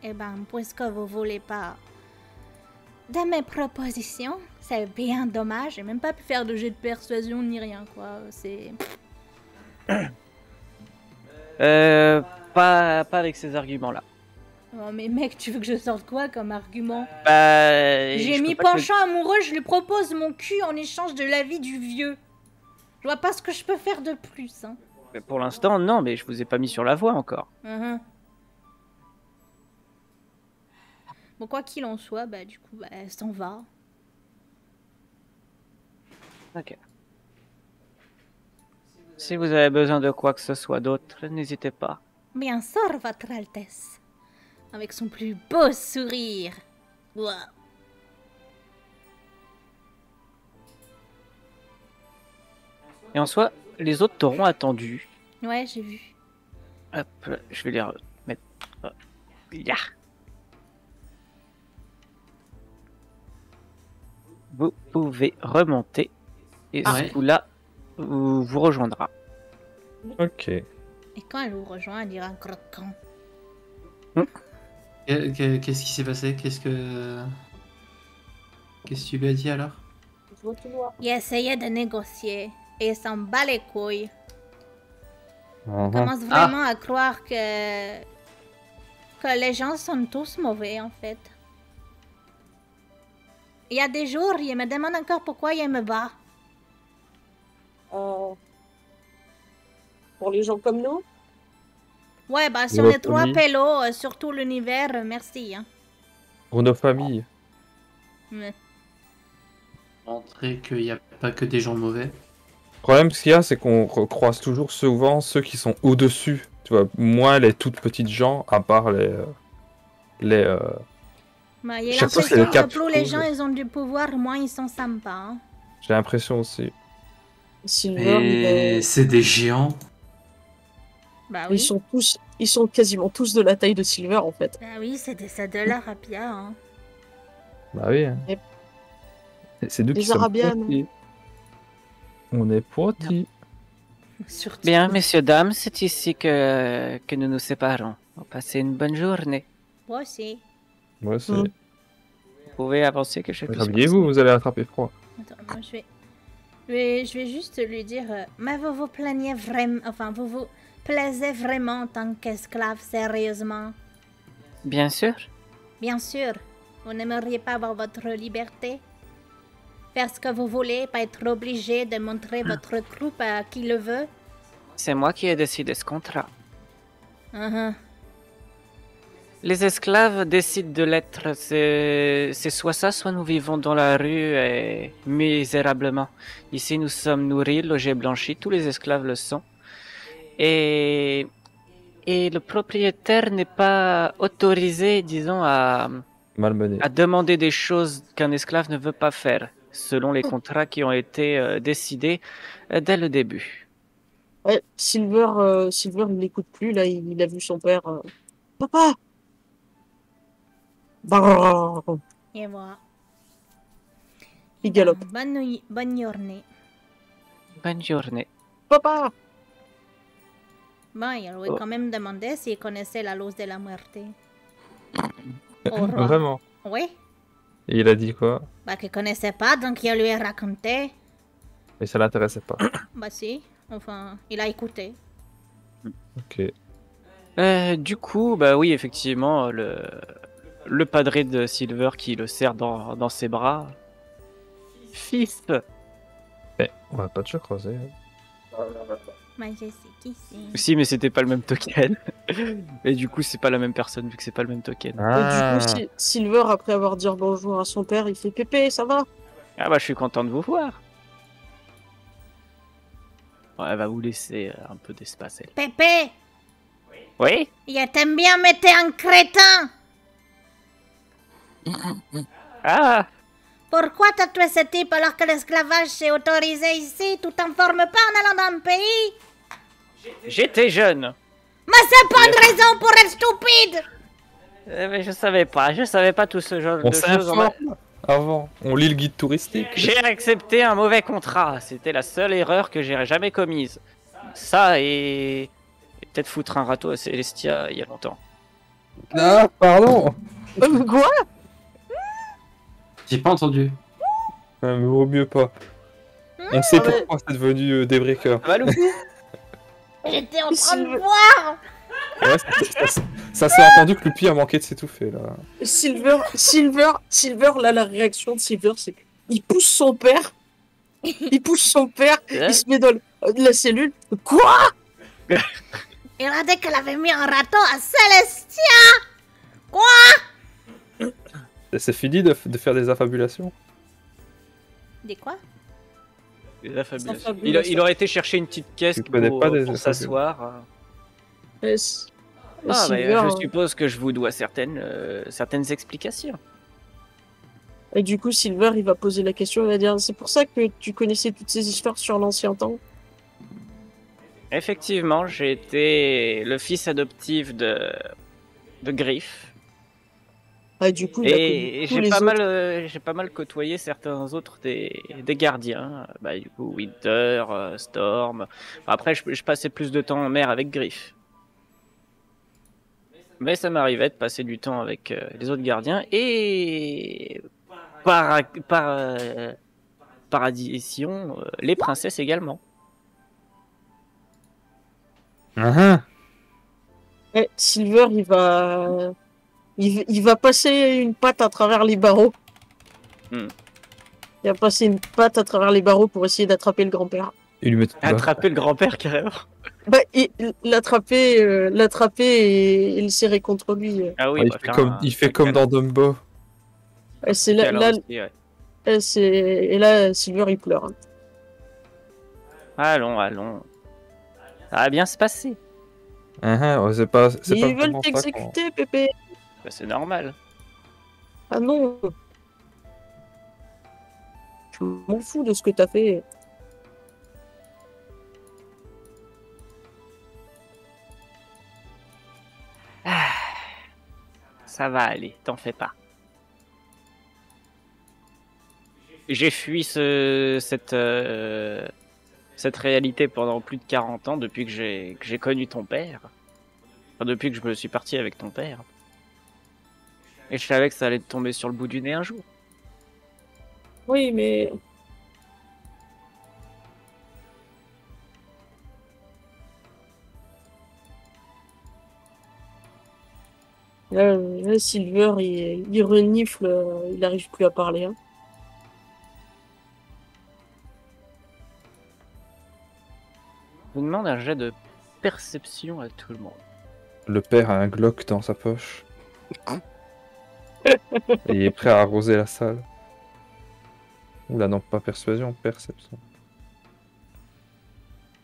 Eh ben, puisque vous voulez pas de mes propositions, c'est bien dommage. J'ai même pas pu faire de jet de persuasion ni rien, quoi. C'est. Euh, pas, pas avec ces arguments-là. Oh, mais mec, tu veux que je sorte quoi comme argument Bah, J'ai mis penchant amoureux, je lui propose mon cul en échange de l'avis du vieux. Je vois pas ce que je peux faire de plus, hein. Mais Pour l'instant, non, mais je vous ai pas mis sur la voie encore. Mhm. Bon, quoi qu'il en soit, bah du coup, bah, elle s'en va. Ok. Si vous avez besoin de quoi que ce soit d'autre, n'hésitez pas. Bien sûr, Votre Altesse. Avec son plus beau sourire. Ouah. Et en soi, les autres t'auront attendu. Ouais, j'ai vu. Hop, là, je vais les remettre. Hop. Ya. Vous pouvez remonter et Ah ouais. coup-là vous, vous rejoindra. Ok. Et quand elle vous rejoint, elle dira croquant. Qu'est-ce qui s'est passé? Qu'est-ce que. Qu'est-ce que tu lui as dit alors? Je vois tout noir. Il essayait de négocier et il s'en bat les couilles. Mhm. commence vraiment à croire que que les gens sont tous mauvais en fait. Il y a des jours, il me demande encore pourquoi il me bat. Euh, Pour les gens comme nous, Ouais, bah sur les trois pélos, euh, sur tout l'univers, euh, merci. Hein. Pour nos familles. Mais- Montrer qu'il n'y a pas que des gens mauvais. Le problème, ce qu'il y a, c'est qu'on recroise toujours souvent ceux qui sont au-dessus. Tu vois, moins les toutes petites gens, à part les. euh, les euh, Bah, il y a Chaque fois, c'est l'impression les quatre, que plus les gens ils ont du pouvoir, moins ils sont sympas. hein. J'ai l'impression aussi. Est- c'est des géants. Bah oui. ils sont tous, ils sont quasiment tous de la taille de Silver en fait. Ah oui, c'est des- de la rapia. Hein. Bah oui. hein. C'est- nous Les qui petits. On est petits. [laughs] Surtout. Bien, messieurs, dames, c'est ici que, que nous nous séparons. Passez une bonne journée. Moi aussi. Moi aussi. Mm. Vous pouvez avancer que je puisse Habillez-vous, vous allez attraper froid. Attends, moi je vais... je vais. Je vais juste lui dire. euh, mais vous vous plaignez vraiment. Enfin, vous vous plaisez vraiment en tant qu'esclave, sérieusement. Bien sûr. Bien sûr. Vous n'aimeriez pas avoir votre liberté Faire ce que vous voulez, pas être obligé de montrer votre croupe à qui le veut C'est moi qui ai décidé ce contrat. Mhm. Les esclaves décident de l'être. C'est c'est soit ça, soit nous vivons dans la rue et misérablement. Ici, nous sommes nourris, logés, blanchis. Tous les esclaves le sont. Et, et le propriétaire n'est pas autorisé, disons, à, Malmené. à demander des choses qu'un esclave ne veut pas faire, selon les contrats qui ont été euh, décidés euh, dès le début. Ouais, Silver, euh, Silver, il n'écoute plus. Là, il, il a vu son père. euh, Papa. Brrr. Et voilà. Il galope. Bonne nuit, bonne journée. Bonne journée. Papa. Bon, il lui Oh. quand même demandé s'il connaissait la lose de la muerte. [laughs] Vraiment. Oui, Et il a dit quoi? Bah qu'il connaissait pas, donc il lui a raconté. Mais ça l'intéressait pas. [coughs] Bah si, enfin, il a écouté. Ok. Euh, du coup, bah oui, effectivement, le, le padré de Silver qui le serre dans, dans ses bras. Fils, Mais on va pas te croiser. hein. Moi, je sais qui c'est. Si, mais c'était pas le même token. [laughs] Et du coup, c'est pas la même personne vu que c'est pas le même token. Et Ah. du coup, Si- Silver, après avoir dit bonjour à son père, il fait Pépé, ça va? Ah bah, je suis content de vous voir. Bon, elle va vous laisser euh, un peu d'espace, elle. Pépé, Oui? Je t'aime bien, mais t'es un crétin. Ah Pourquoi t'as tué ce type alors que l'esclavage est autorisé ici? Tu t'informes pas en allant dans un pays? J'étais jeune. Mais c'est pas une raison pour être stupide Euh, mais je savais pas, je savais pas tout ce genre On de choses. On avant. On lit le guide touristique. J'ai accepté un mauvais contrat. C'était la seule erreur que j'ai jamais commise. Ça et, et peut-être foutre un râteau à Célestia il y a longtemps. Ah, pardon. Euh, Quoi? J'ai pas entendu. Euh, mais vaut mieux pas. On sait Ah ouais. pourquoi c'est devenu euh, des breakers. Valou [laughs] J'étais en train de boire Ouais, ça, ça- ça s'est entendu que Loupy a manqué de s'étouffer là. Silver, Silver, Silver, là, la réaction de Silver, c'est qu'il pousse son père. Il pousse son père, il se met dans le- la cellule. Quoi? [laughs] Il a dit qu'elle avait mis un râteau à Célestia Quoi? C'est fini de, de faire des affabulations. Dis quoi? Sa fabulation. Il, aurait été chercher une petite caisse Tu pour, pas des pour s'asseoir. Ah, bah, je suppose que je vous dois certaines, euh, certaines explications. Et du coup, Silver, il va poser la question, il va dire, c'est pour ça que tu connaissais toutes ces histoires sur l'ancien temps? Effectivement, j'ai été le fils adoptif de, de Griff. Ah, du coup, Et j'ai pas, autres. mal, euh, j'ai pas mal côtoyé certains autres des, des gardiens. Bah, du coup, Winter, euh, Storm. Après, je, je passais plus de temps en mer avec Griff. Mais ça m'arrivait de passer du temps avec euh, les autres gardiens. Et par, par, euh, par addition, euh, les princesses également. Ah, Eh, Silver, il va... il... il va passer une patte à travers les barreaux. Hmm. Il va passer une patte à travers les barreaux pour essayer d'attraper le grand-père. Et lui mettre Attraper le grand-père carrément. Bah, l'attraper, euh, l'attraper et, et le serrer contre lui. euh. Ah oui, il bah, fait faire comme, un- il fait un comme dans Dumbo. Et c'est là, là, aussi, ouais. c'est et là, Silver, il pleure. Allons, allons. Ça va bien se passer. Ah, ah, ouais, c'est pas, c'est pas Ils veulent t'exécuter, Pépé. Bah, c'est normal. Ah non. Je m'en fous de ce que t'as fait. Ça va aller, t'en fais pas. J'ai fui ce, cette, euh, cette réalité pendant plus de 40 ans depuis que j'ai que j'ai connu ton père. Enfin, depuis que je me suis parti avec ton père. Et je savais que ça allait te tomber sur le bout du nez un jour. Oui, mais Là, là, Silver, il, il renifle, euh, il n'arrive plus à parler. hein. Je vous demande un jet de perception à tout le monde. Le père a un Glock dans sa poche. [laughs] Et il est prêt à arroser la salle. Oula, non, pas persuasion, perception.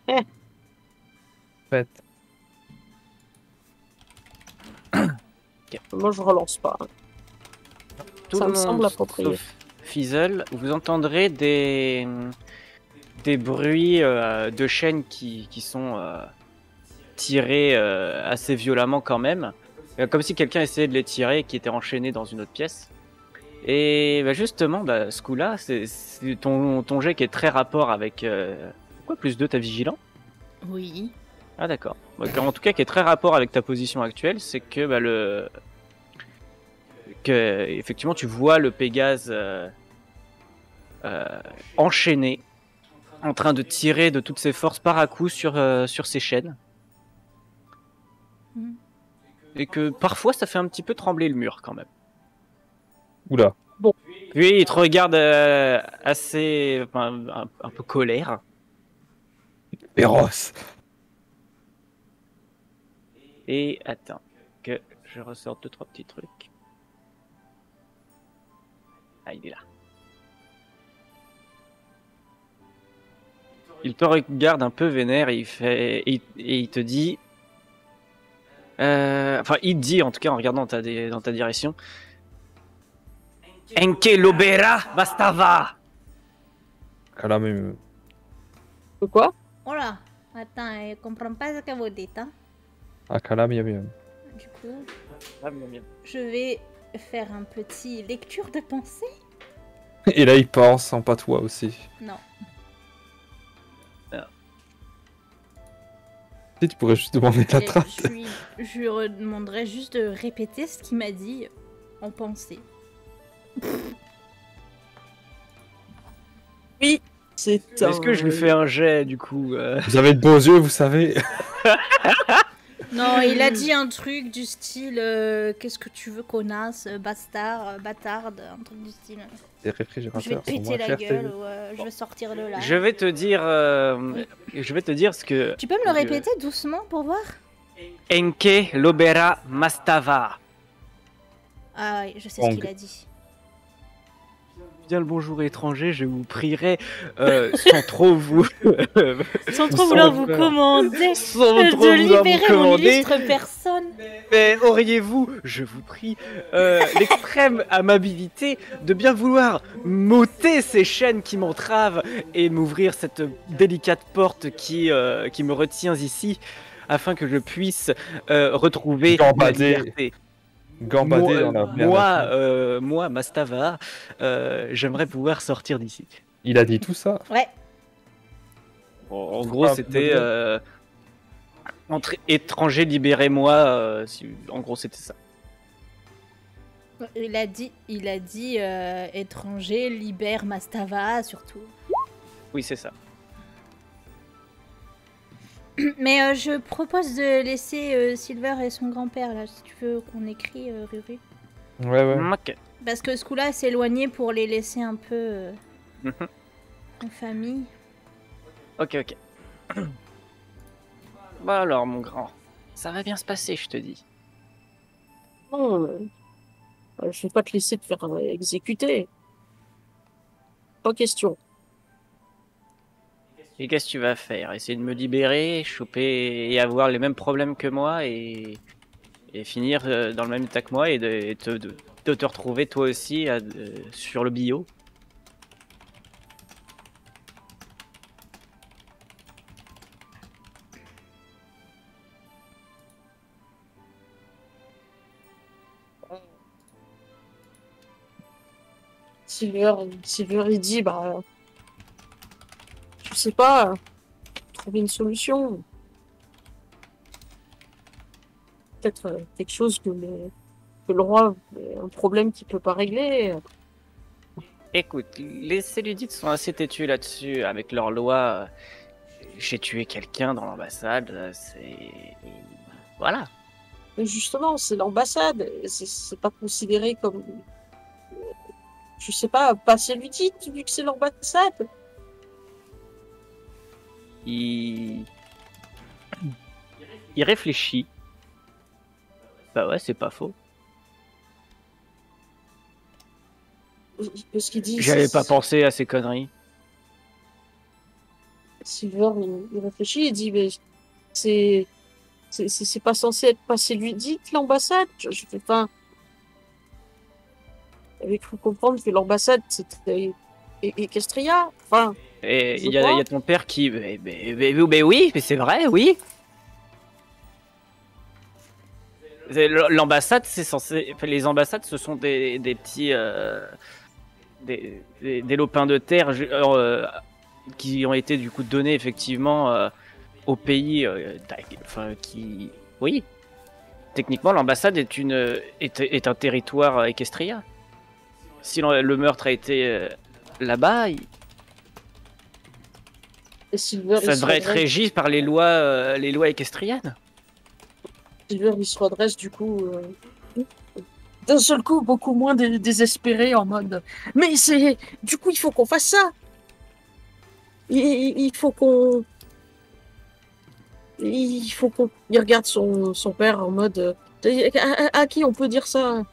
Eh. Faites. Moi, je relance pas. Tout Ça le me monde, semble approprié. sauf Fizzle, vous entendrez des, des bruits euh, de chaînes qui, qui sont euh, tirés euh, assez violemment quand même. Euh, Comme si quelqu'un essayait de les tirer et qui était enchaîné dans une autre pièce. Et bah, justement, bah, ce coup-là, c'est ton, ton jet qui est très rapport avec... euh, Pourquoi plus 2 t'as vigilant Oui. Ah d'accord. En tout cas, qui est très rapport avec ta position actuelle, c'est que bah, le que effectivement tu vois le Pégase euh, euh, enchaîné, en train de tirer de toutes ses forces par à coup sur euh, sur ses chaînes. Et que parfois ça fait un petit peu trembler le mur quand même. Oula. Puis il te regarde euh, assez, enfin, un, un peu colère. Féroce. Et attends, que je ressorte deux, trois petits trucs. Ah, il est là. Il te regarde un peu vénère et il, fait, et, et il te dit. Euh, enfin, il dit en tout cas en regardant ta, dans ta direction. Enke lobera bastava. Calame, De quoi Oh là Attends, je comprends pas ce que vous dites. Hein. ah, calame, yam, yam. Du coup, bien, bien. je vais faire un petit lecture de pensée. Et là, il pense en patois aussi. Non. Sais, tu pourrais juste demander la Et trace. je, lui, je lui demanderai juste de répéter ce qu'il m'a dit en pensée. C'est Est-ce que je lui fais un jet du coup euh, Vous avez de beaux yeux, vous savez. [laughs] Non, il a dit un truc du style euh, Qu'est-ce que tu veux, connasse, euh, bastard, euh, bâtarde, un truc du style. Je vais te péter la gueule ou euh, je vais sortir de là. Je vais te dire. euh, je vais te dire ce que. Tu peux me le répéter doucement pour voir? Enke lobera mastava. Ah oui, je sais ce qu'il a dit. Bien le bonjour étranger, je vous prierai euh, sans trop vous. [laughs] Sans trop vouloir vous commander [laughs] sans de trop vouloir vous libérer mon commander. illustre personne. Mais auriez-vous, je vous prie, euh, [laughs] l'extrême amabilité de bien vouloir m'ôter ces chaînes qui m'entravent et m'ouvrir cette délicate porte qui, euh, qui me retient ici afin que je puisse euh, retrouver ma liberté. Gambader moi, dans la merde. moi, euh, moi, Mastava, euh, j'aimerais pouvoir sortir d'ici. Il a dit tout ça. Ouais, En, en gros, Ah, c'était euh, entre étranger, libérez-moi. euh, si- en gros, c'était ça. il a dit, il a dit euh, étranger, libère Mastava surtout. Oui, c'est ça. [clears throat] Mais euh, je propose de laisser euh, Silver et son grand-père là, si tu veux qu'on écrit euh, Ruru. Ouais, ouais. Ok. Parce que ce coup-là, c'est éloigné pour les laisser un peu euh, Mhm. en famille. Ok, ok. [clears throat] Bah alors, mon grand, ça va bien se passer, je te dis. Non, euh, je vais pas te laisser te faire euh, exécuter. Pas question. Et qu'est-ce que tu vas faire? Essayer de me libérer, choper et avoir les mêmes problèmes que moi et, finir euh, dans le même état que moi et de, te, retrouver toi aussi euh, sur le bio. Silver, Silver il dit, bah, sais pas, trouver une solution. Peut-être euh, quelque chose que le, que le roi, un problème qu'il peut pas régler. Écoute, les Séludites sont assez têtus là-dessus avec leur loi. J'ai tué quelqu'un dans l'ambassade, c'est. Voilà. Mais justement, c'est l'ambassade, c'est- pas considéré comme, euh, je sais pas, pas cellulite vu que c'est l'ambassade. Il. Il réfléchit. Bah ouais, c'est pas faux. Ce qu'il dit. J'avais pas pensé à ces conneries. Silver, il, il réfléchit, il dit, mais c'est, c'est, pas censé être passé lui dit l'ambassade. Je, je fais pas. J'avais cru comprendre que l'ambassade c'était E- Equestria. Enfin, Et il y, a- y ton père qui. Mais, mais- mais- mais oui, mais c'est vrai, oui. L'ambassade, c'est censé. les ambassades, ce sont des, des petits. euh, des, des, des lopins de terre euh, qui ont été du coup donnés effectivement euh, au pays. enfin, qui. Oui. Techniquement, l'ambassade est, une, est, est un territoire équestria. Si le meurtre a été là-bas, il- Silver, ça devrait être régi par les lois, euh, les lois équestriennes. Silver, il se redresse du coup. euh, D'un seul coup, beaucoup moins dé- désespéré en mode. Mais c'est. Du coup, il faut qu'on fasse ça. Il, faut qu'on. il faut qu'on il regarde son, son père en mode euh, à, à- à qui on peut dire ça?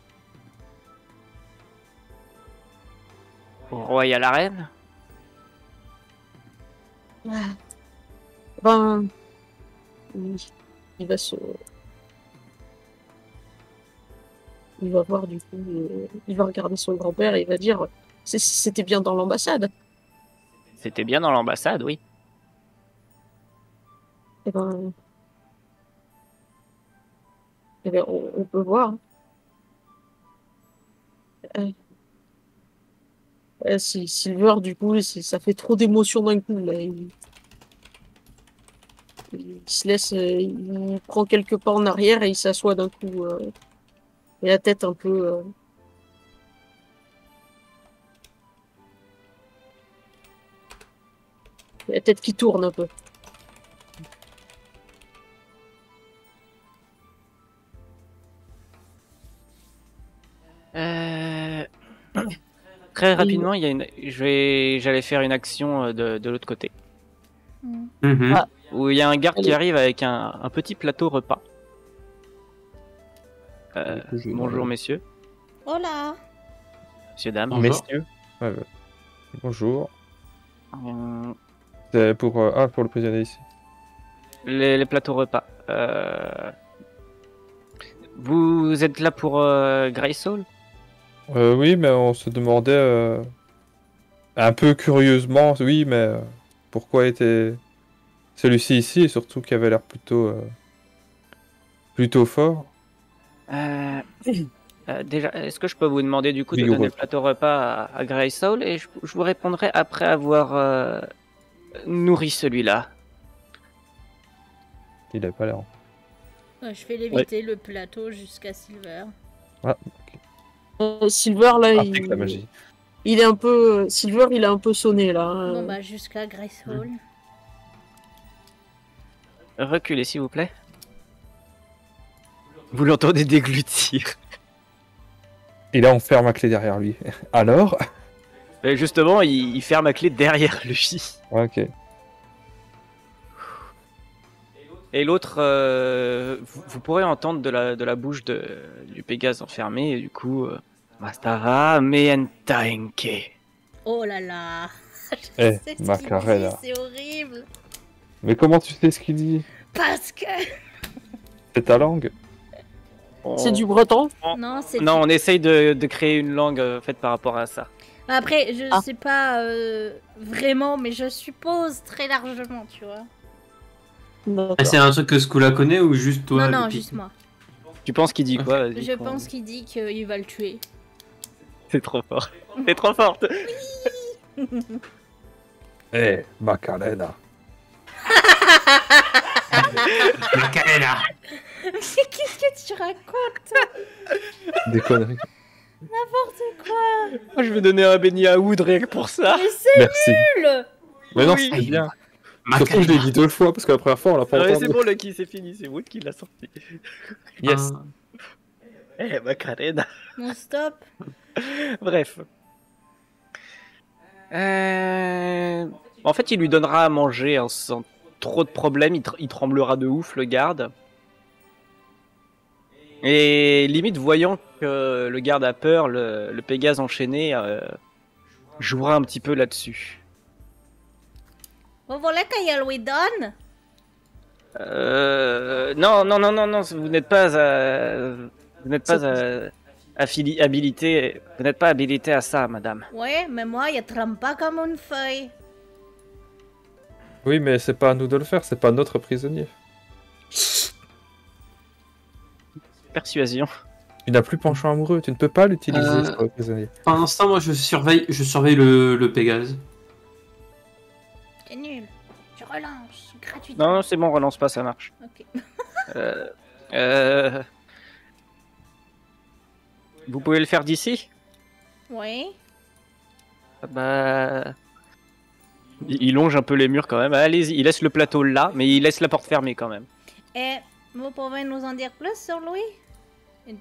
Au roi et à la reine? Ben, il, il va se, il va voir du coup, euh, il va regarder son grand-père et il va dire c'était bien dans l'ambassade. C'était bien dans l'ambassade, oui. Eh ben, eh ben, on, on peut voir. Euh, euh, si Silver, du coup, c'est- ça fait trop d'émotions d'un coup. Là. Il, il se laisse, euh, il prend quelques pas en arrière et il s'assoit d'un coup. euh, et la tête un peu. euh, la tête qui tourne un peu. Très rapidement, il y a une... je vais... j'allais faire une action euh, de, de l'autre côté. Hmm. Mhm. Ah. Où il y a un garde qui arrive avec un, un petit plateau repas. Euh, bonjour messieurs, Hola. messieurs, dames. Bonjour. Messieurs. Ouais, ouais. Bonjour. C'est pour, euh, ah, pour le prisonnier ici. les, les plateaux repas. Euh, Vous êtes là pour euh, Greysoul Euh, oui, mais on se demandait euh, un peu curieusement, oui, mais euh, pourquoi était celui-ci ici et surtout qui avait l'air plutôt euh, plutôt fort. Euh, [coughs] euh, déjà, est-ce que je peux vous demander du coup de donner le plateau repas à, à Grey Soul et je, je vous répondrai après avoir euh, nourri celui-là. Il avait pas l'air. Euh, Je vais l'éviter le plateau jusqu'à Silver. Euh, Silver, là, il, Ah, la magie. il est un peu. Silver, il est un peu sonné là. Bon bah jusqu'à Grace Hall. Reculez s'il vous plaît. Vous l'entendez déglutir. Et là, on ferme la clé derrière lui. [laughs] Alors? Et justement, il, il ferme la clé derrière lui. Ok. Et l'autre, euh, vous, vous pourrez entendre de la, de la bouche de, du Pégase enfermé, et du coup, euh, Mastara Meentaenke. Oh là là. [laughs] Je Eh, sais ce qu'il Macarena. dit, C'est horrible. Mais comment tu sais ce qu'il dit? Parce que. [laughs] C'est ta langue? C'est du breton? Non, c'est. Non, on essaye de, de créer une langue euh, faite par rapport à ça. Après, je Ah. sais pas euh, vraiment, mais je suppose très largement, tu vois. Ah, C'est un truc que Skula connaît ou juste toi non, non, juste moi. Tu penses qu'il dit quoi vas-y, Je pense qu'il dit qu'il va le tuer. C'est trop fort. C'est trop forte. [laughs] Eh, Macarena. [laughs] Macarena Qu'est-ce que tu racontes? Des conneries. N'importe quoi Moi, je vais donner un béni à Wood rien que pour ça. Mais c'est Merci. nul Mais non, Oui. c'est bien. Surtout, je l'ai dit deux fois parce que la première fois, on l'a pas Ouais, entendu. c'est bon, Lucky, c'est fini. C'est Wood qui l'a sorti. [laughs] Yes. Ah, Eh, Macarena. Bon, stop [laughs] Bref. Euh, En fait, il lui donnera à manger hein, sans trop de problèmes. Il, tr- il tremblera de ouf, le garde. Et limite, voyant que le garde a peur, le, le Pégase enchaîné euh, jouera un petit peu là-dessus. Vous voulez qu'il lui donne? Euh, non, non, non, non, non, vous n'êtes pas, à- vous n'êtes pas à- affili- habilité, vous n'êtes pas habilité à ça, madame. Oui, mais moi, il trempe pas comme une feuille. Oui, mais c'est pas à nous de le faire, c'est pas notre prisonnier. Persuasion. Tu n'as plus penchant amoureux, tu ne peux pas l'utiliser Euh. prisonnier. Pendant l'instant, moi je surveille, je surveille le, le Pégase. C'est nul. Je relance gratuitement. Non, non, c'est bon, relance pas, ça marche. Ok. [laughs] Euh, euh, Vous pouvez le faire d'ici? Oui. Ah Bah. Il longe un peu les murs quand même. Allez-y, il laisse le plateau là, mais il laisse la porte fermée quand même. Et vous pouvez nous en dire plus sur Louis? Elle,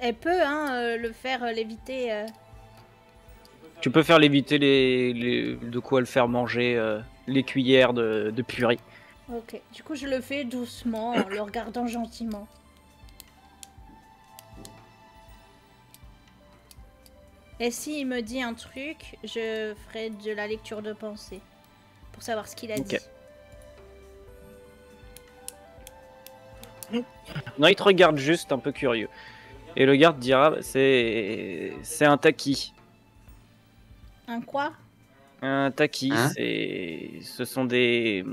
elle peut hein, euh, le faire euh, l'éviter. euh. Tu peux faire léviter les, les- de quoi le faire manger, euh, les cuillères de, de purée. Ok, du coup je le fais doucement en le regardant gentiment. Et s'il me dit un truc, je ferai de la lecture de pensée pour savoir ce qu'il a Ok. dit. Non, il te regarde juste un peu curieux. Et le garde dira c'est c'est un taki. Un quoi? Un taki, Hein c'est ce sont des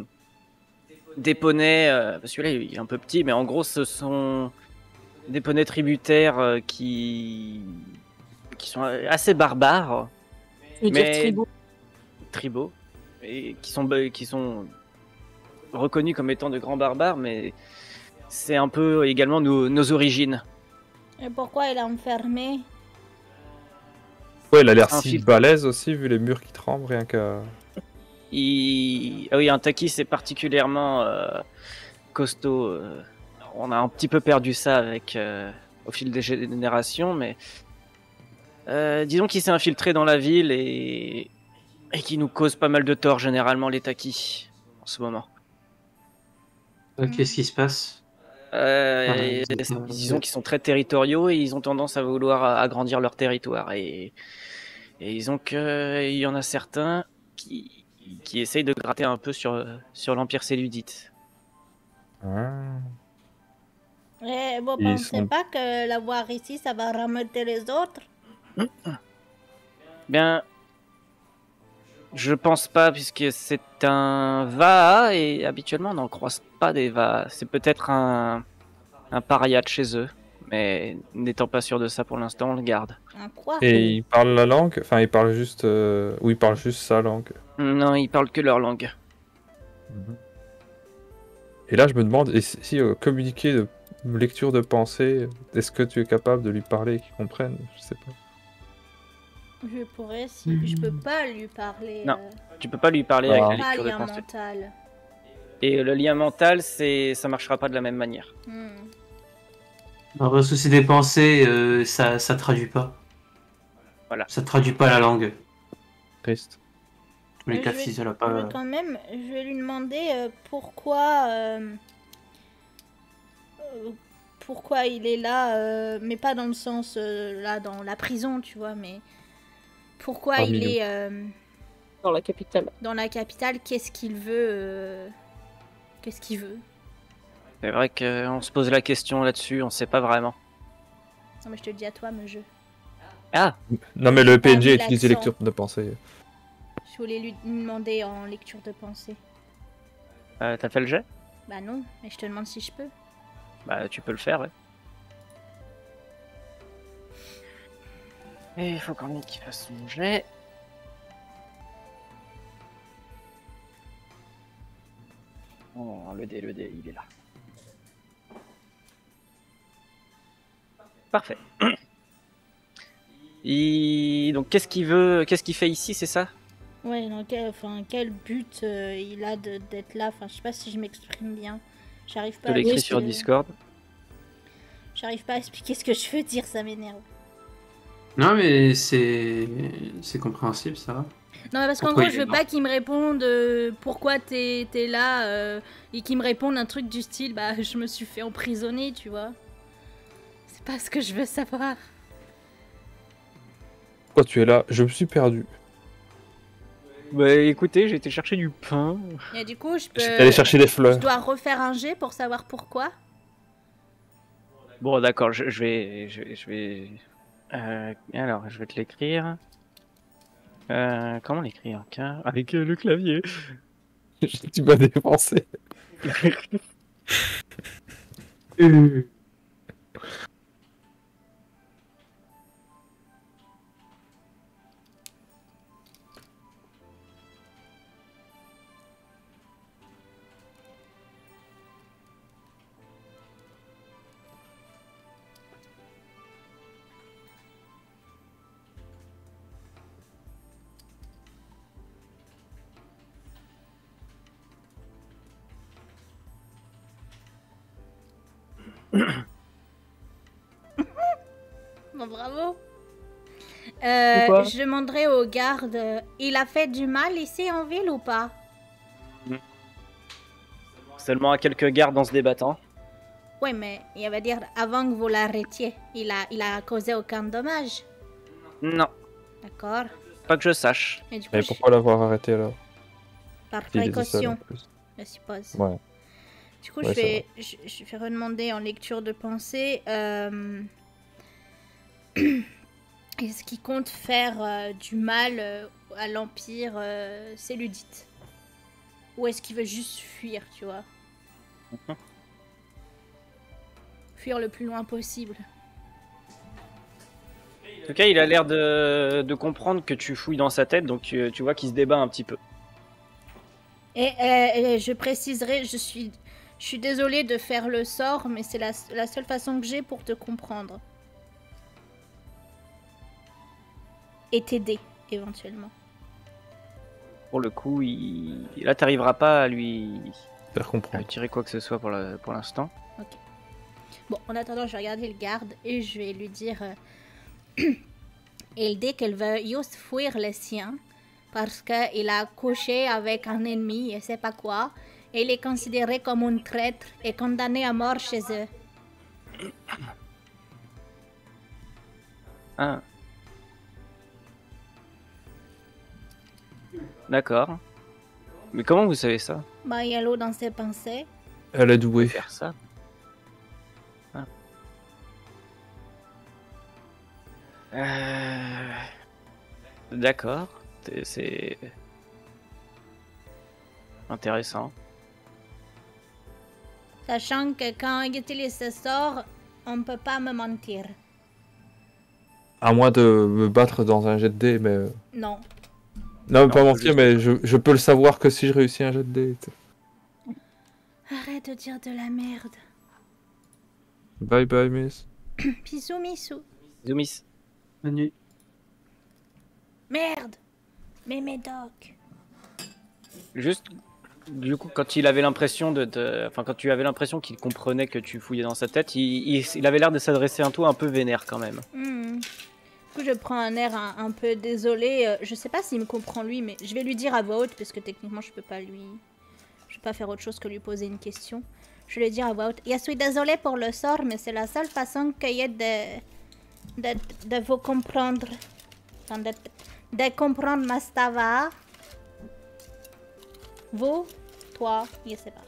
des poneys. euh, Celui-là, il est un peu petit, mais en gros, ce sont des poneys tributaires euh, qui qui sont assez barbares, dire Mais- tribaux. tribaux, et qui sont qui sont reconnus comme étant de grands barbares, mais c'est un peu également nos, nos origines. Et pourquoi il est enfermé Ouais, il a l'air si filtre. balèze aussi, vu les murs qui tremblent, rien qu'à. Il... Ah oui, un taki c'est particulièrement euh, costaud. euh. On a un petit peu perdu ça avec euh, au fil des générations, mais euh, disons qu'il s'est infiltré dans la ville et et qui nous cause pas mal de tort généralement les takis en ce moment. Qu'est-ce qui se passe? Euh, et- disons qu'ils sont très territoriaux et ils ont tendance à vouloir agrandir leur territoire et, et disons qu'il y en a certains qui, qui essayent de gratter un peu sur, sur l'Empire Séludite. Ah. Et vous Ils pensez sont- pas que l'avoir ici, ça va rameuter les autres? Bien, je pense pas puisque c'est un Vaha et habituellement on n'en croise pas des Vaha. C'est peut-être un, un paria de chez eux, mais n'étant pas sûr de ça pour l'instant, on le garde. Un quoi Et il parle la langue? Enfin, il parle juste. euh, Ou il parle juste sa langue. Non, ils parlent que leur langue. Et là, je me demande, et si, si, euh, communiquer de lecture de pensée, est-ce que tu es capable de lui parler et qu'il comprenne? Je sais pas. Je pourrais si. Je peux pas lui parler. Non. euh, Tu peux pas lui parler Ah. avec la pas lecture de lien pensée. mental. Et le lien mental, c'est ça marchera pas de la même manière. Hmm. Alors, Parce que c'est des pensées, euh, ça, ça traduit pas. Voilà. Ça traduit pas la langue. Triste. Tous les je vais- si ça l'a Je pas. vais quand même, je vais lui demander euh, pourquoi, euh, euh, pourquoi il est là, euh, mais pas dans le sens euh, là dans la prison, tu vois, mais pourquoi Parmi il nous. est euh, Dans la capitale. dans la capitale, qu'est-ce qu'il veut, euh, qu'est-ce qu'il veut? C'est vrai qu'on se pose la question là-dessus, on sait pas vraiment. Non mais je te le dis à toi, me jeu. Ah, Non, mais le PNG utilise l'accent. lecture de pensée. Je voulais lui demander en lecture de pensée. euh, t'as fait le jet? Bah non, mais je te demande si je peux. Bah, tu peux le faire, ouais. Et il faut quand même qu'il fasse son jet. Oh, le dé, le dé, il est là. Parfait. [clears throat] Il- Donc, qu'est-ce qu'il veut, qu'est-ce qu'il fait ici, c'est ça? Ouais, dans quel, enfin, quel but euh, il a de- d'être là? Enfin, je sais pas si je m'exprime bien. J'arrive Je pas à l'écris sur que- Discord. J'arrive pas à expliquer ce que je veux dire, ça m'énerve. Non, mais c'est c'est compréhensible, ça va. Non, mais parce qu'en gros, je veux pas qu'il me réponde euh, pourquoi t'es t'es là euh, et qu'il me réponde un truc du style bah je me suis fait emprisonner, tu vois. C'est pas ce que je veux savoir. Pourquoi tu es là? Je me suis perdu. Bah, écoutez, j'ai été chercher du pain. Et du coup, je peux. J'étais allé chercher des Je fleurs. dois refaire un jet pour savoir pourquoi. Bon, d'accord, je, je vais, je, vais- je vais. Euh, alors, je vais te l'écrire. Euh, comment l'écrire Car- Avec euh, le clavier. [laughs] tu m'as dépensé. [laughs] [laughs] Bon, bravo. Euh, je demanderai aux gardes, euh, il a fait du mal ici en ville ou pas? Seulement à quelques gardes en se débattant. Oui, mais il va dire avant que vous l'arrêtiez, il a, il a causé aucun dommage. Non, D'accord. pas que je sache. Et coup, Mais je- pourquoi l'avoir arrêté alors? Par précaution, je suppose. Ouais. Du coup, Ouais, je, vais, je, je vais redemander en lecture de pensée. euh, [clears throat] Est-ce qu'il compte faire euh, du mal euh, à l'Empire euh, Céludite Ou est-ce qu'il veut juste fuir, tu vois? Fuir le plus loin possible. En tout cas, il a l'air de, de comprendre que tu fouilles dans sa tête, donc tu, tu vois qu'il se débat un petit peu. Et, euh, et je préciserai, je suis, je suis désolée de faire le sort, mais c'est la, la seule façon que j'ai pour te comprendre. Et t'aider, éventuellement. Pour le coup, il... là, t'arriveras pas à lui... Faire à comprendre. lui tirer quoi que ce soit pour l'instant. Bon, en attendant, je vais regarder le garde et je vais lui dire. euh, [clears throat] il dit qu'elle veut juste fuir les siens parce qu'il a couché avec un ennemi, et sait pas quoi, et il est considéré comme un traître et condamné à mort chez eux. Ah. D'accord. Mais comment vous savez ça? Bah, il y a l'eau dans ses pensées. Elle est douée. Faire ça Ah. Euh, D'accord. C'est intéressant. Sachant que quand il utilise ce sort, on peut pas me mentir. À moins de me battre dans un jet de dés, mais. euh, Non. Non, Non, pas mentir, juste- mais je, je peux le savoir que si je réussis un jet de dés. Arrête de dire de la merde. Bye bye, miss. [coughs] Bisous, Missou. Zoomis. Manu. Merde. Mais Médoc. Juste, du coup, quand il avait l'impression de, enfin, quand tu avais l'impression qu'il comprenait que tu fouillais dans sa tête, il, avait l'air de s'adresser à ton un peu vénère quand même. Hmm. Du coup, je prends un air un, peu désolé. Euh, Je sais pas s'il me comprend lui, mais je vais lui dire à voix haute parce que techniquement, je peux pas lui. Je peux pas faire autre chose que lui poser une question. Je vais lui dire à voix haute. Je suis désolée pour le sort, mais c'est la seule façon qu'il y ait de, de, vous comprendre. Enfin, de, de comprendre Mastava. Vous, toi, je sais pas.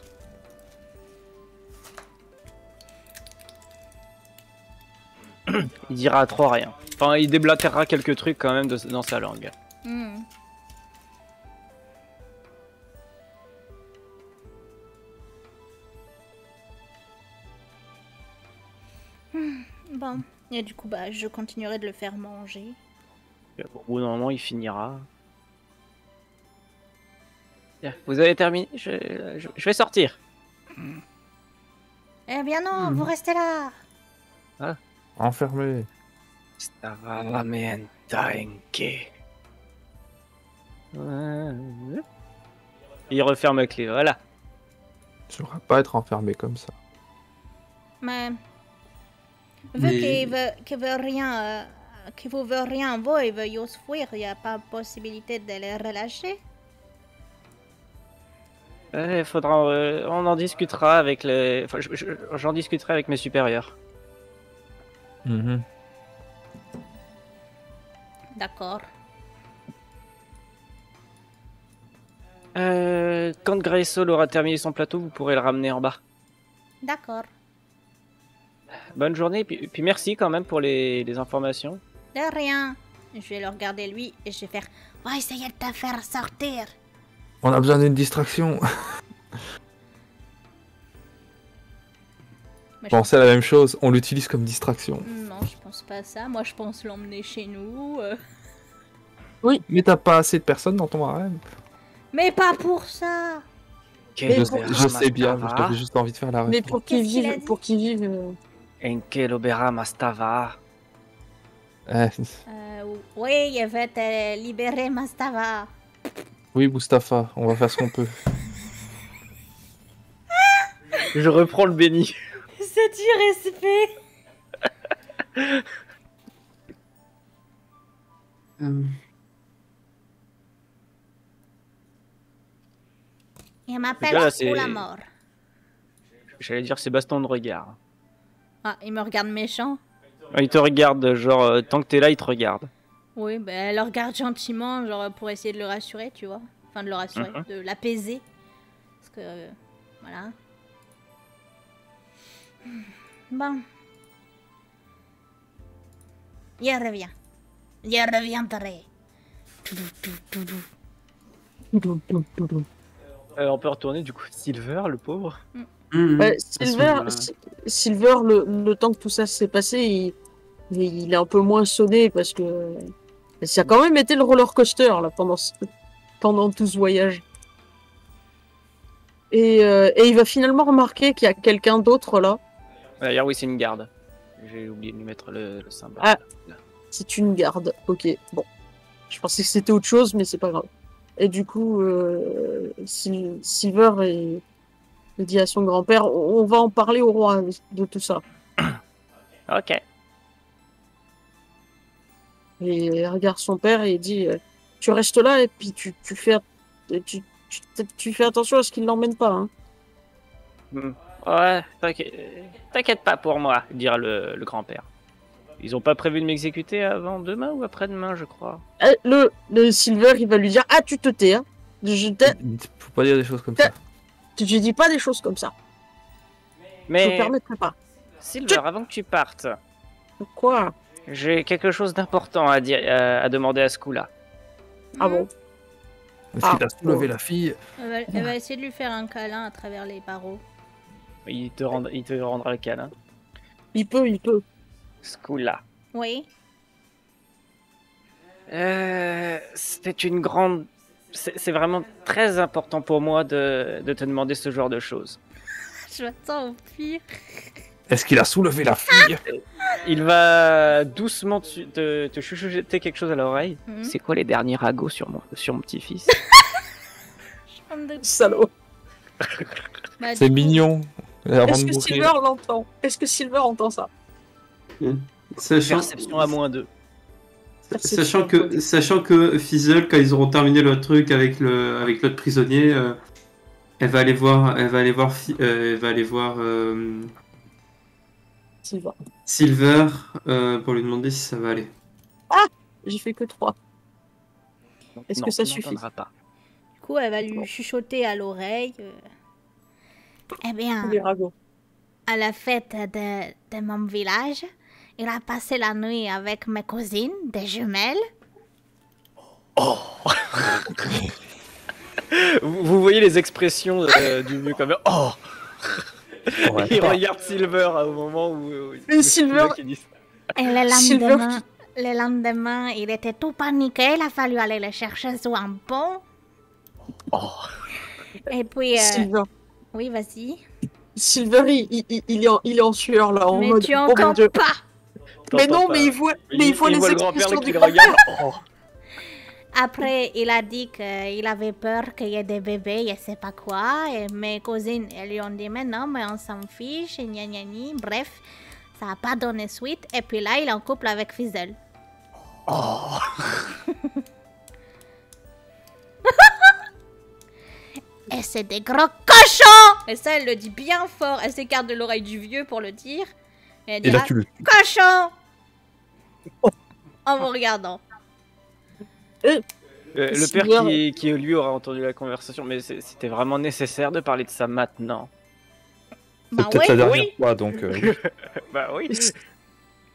[clears throat] Il dira à trois rien. Enfin, il déblatérera quelques trucs quand même de- dans sa langue. Hmm. Hmm, Bon, et du coup, bah, je continuerai de le faire manger. Et Au bout d'un moment, il finira. Vous avez terminé je, je- je vais sortir. Eh bien non, vous restez là. Enfermé. Il referme la clé, voilà. Je ne pas être enfermé comme ça. Mais vu Mais- qu'il veut, qu'il veut rien, euh, qu'il vous veut rien, vous, il veut juste fuir. Il n'y a pas possibilité de les relâcher. Il faudra, euh, on en discutera avec les, enfin, j'en discuterai avec mes supérieurs. Mhm. D'accord. Euh, quand Graysol aura terminé son plateau, vous pourrez le ramener en bas. D'accord. Bonne journée, puis, puis merci quand même pour les, les informations. De rien. Je vais le regarder lui et je vais faire. On va essayer de te faire sortir. On a besoin d'une distraction. [laughs] Pensez à la même chose, on l'utilise comme distraction. Non, je pense pas à ça. Moi, je pense l'emmener chez nous. euh. Mais t'as pas assez de personnes dans ton harem. Mais pas pour ça. Je, pour- je sais bien, mais j'avais juste envie de faire la Mais réponse. pour qu'ils Qu'est-ce qu'il a vivent, dit pour qu'ils vivent. euh, En quel obera mastava? Eh, Euh, oui, je vais te libérer, Mastava. Oui, Mustapha, on va faire ce qu'on peut. [laughs] Je reprends le béni. C'est du respect. Euh, Il m'appelle Là, c'est- pour la mort. J'allais dire c'est baston de regard. Ah, il me regarde méchant. Il te regarde, genre, euh, tant que t'es là, il te regarde. Oui, ben elle le regarde gentiment, genre pour essayer de le rassurer, tu vois. Enfin, de le rassurer, Mhm. de l'apaiser. Parce que. euh, voilà. Bon. Je reviens. Je reviendrai. Euh, on peut retourner, du coup, Silver, le pauvre. À ce Silver. Si- Silver le, le temps que tout ça s'est passé, il, il il est un peu moins sonné parce que ça a quand même été le roller coaster là, pendant, ce- pendant tout ce voyage. Et, euh, et il va finalement remarquer qu'il y a quelqu'un d'autre là. D'ailleurs, oui, c'est une garde. J'ai oublié de lui mettre le, le symbole. Ah. C'est une garde. Ok, bon. Je pensais que c'était autre chose, mais c'est pas grave. Et du coup, euh, Sil- Silver il dit à son grand-père on va en parler au roi de, de tout ça. Ok. Et il regarde son père et il dit euh, Tu restes là et puis tu, tu, fais, tu, tu, tu fais attention à ce qu'il l'emmène pas. Hein. Hmm. Ouais, t'inquiète pas pour moi, dira le, le grand-père. Ils ont pas prévu de m'exécuter avant demain ou après-demain, je crois. Eh, Le, le Silver, il va lui dire Ah, tu te tais. Hein. Je Faut pas dire des choses comme ça. tu dis pas des choses comme ça. Je Mais te permettrai pas. Silver, avant que tu partes, Quoi? J'ai quelque chose d'important à dire, à, à demander à ce coup-là. Ah bon Est-ce Ah, qu'il a soulevé bon. la fille Elle va, elle va essayer de lui faire un câlin à travers les barreaux. Il te, rend, il te rendra le câlin. Il peut, il peut. Ce coup-là. Oui. Euh, c'est une grande. C'est c'est vraiment très important pour moi de, de te demander ce genre de choses. [laughs] Je m'attends au pire. [laughs] Est-ce qu'il a soulevé la fille [laughs] Il va doucement te, te, te chuchoter quelque chose à l'oreille. Mhm. C'est quoi les derniers ragots sur mon, sur mon petit-fils [laughs] Salaud. Bah, C'est mignon. Est-ce que. Silver l'entend Est-ce que Silver entend ça Sachant, Perception à moins 2. sachant que, sachant que Fizzle, quand ils auront terminé leur truc avec le, avec l'autre prisonnier, euh, elle va aller voir, elle va aller voir, euh, elle va aller voir euh, Silver. Silver euh, pour lui demander si ça va aller. J'ai fait que 3. Est-ce que ça suffit pas. Du coup, elle va lui chuchoter à l'oreille. euh, Eh bien, à la fête de, de mon village, il a passé la nuit avec mes cousines, des jumelles. [laughs] Vous, vous voyez les expressions euh, du vieux comme Oh Ouais. Il regarde Silver au moment où. où- Et Silver-. Et le Silver lendemain, le lendemain, il était tout paniqué. Il a fallu aller le chercher sous un pont. Et puis, euh, Silver. oui, vas-y. Silver, il, il- il- est en, il est en sueur là, en Mais mode. tu oh entends pas. Mais non, pas. mais il voit, mais il voit les le grand-père expressions qui du le grand-père. Oh. Après, il a dit qu'il avait peur qu'il y ait des bébés, je sais pas quoi. Et mes cousines, elles lui ont dit, mais non, mais on s'en fiche, et gna gna gni. Bref, ça a pas donné suite. Et puis là, il est en couple avec Fizzle. [laughs] et c'est des gros cochons Et ça, elle le dit bien fort. Elle s'écarte de l'oreille du vieux pour le dire. Et elle Et là, dira, tu le cochon En vous regardant. Euh, le père qui, qui lui aura entendu la conversation, mais c'était vraiment nécessaire de parler de ça maintenant. C'est Bah peut-être ouais, la dernière oui. fois, donc. euh, [laughs] Bah oui.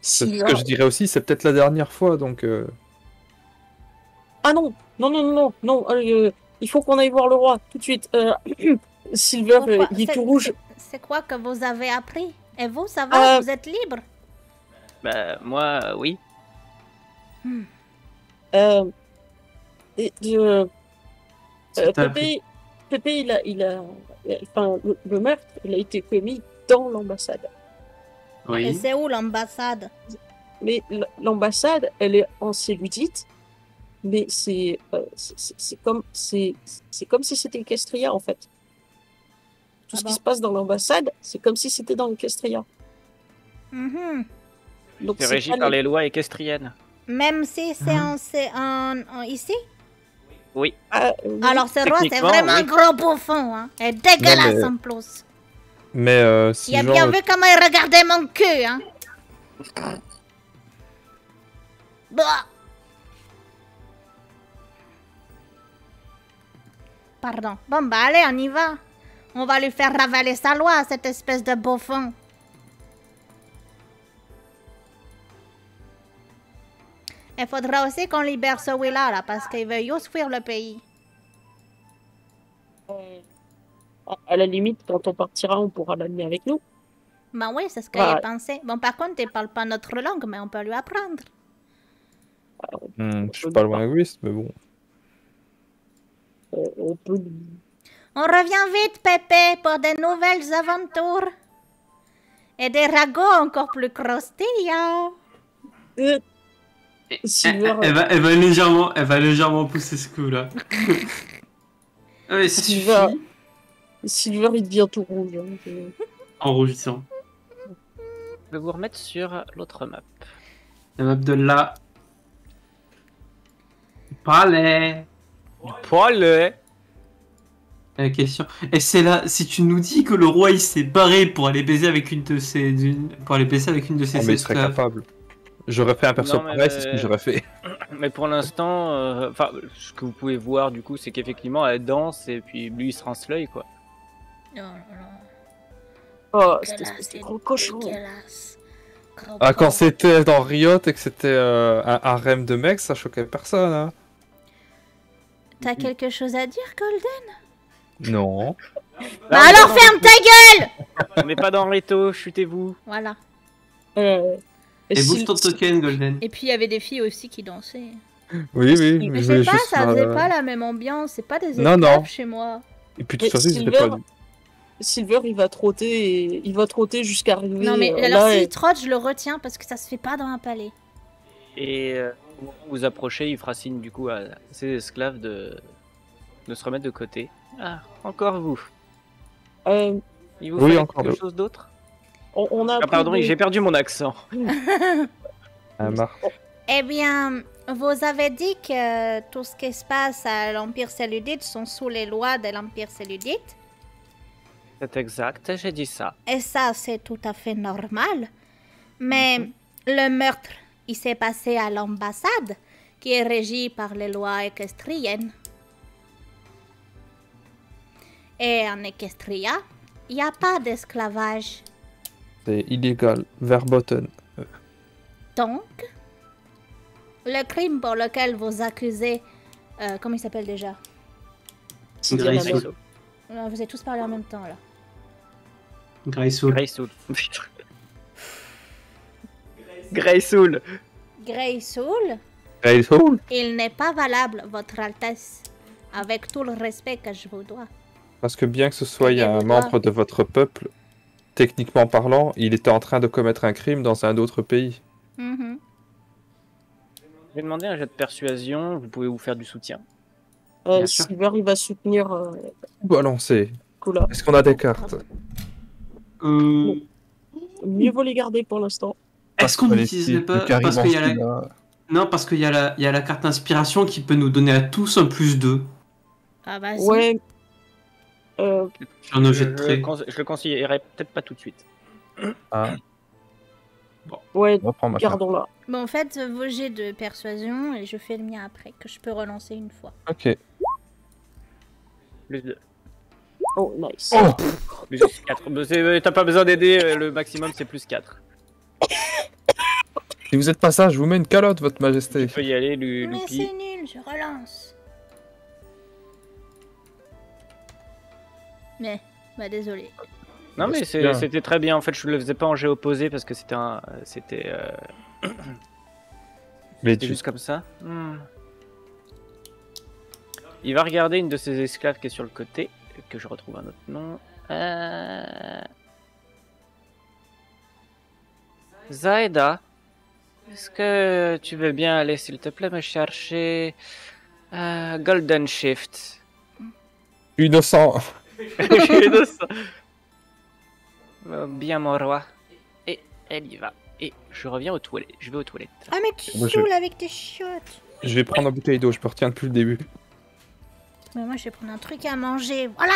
c'est ce que je dirais aussi, c'est peut-être la dernière fois, donc. euh, Ah non, non, non, non, non, non. euh, il faut qu'on aille voir le roi tout de suite. Euh, [clears throat] Silver, Pourquoi il est tout rouge. c'est- quoi que vous avez appris? Et vous, ça va Euh, Vous êtes libre? Bah moi, oui. Euh, et, euh, euh, Pépé, Pépé, il a, il a, enfin, le, le meurtre, il a été commis dans l'ambassade. Et Oui. c'est où l'ambassade? Mais l'ambassade, elle est en cellulite, mais c'est, euh, c'est- c'est comme, c'est, c'est comme si c'était Equestria en fait. Tout Ah ce bon qui se passe dans l'ambassade, c'est comme si c'était dans Equestria. Mhm. Donc C'est régi par les- les lois équestriennes. Même si c'est Hein? en, c'est en, en- ici? Oui. Ah, oui. Alors ce roi, c'est vraiment oui. un gros bouffon, hein Et dégueulasse mais- en plus Mais euh, si Il a genre, bien vu comment il regardait mon cul, hein. Bah. Pardon. Bon, bah allez, on y va. On va lui faire ravaler sa loi, cette espèce de bouffon. Il faudra aussi qu'on libère ce Willa là, parce qu'il veut juste fuir le pays. Euh, À la limite, quand on partira, on pourra l'amener avec nous. Bah oui, c'est ce que Ouais. j'ai pensé. Bon, par contre, il parle pas notre langue, mais on peut lui apprendre. hmm, je suis pas loin linguiste, mais bon. Euh, on peut On revient vite, Pépé, pour de nouvelles aventures. Et des ragots encore plus croustillants. Euh, Silver, elle va, elle va légèrement, elle va légèrement pousser ce coup là. [laughs] ouais. Silver, Silver, il devient tout rouge. hein, je- En rougissant. Je vais vous remettre sur l'autre map. La map de là. Palais. Poil La question. Et c'est là, si tu nous dis que le roi il s'est barré pour aller baiser avec une de ses, pour aller baiser avec une de ses Oh, mais il serait esclaves. capable. J'aurais fait un perso Non, mais pareil, c'est ce que j'aurais fait. [coughs] Mais pour l'instant, euh, enfin, ce que vous pouvez voir du coup, c'est qu'effectivement elle danse et puis lui il se rince l'œil quoi. Oh, cette espèce de gros cochon. Ah, quand c'était dans Riot et que c'était euh, un harem de mecs, ça choquait personne, hein. T'as quelque chose à dire, Golden? Non. [laughs] Bah alors ferme ta [laughs] gueule On n'est pas dans Reto, chutez-vous. Voilà. Euh, Et bouge ton token, Golden. Et puis il y avait des filles aussi qui dansaient. Oui, oui. Mais je sais pas, juste ça faisait euh, pas la même ambiance. C'est pas des Non, chez moi. Et puis de toute façon, Silver- pas. Silver, il va trotter et il va trotter jusqu'à arriver. Non mais euh, alors s'il et- trotte, je le retiens parce que ça se fait pas dans un palais. Et euh, au moment où vous approchez, il fera signe du coup à ses esclaves de, de se remettre de côté. Ah, encore vous. euh, Il vous Oui, encore quelque chose d'autre? On, on a Ah pardon, des- j'ai perdu mon accent. [laughs] Mar- Eh bien, vous avez dit que tout ce qui se passe à l'Empire Céludite sont sous les lois de l'Empire Céludite. C'est exact, j'ai dit ça. Et ça, c'est tout à fait normal. Mais le meurtre, il s'est passé à l'ambassade, qui est régie par les lois équestriennes. Et en Équestria, il n'y a pas d'esclavage. C'est illégal. Verboten. Donc, le crime pour lequel vous accusez... euh, comment il s'appelle déjà? Euh, Vous avez tous parlé en même temps, là. Graysoul. Greysoul. Greysoul. Grey Soul, Hey, Soul il n'est pas valable, Votre Altesse. Avec tout le respect que je vous dois. Parce que bien que ce soit un membre de votre peuple, techniquement parlant, il était en train de commettre un crime dans un autre pays. Mhm. Je vais demander un jet de persuasion, vous pouvez vous faire du soutien. Euh. Silver, il va soutenir euh, Balancer. Est-ce qu'on a des cartes? Euh, Mieux vaut les garder pour l'instant. Est-ce qu'on n'utiliserait pas parce qu'il y a la... Non, parce qu'il y, a la- il y a la carte inspiration qui peut nous donner à tous un plus 2 Ah vas-y. Ouais. Euh, sur nos je, de je cons- je le conseillerais peut-être pas tout de suite. Ah, ouais, on va prendre ma carte. gardons-la. Bon, faites vos jets de persuasion et je fais le mien après, que je peux relancer une fois. Ok. Plus 2. Oh, nice. Oh Plus 4. T'as pas besoin d'aider, euh, le maximum c'est plus 4. Si vous êtes pas ça, je vous mets une calotte, votre majesté. Tu peux y aller, Lu- Mais c'est nul, je relance. Mais, bah désolé. Non mais c'était très bien. En fait, je le faisais pas en jet opposé parce que c'était un, c'était, euh, [coughs] Mais tu... juste comme ça. Hmm. Il va regarder une de ses esclaves qui est sur le côté, que je retrouve un autre nom. Euh... Zaida, est-ce que tu veux bien aller, s'il te plaît, me chercher euh, Golden Shift? Innocent. Euh, Bien, mon roi. Et elle y va. Et je reviens aux toilettes. Je vais aux toilettes. Ah, mais tu Moi, je- avec tes chiottes. Je vais prendre une bouteille d'eau, je peux retiens depuis le début. Mais moi, je vais prendre un truc à manger. Voilà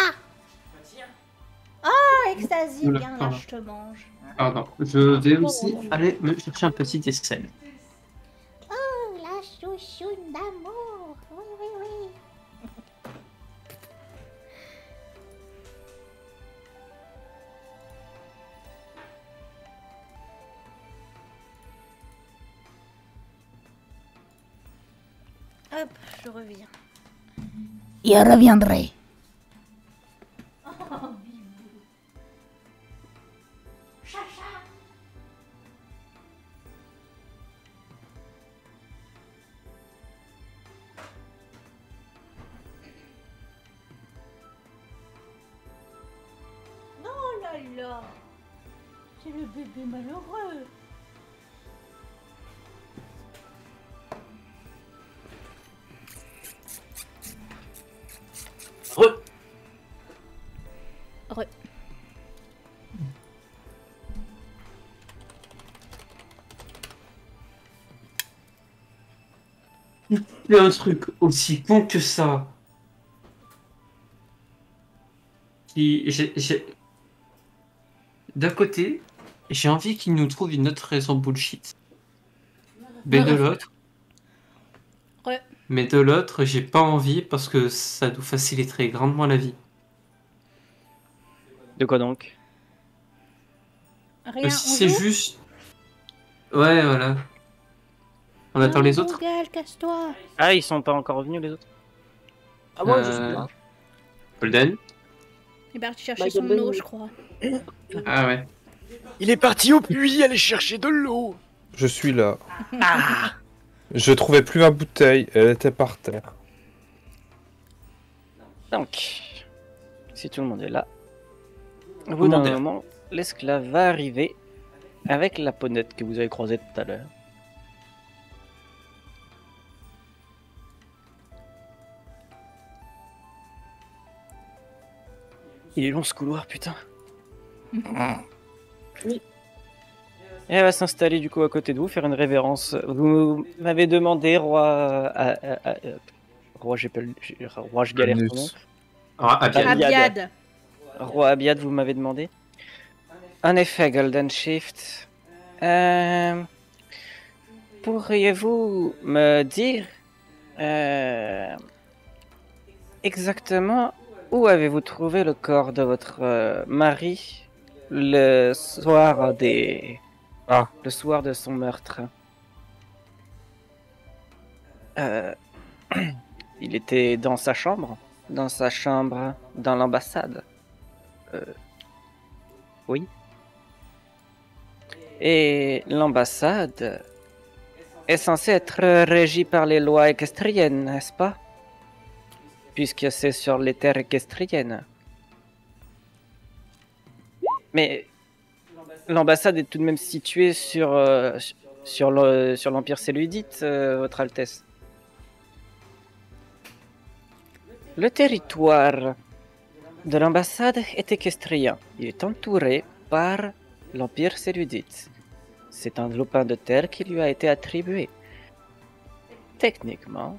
Oh, Oula, viens là, je te mange. Pardon, je vais aussi aller me chercher un petit Excel. Oh, la chouchoune je reviens. Il reviendrait. Un truc aussi con que ça. Qui, j'ai, j'ai- D'un côté, j'ai envie qu'il nous trouve une autre raison bullshit. Mais de l'autre. Ouais. Mais de l'autre, j'ai pas envie parce que ça nous faciliterait grandement la vie. De quoi donc? Rien, si c'est juste. Ouais, voilà. On attend les autres casse-toi. Ah, ils sont pas encore revenus les autres Ah, moi, je Euh, suis là. Golden Il est parti chercher son eau, je crois. Ah ouais. Il est parti au puits aller chercher de l'eau. Je suis là. Je trouvais plus ma bouteille, elle était par terre. Donc, si tout le monde est là, au bout le d'un moment, l'esclave va arriver avec la ponette que vous avez croisée tout à l'heure. Il est long ce couloir, putain. Oui. Et elle va s'installer du coup à côté de vous, faire une révérence. Vous m'avez demandé, roi. à- à- à- roi, Roi, je galère son nom. Ah. Abiad. Roi Abiad, vous m'avez demandé En effet, Golden Shift. Euh, Pourriez-vous me dire euh, exactement où avez-vous trouvé le corps de votre euh, mari le soir des Ah. le soir de son meurtre? Euh, [clears throat] Il était dans sa chambre, dans sa chambre, dans l'ambassade. Euh, oui. Et l'ambassade est censée être régie par les lois équestriennes, n'est-ce pas? Puisque c'est sur les terres équestriennes. Mais l'ambassade est tout de même située sur, euh, sur le- l'Empire Séludite, euh, Votre Altesse. Le territoire de l'ambassade est équestrien. Il est entouré par l'Empire Séludite. C'est un lopin de terre qui lui a été attribué. Techniquement,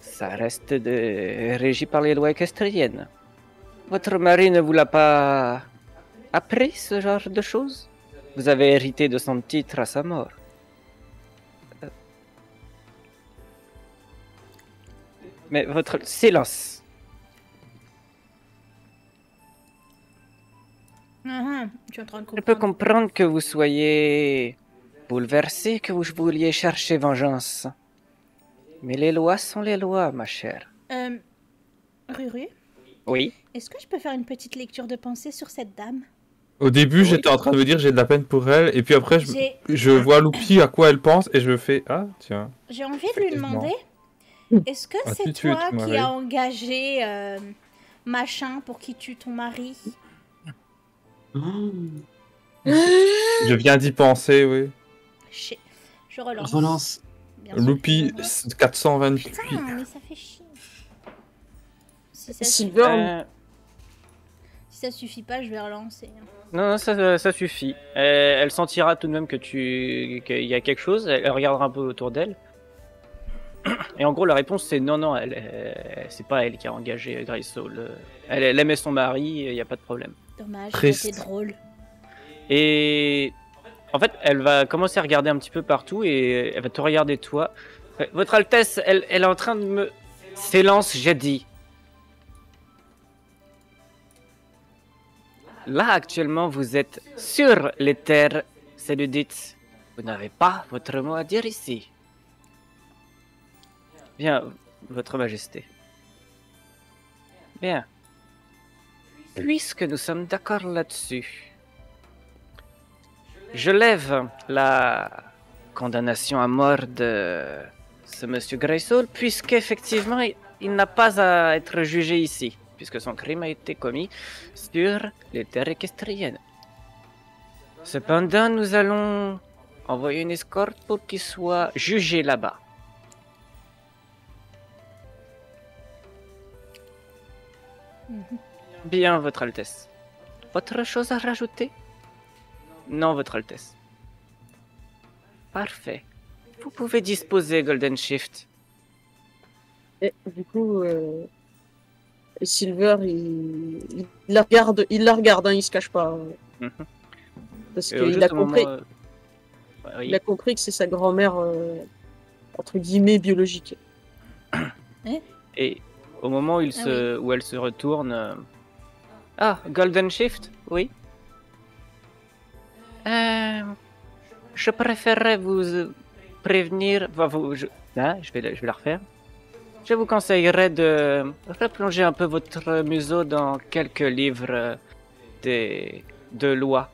ça reste de... régi par les lois équestriennes. Votre mari ne vous l'a pas appris, ce genre de choses? Vous avez hérité de son titre à sa mort. Euh. Mais votre silence. Mhm, Je suis en train de Je peux comprendre. comprendre que vous soyez bouleversé, que vous vouliez chercher vengeance. Mais les lois sont les lois, ma chère. Euh, Ruru, Oui. est-ce que je peux faire une petite lecture de pensée sur cette dame? Au début, j'étais en train de me dire j'ai de la peine pour elle, et puis après, je, je vois Loupi à quoi elle pense, et je fais ah, tiens. j'ai envie de lui demander, est-ce que À c'est toi qui as engagé euh, machin pour qu'il tue ton mari? Je viens d'y penser, oui. Je, je relance. Relance. Loupi 428. Putain, mais ça fait chier. Si ça, Silver, Euh, si ça suffit pas, je vais relancer. non, non, ça, ça suffit. Elle sentira tout de même que tu qu'il y a quelque chose. Elle, regardera un peu autour d'elle. Et en gros, la réponse c'est non, non. Elle, elle- c'est pas elle qui a engagé Grace Soul. Elle, elle aimait son mari. Il n'y a pas de problème. Dommage, c'était drôle. Et en fait, elle va commencer à regarder un petit peu partout et elle va te regarder toi. Votre Altesse, elle, est en train de me... Silence, j'ai dit. Là, actuellement, vous êtes sur les terres Céludites. Vous n'avez pas votre mot à dire ici. Bien, Votre Majesté. Bien. Puisque nous sommes d'accord là-dessus, je lève la condamnation à mort de ce monsieur Graysoul, puisqu'effectivement, il, il n'a pas à être jugé ici, puisque son crime a été commis sur les terres équestriennes. Cependant, nous allons envoyer une escorte pour qu'il soit jugé là-bas. Bien, Votre Altesse. Autre chose à rajouter? Non, Votre Altesse. Parfait. Vous pouvez disposer, Golden Shift. Et du coup, euh, Silver, il, il la regarde, il la regarde, hein, il se cache pas. Mhm. Parce qu'il a moment, compris, euh, oui. il a compris que c'est sa grand-mère, euh, entre guillemets, biologique. Et au moment où, il Ah se, où elle se retourne. euh, Ah, Golden Shift Oui. Euh, je préférerais vous euh, prévenir. je, vais, je vais la refaire. Je vous conseillerais de replonger un peu votre museau dans quelques livres euh, de loi,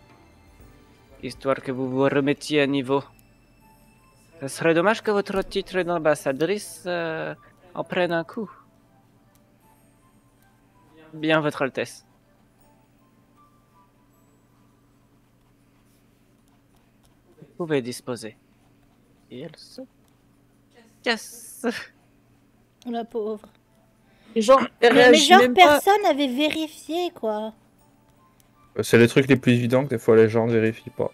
histoire que vous vous remettiez à niveau. Ce serait dommage que votre titre d'ambassadrice en prenne un coup. Bien, Votre Altesse. Pouvez disposer. Et elle se... Yes La pauvre. Et genre, elle Mais, genre, même personne n'avait vérifié, quoi. Euh, C'est les trucs les plus évidents que des fois les gens ne vérifient pas.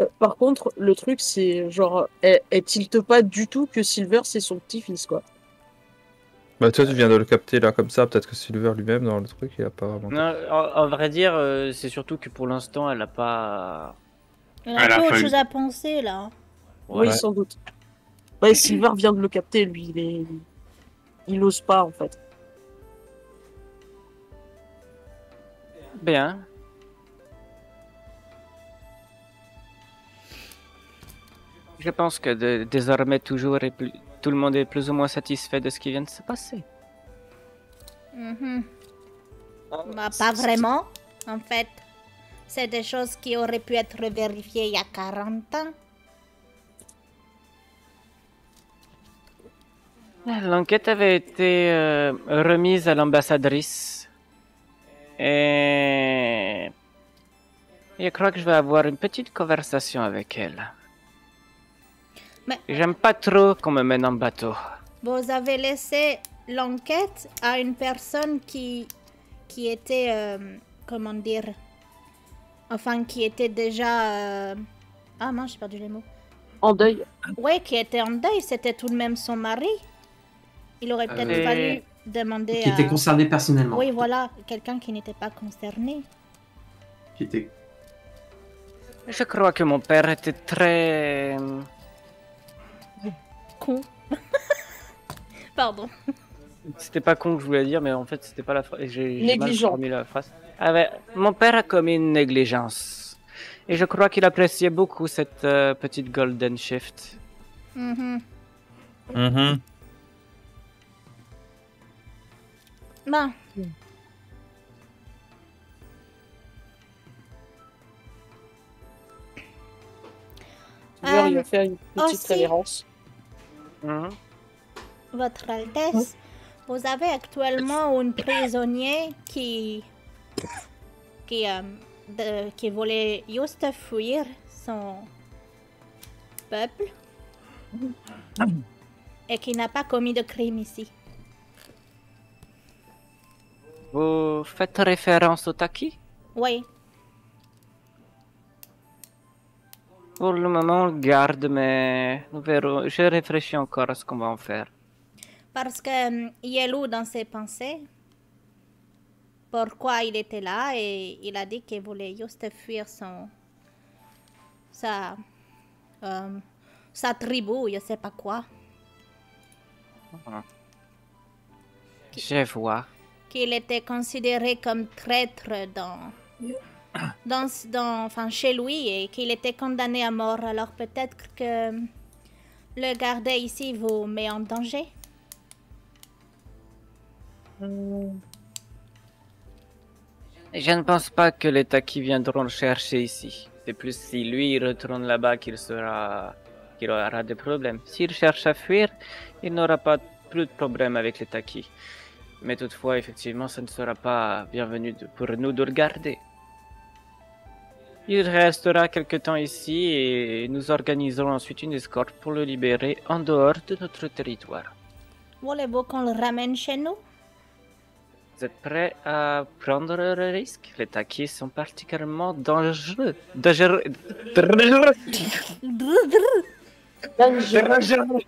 Euh, par contre, le truc, c'est genre, elle, elle tilte pas du tout que Silver, c'est son petit-fils, quoi? Bah toi tu viens de le capter là comme ça, peut-être que Silver lui-même dans le truc il a pas vraiment. Non, en, en vrai dire, euh, c'est surtout que pour l'instant, elle n'a pas... Il y a autre chose à penser, là. Oui, Ouais. sans doute. Ouais, Silver vient de le capter, lui. Il est... Il ose pas, en fait. Bien. Je pense que de- désormais, toujours et plus- tout le monde est plus ou moins satisfait de ce qui vient de se passer. Mhm. Bah, pas vraiment, en fait. C'est des choses qui auraient pu être vérifiées il y a 40 ans. L'enquête avait été euh, remise à l'ambassadrice. Et... Je crois que je vais avoir une petite conversation avec elle. Mais- J'aime pas trop qu'on me mène en bateau. Vous avez laissé l'enquête à une personne qui, qui était, euh, comment dire, enfin, qui était déjà... euh, Ah mince, j'ai perdu les mots. En deuil. Ouais, qui était en deuil, c'était tout de même son mari. Il aurait peut-être Euh, fallu demander Qui à... était concerné personnellement. Oui, voilà, quelqu'un qui n'était pas concerné. Qui était... Je crois que mon père était très... Con. [laughs] Pardon. C'était pas con que je voulais dire, mais en fait, c'était pas la phrase. J'ai j'ai mal formulé la phrase. Mon père a commis une négligence. Et je crois qu'il appréciait beaucoup cette euh, petite Golden Shift. Mhm. Mhm. Bon, Silver, il va faire une petite aussi. révérence. Mhm. Votre Altesse, vous avez actuellement un prisonnier qui... qui, euh, de- qui voulait juste fuir son peuple et qui n'a pas commis de crime ici. Vous faites référence au Taki? Oui, Pour le moment, on le garde, mais nous verrons. Je réfléchis encore à ce qu'on va en faire. parce que euh, Yellow, dans ses pensées, pourquoi il était là et il a dit qu'il voulait juste fuir son. sa. euh, sa tribu, je sais pas quoi. Je vois. Qu'il était considéré comme traître dans. dans, dans enfin, chez lui et qu'il était condamné à mort. Alors peut-être que le garder ici vous met en danger. Je ne pense pas que les Taki viendront le chercher ici. C'est plus si lui retourne là-bas qu'il sera qu'il aura des problèmes. S'il cherche à fuir, il n'aura pas plus de problème avec les Taki. Mais toutefois, effectivement, ça ne sera pas bienvenu pour nous de le garder. Il restera quelque temps ici et nous organiserons ensuite une escorte pour le libérer en dehors de notre territoire. Voulez-vous qu'on le ramène chez nous? Vous êtes prêts à prendre le risque? Les Taki sont particulièrement dangereux. Dangereux. dangereux. Dangereux.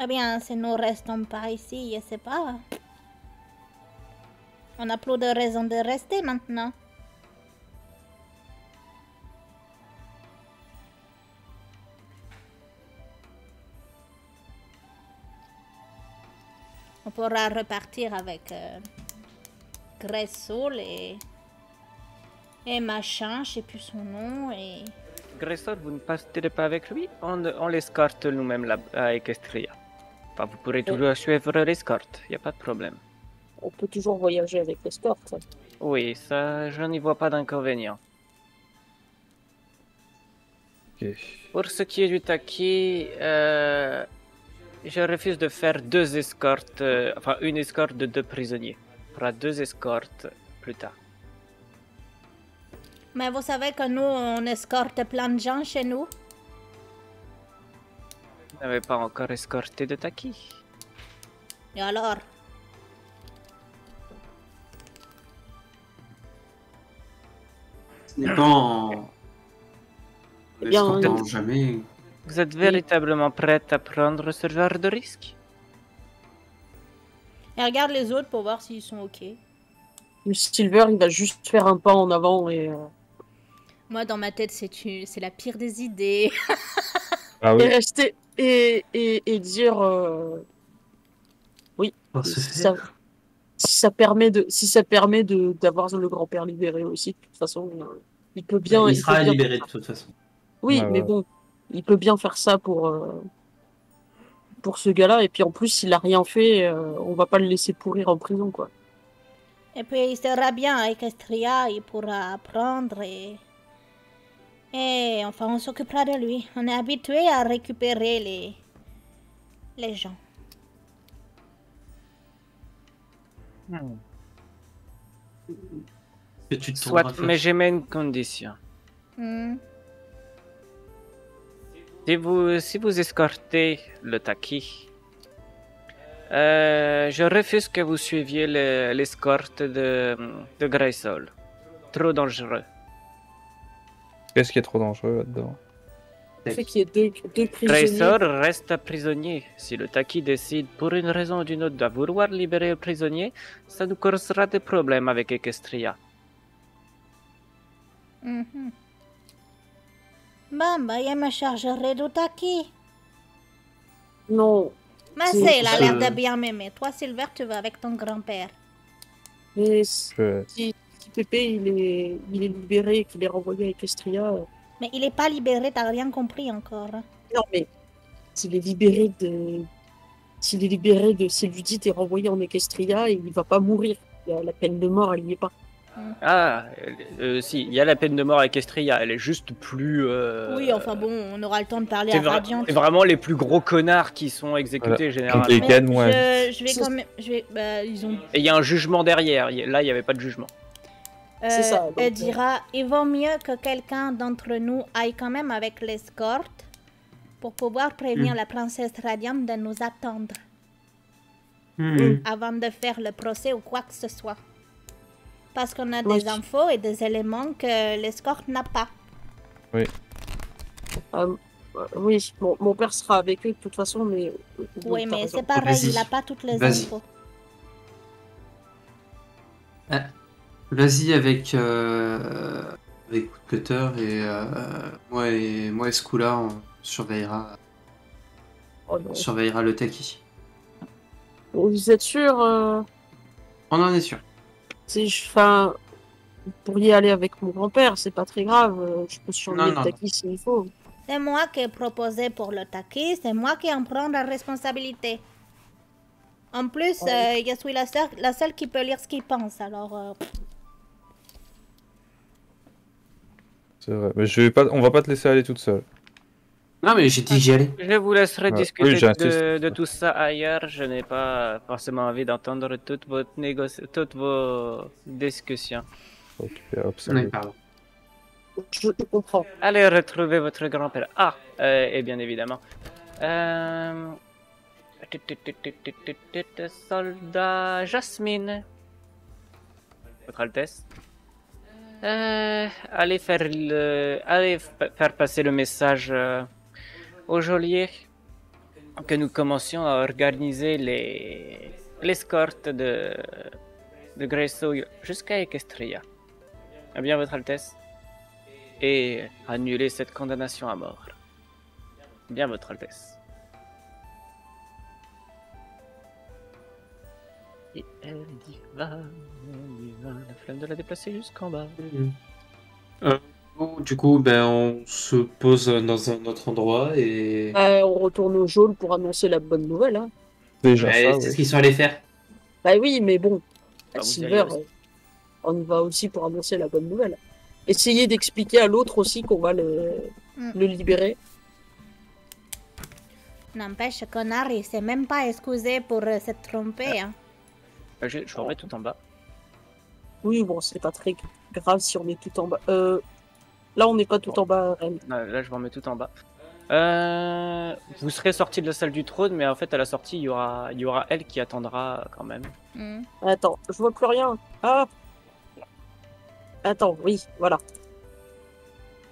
Eh bien, si nous restons pas ici, je sais pas. On n'a plus de raison de rester maintenant. On pourra repartir avec euh, Gressol et et machin, je sais plus son nom et Gressor, vous ne partirez pas avec lui On, on l'escorte nous-mêmes à Equestria. Enfin, vous pourrez toujours suivre l'escorte, il n'y a pas de problème. On peut toujours voyager avec l'escorte. Oui, ça, je n'y vois pas d'inconvénient. Ok. Pour ce qui est du Taki, euh, je refuse de faire deux escortes, euh, enfin une escorte de deux prisonniers. On fera deux escortes plus tard. Mais vous savez que nous, on escorte plein de gens chez nous? Vous n'avez pas encore escorté de Taki Et alors? Ce n'est pas en. Eh bien, jamais. Vous êtes véritablement prête à prendre ce genre de risque? Et regarde les autres pour voir s'ils sont ok. Le Silver, il va juste faire un pas en avant et, euh, Moi, dans ma tête, c'est tu- c'est la pire des idées. [laughs] Ah et oui, rester et, et, et dire euh, Pour se si ça, si ça permet de si ça permet de d'avoir le grand-père libéré aussi. De toute façon, euh, il peut bien. il peut sera bien- libéré de toute façon. Oui, Ouais, mais ouais. bon, il peut bien faire ça pour euh, pour ce gars-là. Et puis en plus, s'il a rien fait, euh, on va pas le laisser pourrir en prison, quoi. Et puis, il sera bien à Equestria, il pourra apprendre et... Et enfin, on s'occupera de lui. On est habitué à récupérer les... les gens. Que tu te Soit, mais j'ai une condition. Hmm. Si vous, si vous escortez le Taki, euh, je refuse que vous suiviez le- l'escorte de, de Greysol. Trop dangereux. qu'est-ce qui est trop dangereux là-dedans? Le fait qu'il y ait deux, deux prisonniers. Greysol reste prisonnier. Si le Taki décide pour une raison ou d'une autre de vouloir libérer le prisonnier, ça nous causera des problèmes avec Equestria. Mhm. Bon, bah, je me chargerai du taki. Non, Mais C'est- il a l'air de bien m'aimer. Toi, Silver, tu vas avec ton grand-père. mais si, si Pépé il est, il est libéré et qu'il est renvoyé à Equestria, euh, Mais il est pas libéré, t'as rien compris encore. hein. non mais s'il est libéré de, s'il est libéré de Céludite et renvoyé en Equestria, il va pas mourir. Il y a La peine de mort, elle y est pas. Ah, euh, euh, si, il y a la peine de mort à Equestria. Elle est juste plus. euh, Oui, enfin bon, on aura le temps de parler C'est à vra- Radiant. c'est vraiment les plus gros connards qui sont exécutés généralement. Et Mais Ken, ouais. je, je vais C'est- quand même... Je vais, bah, ils ont... Et il y a un jugement derrière. Là, il n'y avait pas de jugement. C'est ça, donc, Elle euh, dira, il vaut mieux que quelqu'un d'entre nous aille quand même avec l'escorte pour pouvoir prévenir la princesse Radiante de nous attendre Hmm. avant de faire le procès ou quoi que ce soit. Parce qu'on a des infos et des éléments que l'escorte n'a pas. Euh, Euh, oui, mon, mon père sera avec eux de toute façon, mais. euh, Oui, mais c'est pareil, il n'a pas toutes les infos. Vas-y avec, euh, avec Cutter et euh, moi et moi et Skula, on surveillera, Oh on surveillera le Taki. Vous êtes sûr euh, On en est sûr. Si je, enfin, vous pourriez aller avec mon grand-père, c'est pas très grave. euh, Je peux surveiller Non, le taquis s'il faut. C'est moi qui ai proposé pour le taquis, c'est moi qui en prends la responsabilité. En plus, Ouais. euh, je suis la seule, la seule qui peut lire ce qu'il pense, alors... euh, C'est vrai. Mais je vais pas, on va pas te laisser aller toute seule. Non mais j'ai dit que j'y allais. Je vous laisserai Ouais. discuter Oui, de, de tout ça ailleurs. Je n'ai pas forcément envie d'entendre toutes toutes vos discussions. Ok, Oui, absolument. pardon. Je, je comprends. Allez retrouver votre grand-père. Ah, euh, et bien évidemment. Euh... Soldat Jasmine. Votre Altesse. Euh, allez faire le, allez fa- faire passer le message euh, au geôlier que nous commencions à organiser les l'escorte de de Greysoy jusqu'à Equestria. Eh bien, Votre Altesse et annuler cette condamnation à mort. Bien, Votre Altesse. Et elle y va, va, la flamme de la déplacer jusqu'en bas. Bon, du coup, ben, on se pose dans un autre endroit et. Euh, on retourne au geôle pour annoncer la bonne nouvelle. Hein. Déjà Ouais, ça, c'est oui. ce qu'ils sont allés faire. Bah oui, mais bon, Ah, vous Silver, euh, on y va aussi pour annoncer la bonne nouvelle. Essayez d'expliquer à l'autre aussi qu'on va le, Mm. le libérer. N'empêche, connard, il s'est même pas excusé pour euh, s'être trompé. Hein. Euh, Je, je remets tout en bas. Oui, bon, c'est pas très grave si on est tout en bas. Euh, là, on n'est pas tout en bas. Non, là, je vous remets tout en bas. Euh, vous serez sorti de la salle du trône, mais en fait, à la sortie, il y aura, il y aura elle qui attendra quand même. Hmm. Attends, je vois plus rien. Ah Attends, oui, voilà.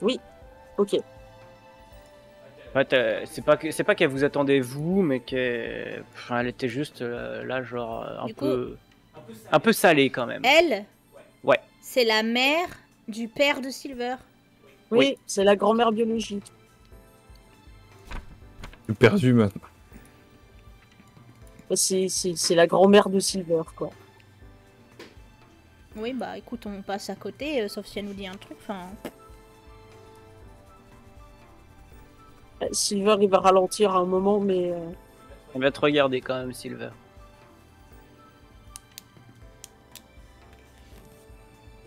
Oui, ok. En fait, euh, c'est pas que c'est pas qu'elle vous attendait vous, mais qu'elle enfin, elle était juste euh, là, genre euh, un Du peu, un peu salée quand même. Elle Ouais. C'est la mère du père de Silver. Oui, Oui. c'est la grand-mère biologique. Je suis perdu maintenant. C'est c'est- c'est la grand-mère de Silver, quoi. Oui, bah écoute, on passe à côté, euh, sauf si elle nous dit un truc. Enfin, Euh, Silver, il va ralentir à un moment, mais... euh, On va te regarder quand même, Silver.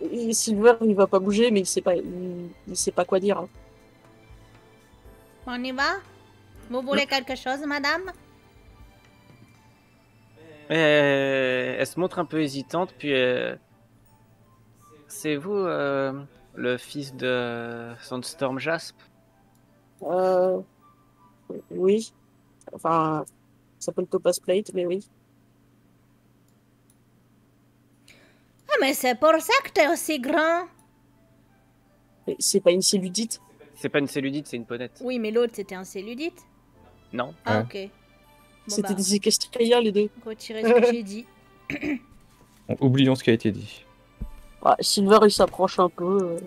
Et Silver, il va pas bouger, mais il sait pas, il, il sait pas quoi dire. hein. on y va? Vous voulez quelque chose, madame? Euh, elle se montre un peu hésitante, puis euh, c'est vous euh, le fils de Sandstorm Jasp? Euh... Oui. Enfin, ça s'appelle Topaz Plate, mais oui. Mais c'est pour ça que t'es aussi grand C'est pas une cellulite? C'est pas une cellulite, c'est une ponette. Oui, mais l'autre, c'était un cellulite? Non. Ah, Ouais. ok. Bon, C'était bah, des équestriens, les deux. retirez ce que j'ai dit. [laughs] Bon, oublions ce qui a été dit. Ah, Silver, il s'approche un peu. euh.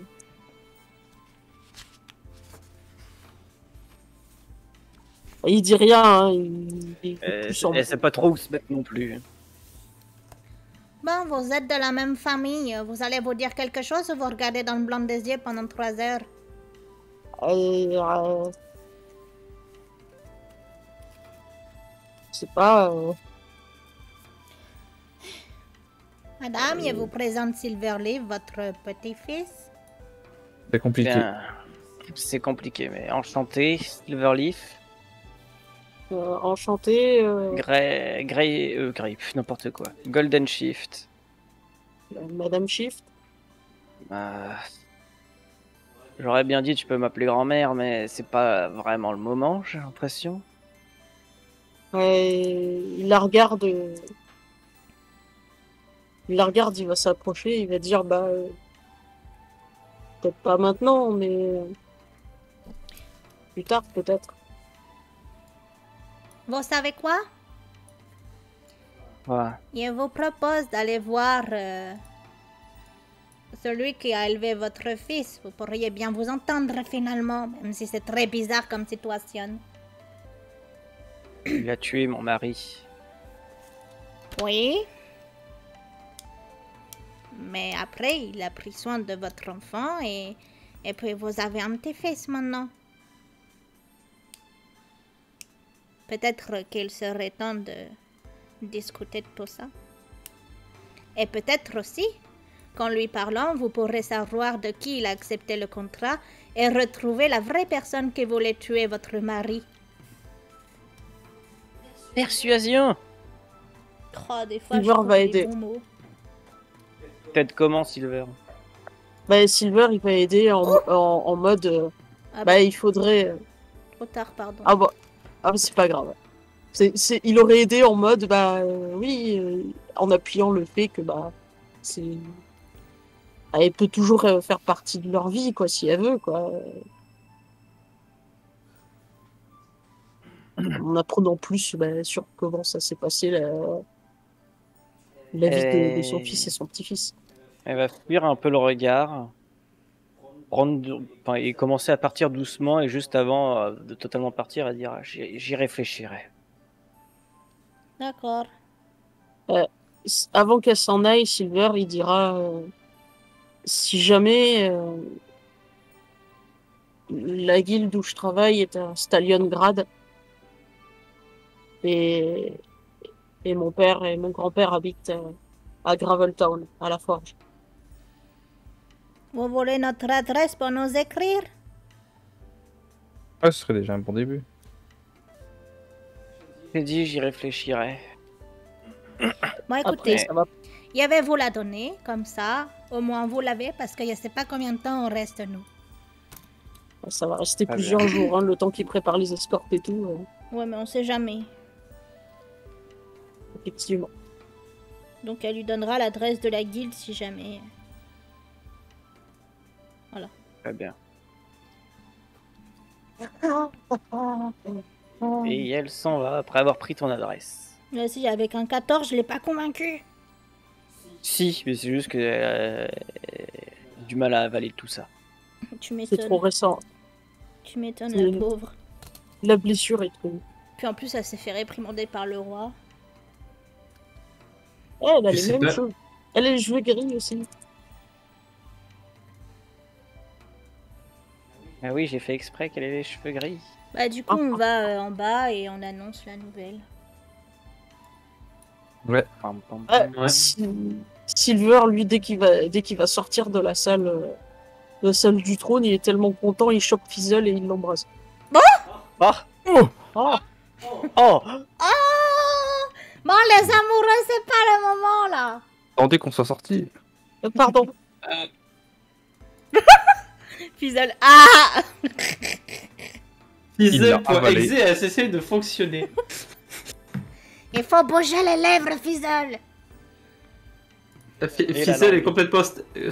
Il dit rien, hein. Il, il Euh, elle sait pas trop où se mettre non plus. Bon, vous êtes de la même famille. Vous allez vous dire quelque chose ou vous regardez dans le blanc des yeux pendant trois heures? Euh, euh, Je sais pas. euh, Madame, je vous présente Silverleaf, votre petit-fils? C'est compliqué. C'est compliqué, mais enchanté, Silverleaf, euh, enchanté. euh, Grey, Grey, euh, Grey, n'importe quoi. Golden Shift. Madame Shift. Euh, J'aurais bien dit tu peux m'appeler grand-mère, mais c'est pas vraiment le moment, j'ai l'impression. Ouais, il la regarde. euh, Il la regarde, il va s'approcher, il va dire bah. euh, Peut-être pas maintenant, mais. euh, plus tard, peut-être. Vous savez quoi? Voilà. Je vous propose d'aller voir euh, celui qui a élevé votre fils. Vous pourriez bien vous entendre finalement, même si c'est très bizarre comme situation. Il a tué mon mari. Oui. Mais après, il a pris soin de votre enfant et, et puis vous avez un petit-fils maintenant. Peut-être qu'il serait temps de discuter de tout ça. Et peut-être aussi qu'en lui parlant, vous pourrez savoir de qui il a accepté le contrat et retrouver la vraie personne qui voulait tuer votre mari. Persuasion Oh, des fois, trouve va aider. Peut-être comment, Silver? Bah, Silver, il va aider en, en, en mode. euh, Ah bah, il faudrait. euh, Trop tard, pardon. Ah bah, ah, bah, c'est pas grave. Il aurait aidé en mode, bah euh, oui, euh, en appuyant le fait que bah c'est, elle peut toujours euh, faire partie de leur vie quoi, si elle veut quoi. En apprenant plus bah, sur comment ça s'est passé la, la vie de, de son fils et son petit-fils. Elle va fuir un peu le regard. Prendre, enfin, et commencer à partir doucement et juste avant euh, de totalement partir, à dire ah, j'y réfléchirai. D'accord. S- Avant qu'elle s'en aille, Silver, il dira euh, si jamais euh, la guilde où je travaille est à Stalingrad et, et mon père et mon grand-père habitent euh, à Graveltown, à la forge. Vous voulez notre adresse pour nous écrire? Ouais, ce serait déjà un bon début. J'ai dit j'y réfléchirai. Bon, écoutez, va. il y avait vous la donner, comme ça, au moins vous l'avez, parce que je sais pas combien de temps on reste, nous. Ça va rester plusieurs jours, hein, le temps qu'ils préparent les escortes et tout, euh, Ouais, mais on sait jamais. effectivement. Donc elle lui donnera l'adresse de la guilde si jamais. Très bien. [laughs] Et elle s'en va après avoir pris ton adresse. Là, si avec un 14, je l'ai pas convaincu. Si, mais c'est juste que euh, du mal à avaler tout ça. [laughs] Tu C'est trop m'étonnes. récent. Tu m'étonnes, la pauvre. La blessure est trop. Puis en plus, elle s'est fait réprimander par le roi. Eh, elle a Je les mêmes pas. choses. Elle a les cheveux gris aussi. Ah oui, j'ai fait exprès qu'elle ait les cheveux gris. Bah, du coup, on va euh, en bas et on annonce la nouvelle. Pam, pam, Ah, pam. Ouais. Si- Silver, lui, dès qu'il va, dès qu'il va sortir de la salle, euh, de la salle du trône, il est tellement content, il chope Fizzle et il l'embrasse. Ah Oh Oh Oh Bon, les amoureux, c'est pas le moment là Attendez qu'on soit sorti. Euh, Pardon. [laughs] Fizzle. Ah. Fizzle.exe a cessé de fonctionner. [laughs] Il faut bouger les lèvres, Fizzle la Fizzle est complètement, euh,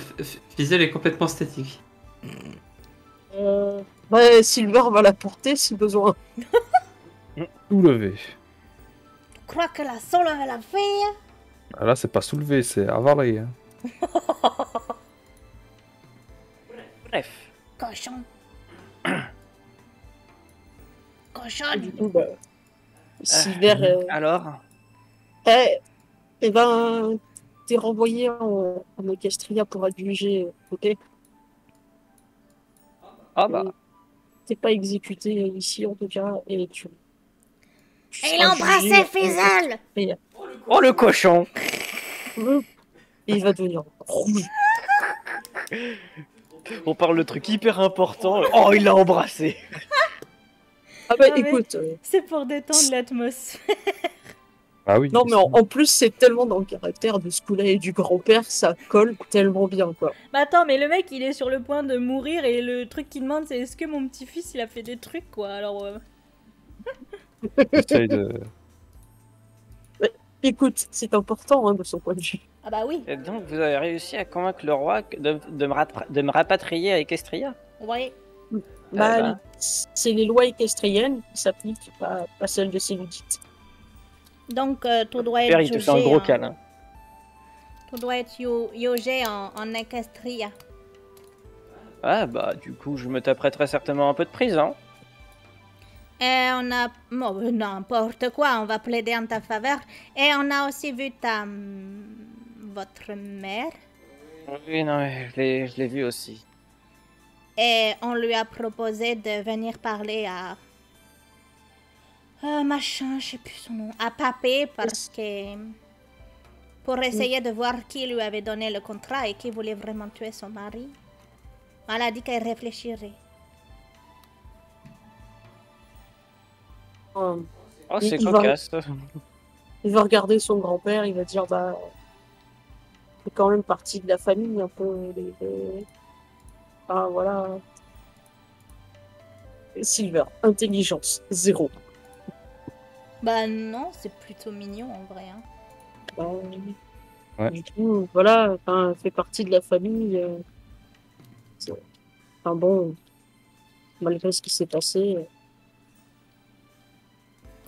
Fizzle est complètement statique. Euh, bah, Silver va la porter si besoin. [laughs] Soulevé. Je crois que la soulever la fille. Ah, Là, c'est pas soulevé, c'est avalé. hein. [laughs] Bref. Cochon. [coughs] Cochonne. du coup, bah, Silver, euh, Alors eh, eh ben, t'es renvoyé en, en Equestria pour adjuger, ok? Ah bah. T'es pas exécuté ici en tout cas, et tu. tu Et il en Fizzle Oh le cochon il va devenir rouge. [laughs] [laughs] On parle de trucs hyper importants. Oh, il l'a embrassé [laughs] Ah bah Ah, mais- écoute, euh, C'est pour détendre l'atmosphère. [laughs] Ah oui. non mais en, en plus c'est tellement dans le caractère de ce coup-là et du grand-père, ça colle tellement bien quoi. Bah attends, mais le mec il est sur le point de mourir et le truc qu'il demande c'est est-ce que mon petit-fils il a fait des trucs quoi Alors euh, J'essaye de... Écoute, c'est important hein, de son point de vue. Ah bah oui, Et donc, vous avez réussi à convaincre le roi de, de me, rattra- de me rapatrier à Equestria? Ouais. Bah, Eh ben. c'est les lois équestriennes qui s'appliquent, pas, pas celles de Céludite. Donc, euh, tu dois Père, être fait un jugé gros en- câlin. Tu dois être yogé en, en Equestria. Ah bah du coup je me taperai très certainement un peu de prison. Et on a... Bon, euh, n'importe quoi, on va plaider en ta faveur. Et on a aussi vu ta... Votre mère. Oui non je l'ai je l'ai vu aussi. Et on lui a proposé de venir parler à... Euh, machin, je sais plus son nom. À Papé parce que... Pour essayer de voir qui lui avait donné le contrat et qui voulait vraiment tuer son mari. Elle a dit qu'elle réfléchirait. Euh, Oh c'est va- cocasse. il va regarder son grand-père, il va dire bah c'est quand même partie de la famille un peu les, les- ah voilà Silver intelligence zéro Bah non, c'est plutôt mignon en vrai. hein. Bah, Ouais. du coup voilà enfin, fait partie de la famille euh, enfin bon malgré ce qui s'est passé euh,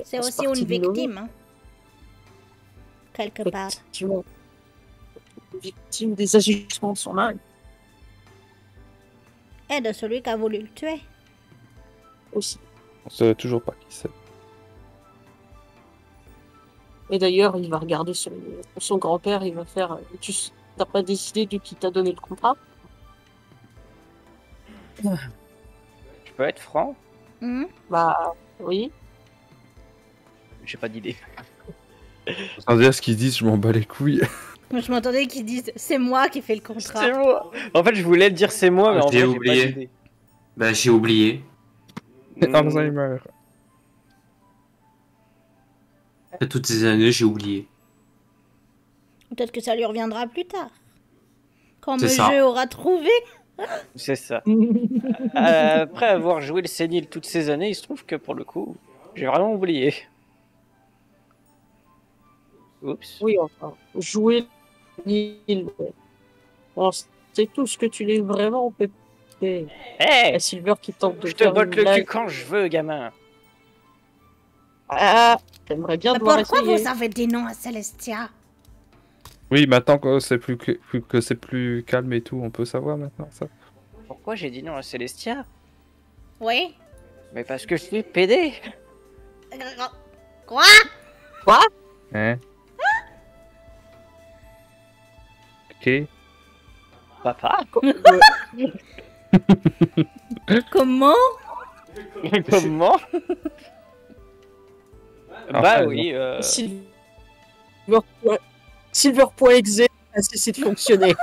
C'est fait aussi une victime. hein. Quelque part. effectivement victime des agissements de son mari Et de celui qui a voulu le tuer. aussi On sait toujours pas qui c'est. Et d'ailleurs, il va regarder son, son grand-père, il va faire Tu n'as pas décidé de qui t'a donné le contrat? Je peux être franc? Hmm? Bah, oui. J'ai pas d'idée. Sans dire ce qu'ils disent, je m'en bats les couilles. [laughs] Je m'entendais qu'ils disent c'est moi qui fais le contrat. C'est moi. En fait je voulais le dire c'est moi mais en J'ai vrai j'ai oublié. Bah, j'ai oublié. [laughs] Alzheimer. Après toutes ces années, j'ai oublié. Peut-être que ça lui reviendra plus tard. Quand le ça. jeu aura trouvé. C'est ça. [laughs] Euh, après avoir joué le sénile toutes ces années, il se trouve que pour le coup, j'ai vraiment oublié. Oups. Oui, enfin, jouer c'est tout ce que tu l'es vraiment, Pépé. Hé La Silver qui tente de Je te botte le cul quand je veux, gamin. Ah, j'aimerais bien Mais devoir pourquoi essayer. vous avez des noms à Celestia? Oui, maintenant que c'est plus, que, plus- que c'est plus calme et tout, on peut savoir maintenant ça? Pourquoi j'ai dit non à Célestia Oui Mais parce que je suis PD. Quoi? Hein? Papa [laughs] Comment [laughs] Comment Bah Enfin, oui, euh... Silver. Silver.exe a cessé de fonctionner.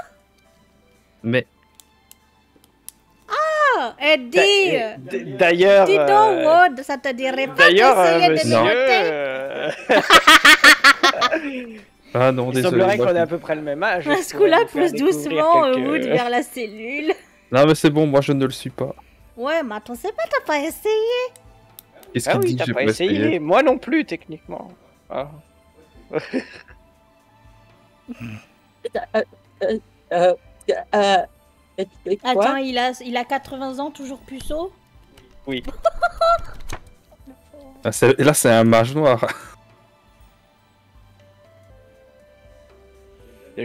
[laughs] Mais Ah, Et dis d'a- d- D'ailleurs... Dis donc, euh, Wood, ça te dirait pas D'ailleurs, euh, d'essayer de euh, ah non, Il désolé. semblerait qu'on ait à peu près le même âge. À ce coup-là, plus découvrir doucement, euh, quelques- Wood vers la cellule. [laughs] Non, mais c'est bon, moi je ne le suis pas. Ouais, mais attends, c'est pas, t'as pas essayé? Qu'est-ce Ah qu'il oui, dit t'as pas essayé? Moi non plus, techniquement. Ah. Euh, euh, euh, euh, Attends, il a, il a 80 ans, toujours puceau? [laughs] Ah, c'est- et là, c'est un mage noir.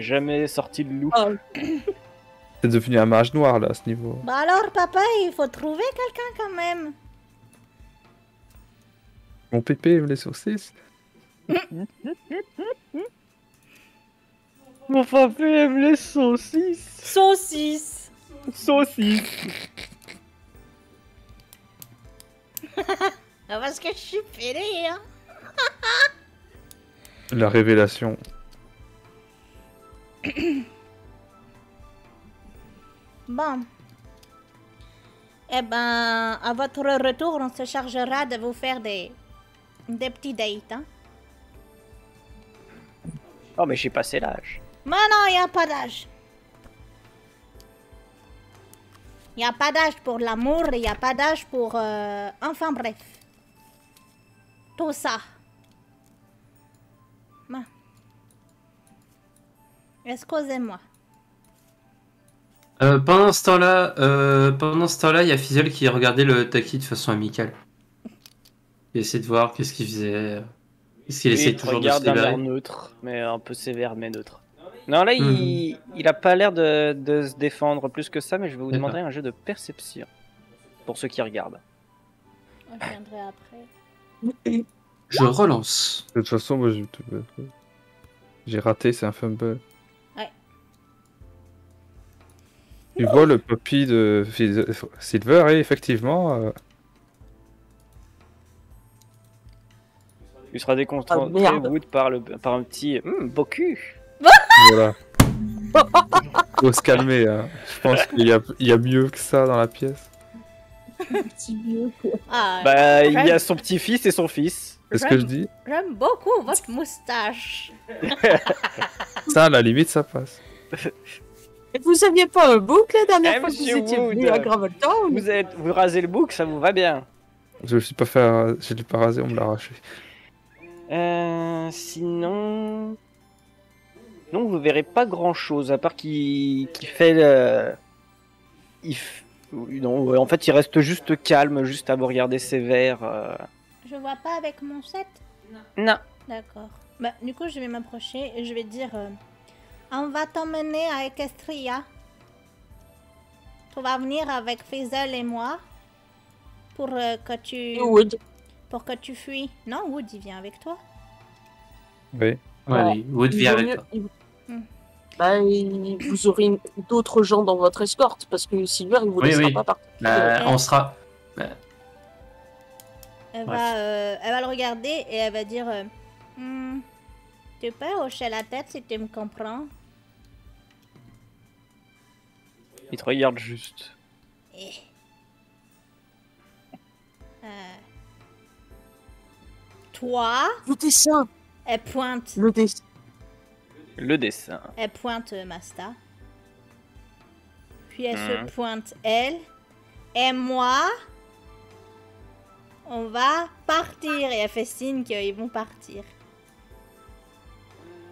Jamais sorti le loup. Ah, [coughs] C'est devenu un mage noir là à ce niveau. Bah alors, papa, il faut trouver quelqu'un quand même. Mon pépé aime les saucisses. Mon papa aime les saucisses. Saucisse Saucisses. Ah, Parce que je suis pédée, hein La révélation. [coughs] Bon. Eh ben, à votre retour, on se chargera de vous faire des, des petits dates, hein. Oh, mais j'ai passé l'âge. Mais non, il n'y a pas d'âge. Il n'y a pas d'âge pour l'amour, il n'y a pas d'âge pour... euh, Enfin bref. Tout ça. Excusez-moi. Euh, pendant ce temps-là, euh, pendant ce temps-là, il y a Fizzle qui regardait le Taki de façon amicale. Il essaie de voir qu'est-ce qu'il faisait. Est-ce qu'il il te toujours de se regarde neutre, mais un peu sévère, mais neutre. Non, là, Mhm. il... il a pas l'air de... de se défendre plus que ça, mais je vais vous demander un jeu de perception. Pour ceux qui regardent. Je viendrai après. Je relance. De toute façon, moi, j'ai j'ai raté, c'est un fumble. Tu vois le puppy de Silver, et effectivement, euh, Tu seras déconcentré, Ah, par, le... par un petit Hum, beau cul. voilà. [laughs] Faut se calmer, hein. Je pense qu'il y a, il y a mieux que ça dans la pièce. Petit vieux, quoi. Ah, Bah, il y a son petit-fils et son fils. C'est ce que je dis J'aime beaucoup votre moustache. Ça, à la limite, ça passe. [laughs] Et vous aviez pas un bouc la dernière Eh, fois que vous étiez venu à Graveltown Vous, êtes... vous rasez le bouc, ça vous va bien. Je ne suis pas fait, je l'ai pas rasé, on me l'a arraché. Euh, sinon... Non, vous verrez pas grand-chose, à part qu'il qu'il fait... le- Il f- Non, ouais, en fait, il reste juste calme, juste à vous regarder sévère. euh. Je vois pas avec mon set? Non. D'accord. Bah, du coup, je vais m'approcher et je vais dire euh, On va t'emmener à Equestria. Tu vas venir avec Faisal et moi pour euh, que tu Et Wood. pour que tu fuis. Non, Wood, il vient avec toi. Oui. Wood vient avec mieux- toi. il- Hmm. Bah, il- vous aurez d'autres gens dans votre escorte parce que Silver il vous Oui, laissera oui. pas partir. Bah, on sera. Elle Bref. va, euh, elle va le regarder et elle va dire euh, Hmm, Tu peux hocher la tête si tu me comprends Il te regarde juste. Eh. Euh. Toi, Le dessin, elle pointe, le dessin. Le dessin. elle pointe euh, Masta. Puis elle se pointe elle. Et moi, on va partir. Et elle fait signe qu'ils vont partir.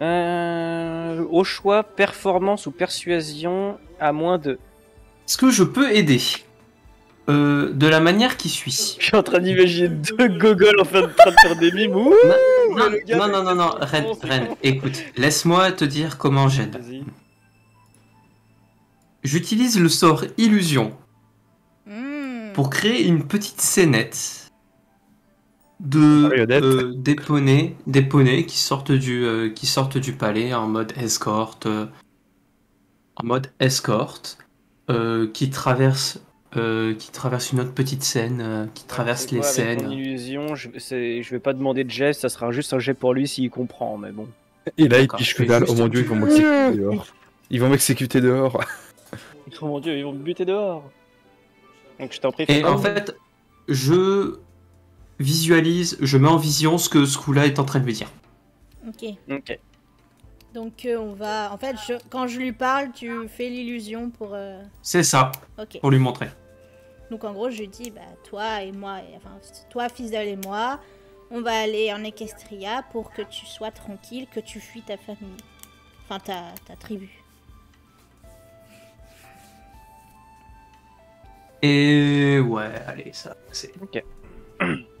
Euh, au choix, performance ou persuasion à moins de. Est-ce que je peux aider Euh, De la manière qui suit. Je suis en train d'imaginer deux gogoles en train de, train de faire des mimes. Ouh, Non, non, non, non, non, Ren, Ren, écoute, laisse-moi te dire comment j'aide. J'utilise le sort Illusion Hmm. pour créer une petite scénette de euh, des poneys, des poneys qui sortent du euh, qui sortent du palais en mode escorte, euh, en mode escorte, euh, qui traversent euh, qui traversent une autre petite scène, euh, qui traverse les avec mon scènes. illusion, je, je vais pas demander de jet, ça sera juste un jet pour lui s'il comprend, mais bon. Et là, il piche que dalle. Oh mon dieu, ils vont m'exécuter [laughs] dehors. Ils vont m'exécuter dehors. Oh mon dieu, ils vont me buter dehors. Donc je t'en prie. Et en fait, je visualise, je mets en vision ce que ce coup-là est en train de me dire. Ok. Ok. Donc euh, on va. En fait, je- quand je lui parle, tu fais l'illusion pour. euh, C'est ça, Ok. pour lui montrer. Donc en gros, je lui dis, bah toi et moi, et- enfin toi, Fizzle et moi, on va aller en Equestria pour que tu sois tranquille, que tu fuis ta famille. Enfin, ta, ta tribu. Et ouais, allez, ça, c'est. [clears throat]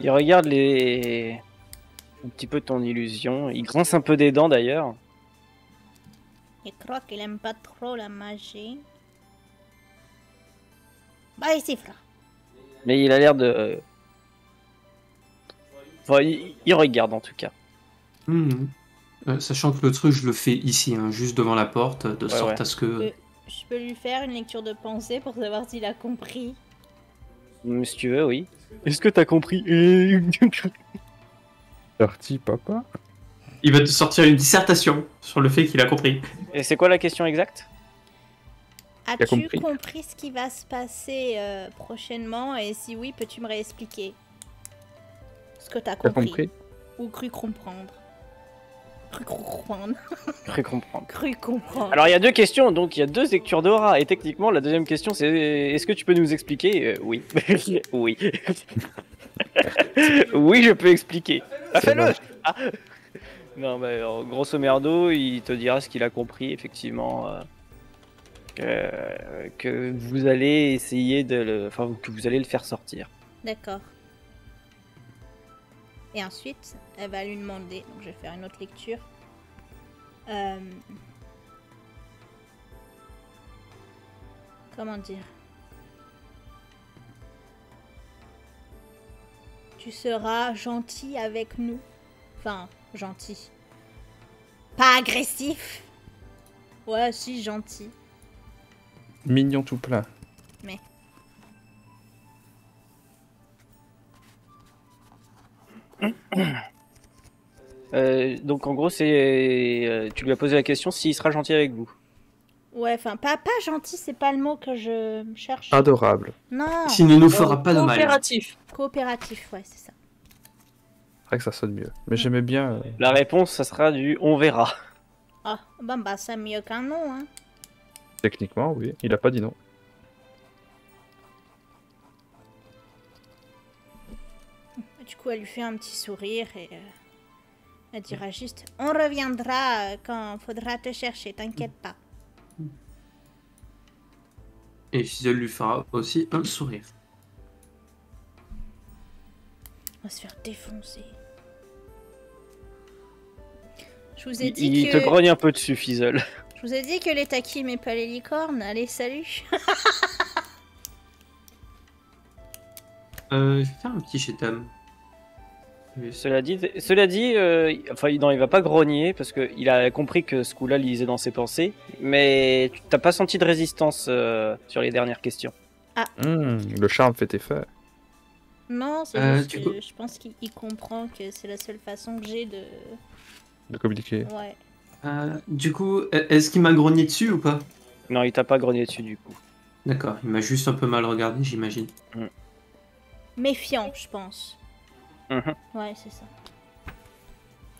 Il regarde les. Un petit peu ton illusion. Il grince un peu des dents d'ailleurs. Je crois qu'il aime pas trop la magie. Bah ici, frère. Mais il a l'air de. Enfin, il, il regarde en tout cas. Mhm. Euh, sachant que le truc, je le fais ici, hein, juste devant la porte, de Ouais, sorte ouais. à ce que. Euh. Je peux lui faire une lecture de pensée pour savoir s'il a compris. Mais Si tu veux, oui. Est-ce que t'as compris [laughs] Parti, papa. Il va te sortir une dissertation sur le fait qu'il a compris. Et c'est quoi la question exacte? As-tu compris. compris. ce qui va se passer euh, prochainement? Et si oui, peux-tu me réexpliquer ce que t'as T'as compris, compris? Ou cru comprendre? Cru [laughs] comprendre. Cru comprendre. Cru comprendre. Alors il y a deux questions, donc il y a deux lectures d'aura. Et techniquement, la deuxième question c'est est-ce que tu peux nous expliquer Euh, Oui. [laughs] oui. [laughs] oui, je peux expliquer. Ah, C'est fais-le. Ah. Non, bah, alors, grosso merdo, il te dira ce qu'il a compris, effectivement. euh, que, que vous allez essayer de le. Enfin, que vous allez le faire sortir. D'accord. Et ensuite, elle va lui demander, donc je vais faire une autre lecture. Euh, Comment dire? Tu seras gentil avec nous. Enfin, gentil. Pas agressif. Ouais, si, gentil. Mignon tout plein. Euh, donc, en gros, c'est. euh, tu lui as posé la question s'il sera gentil avec vous. Ouais, enfin, pas, pas gentil, c'est pas le mot que je cherche. Adorable. Non, S'il ne nous fera pas de mal. Coopératif. coopératif, ouais, c'est ça. C'est vrai que ça sonne mieux. Mais j'aimais bien. euh, La réponse, ça sera du on verra. Ah, bon, bah, c'est mieux qu'un nom, hein. Techniquement, oui. Il a pas dit non. Du coup, elle lui fait un petit sourire et euh, elle dira juste On reviendra quand faudra te chercher, t'inquiète pas. Et Fizzle lui fera aussi un sourire. On va se faire défoncer. Je vous ai dit il que te grogne un peu dessus, Fizzle. je vous ai dit que les taquis mais pas les licornes. Allez, salut. Euh, je vais faire un petit chétam. Cela dit, cela dit euh, enfin, il- non, il va pas grogner parce qu'il a compris que ce coup-là lisait dans ses pensées, mais tu t'as pas senti de résistance euh, sur les dernières questions. Hmm, le charme fait effet. Non, c'est Euh, que coup- je pense qu'il il comprend que c'est la seule façon que j'ai de. De communiquer. Ouais. Euh, du coup, est-ce qu'il m'a grogné dessus ou pas? Non, il t'a pas grogné dessus du coup. D'accord, il m'a juste un peu mal regardé, j'imagine. Méfiant, je pense. Mhm. Ouais, c'est ça.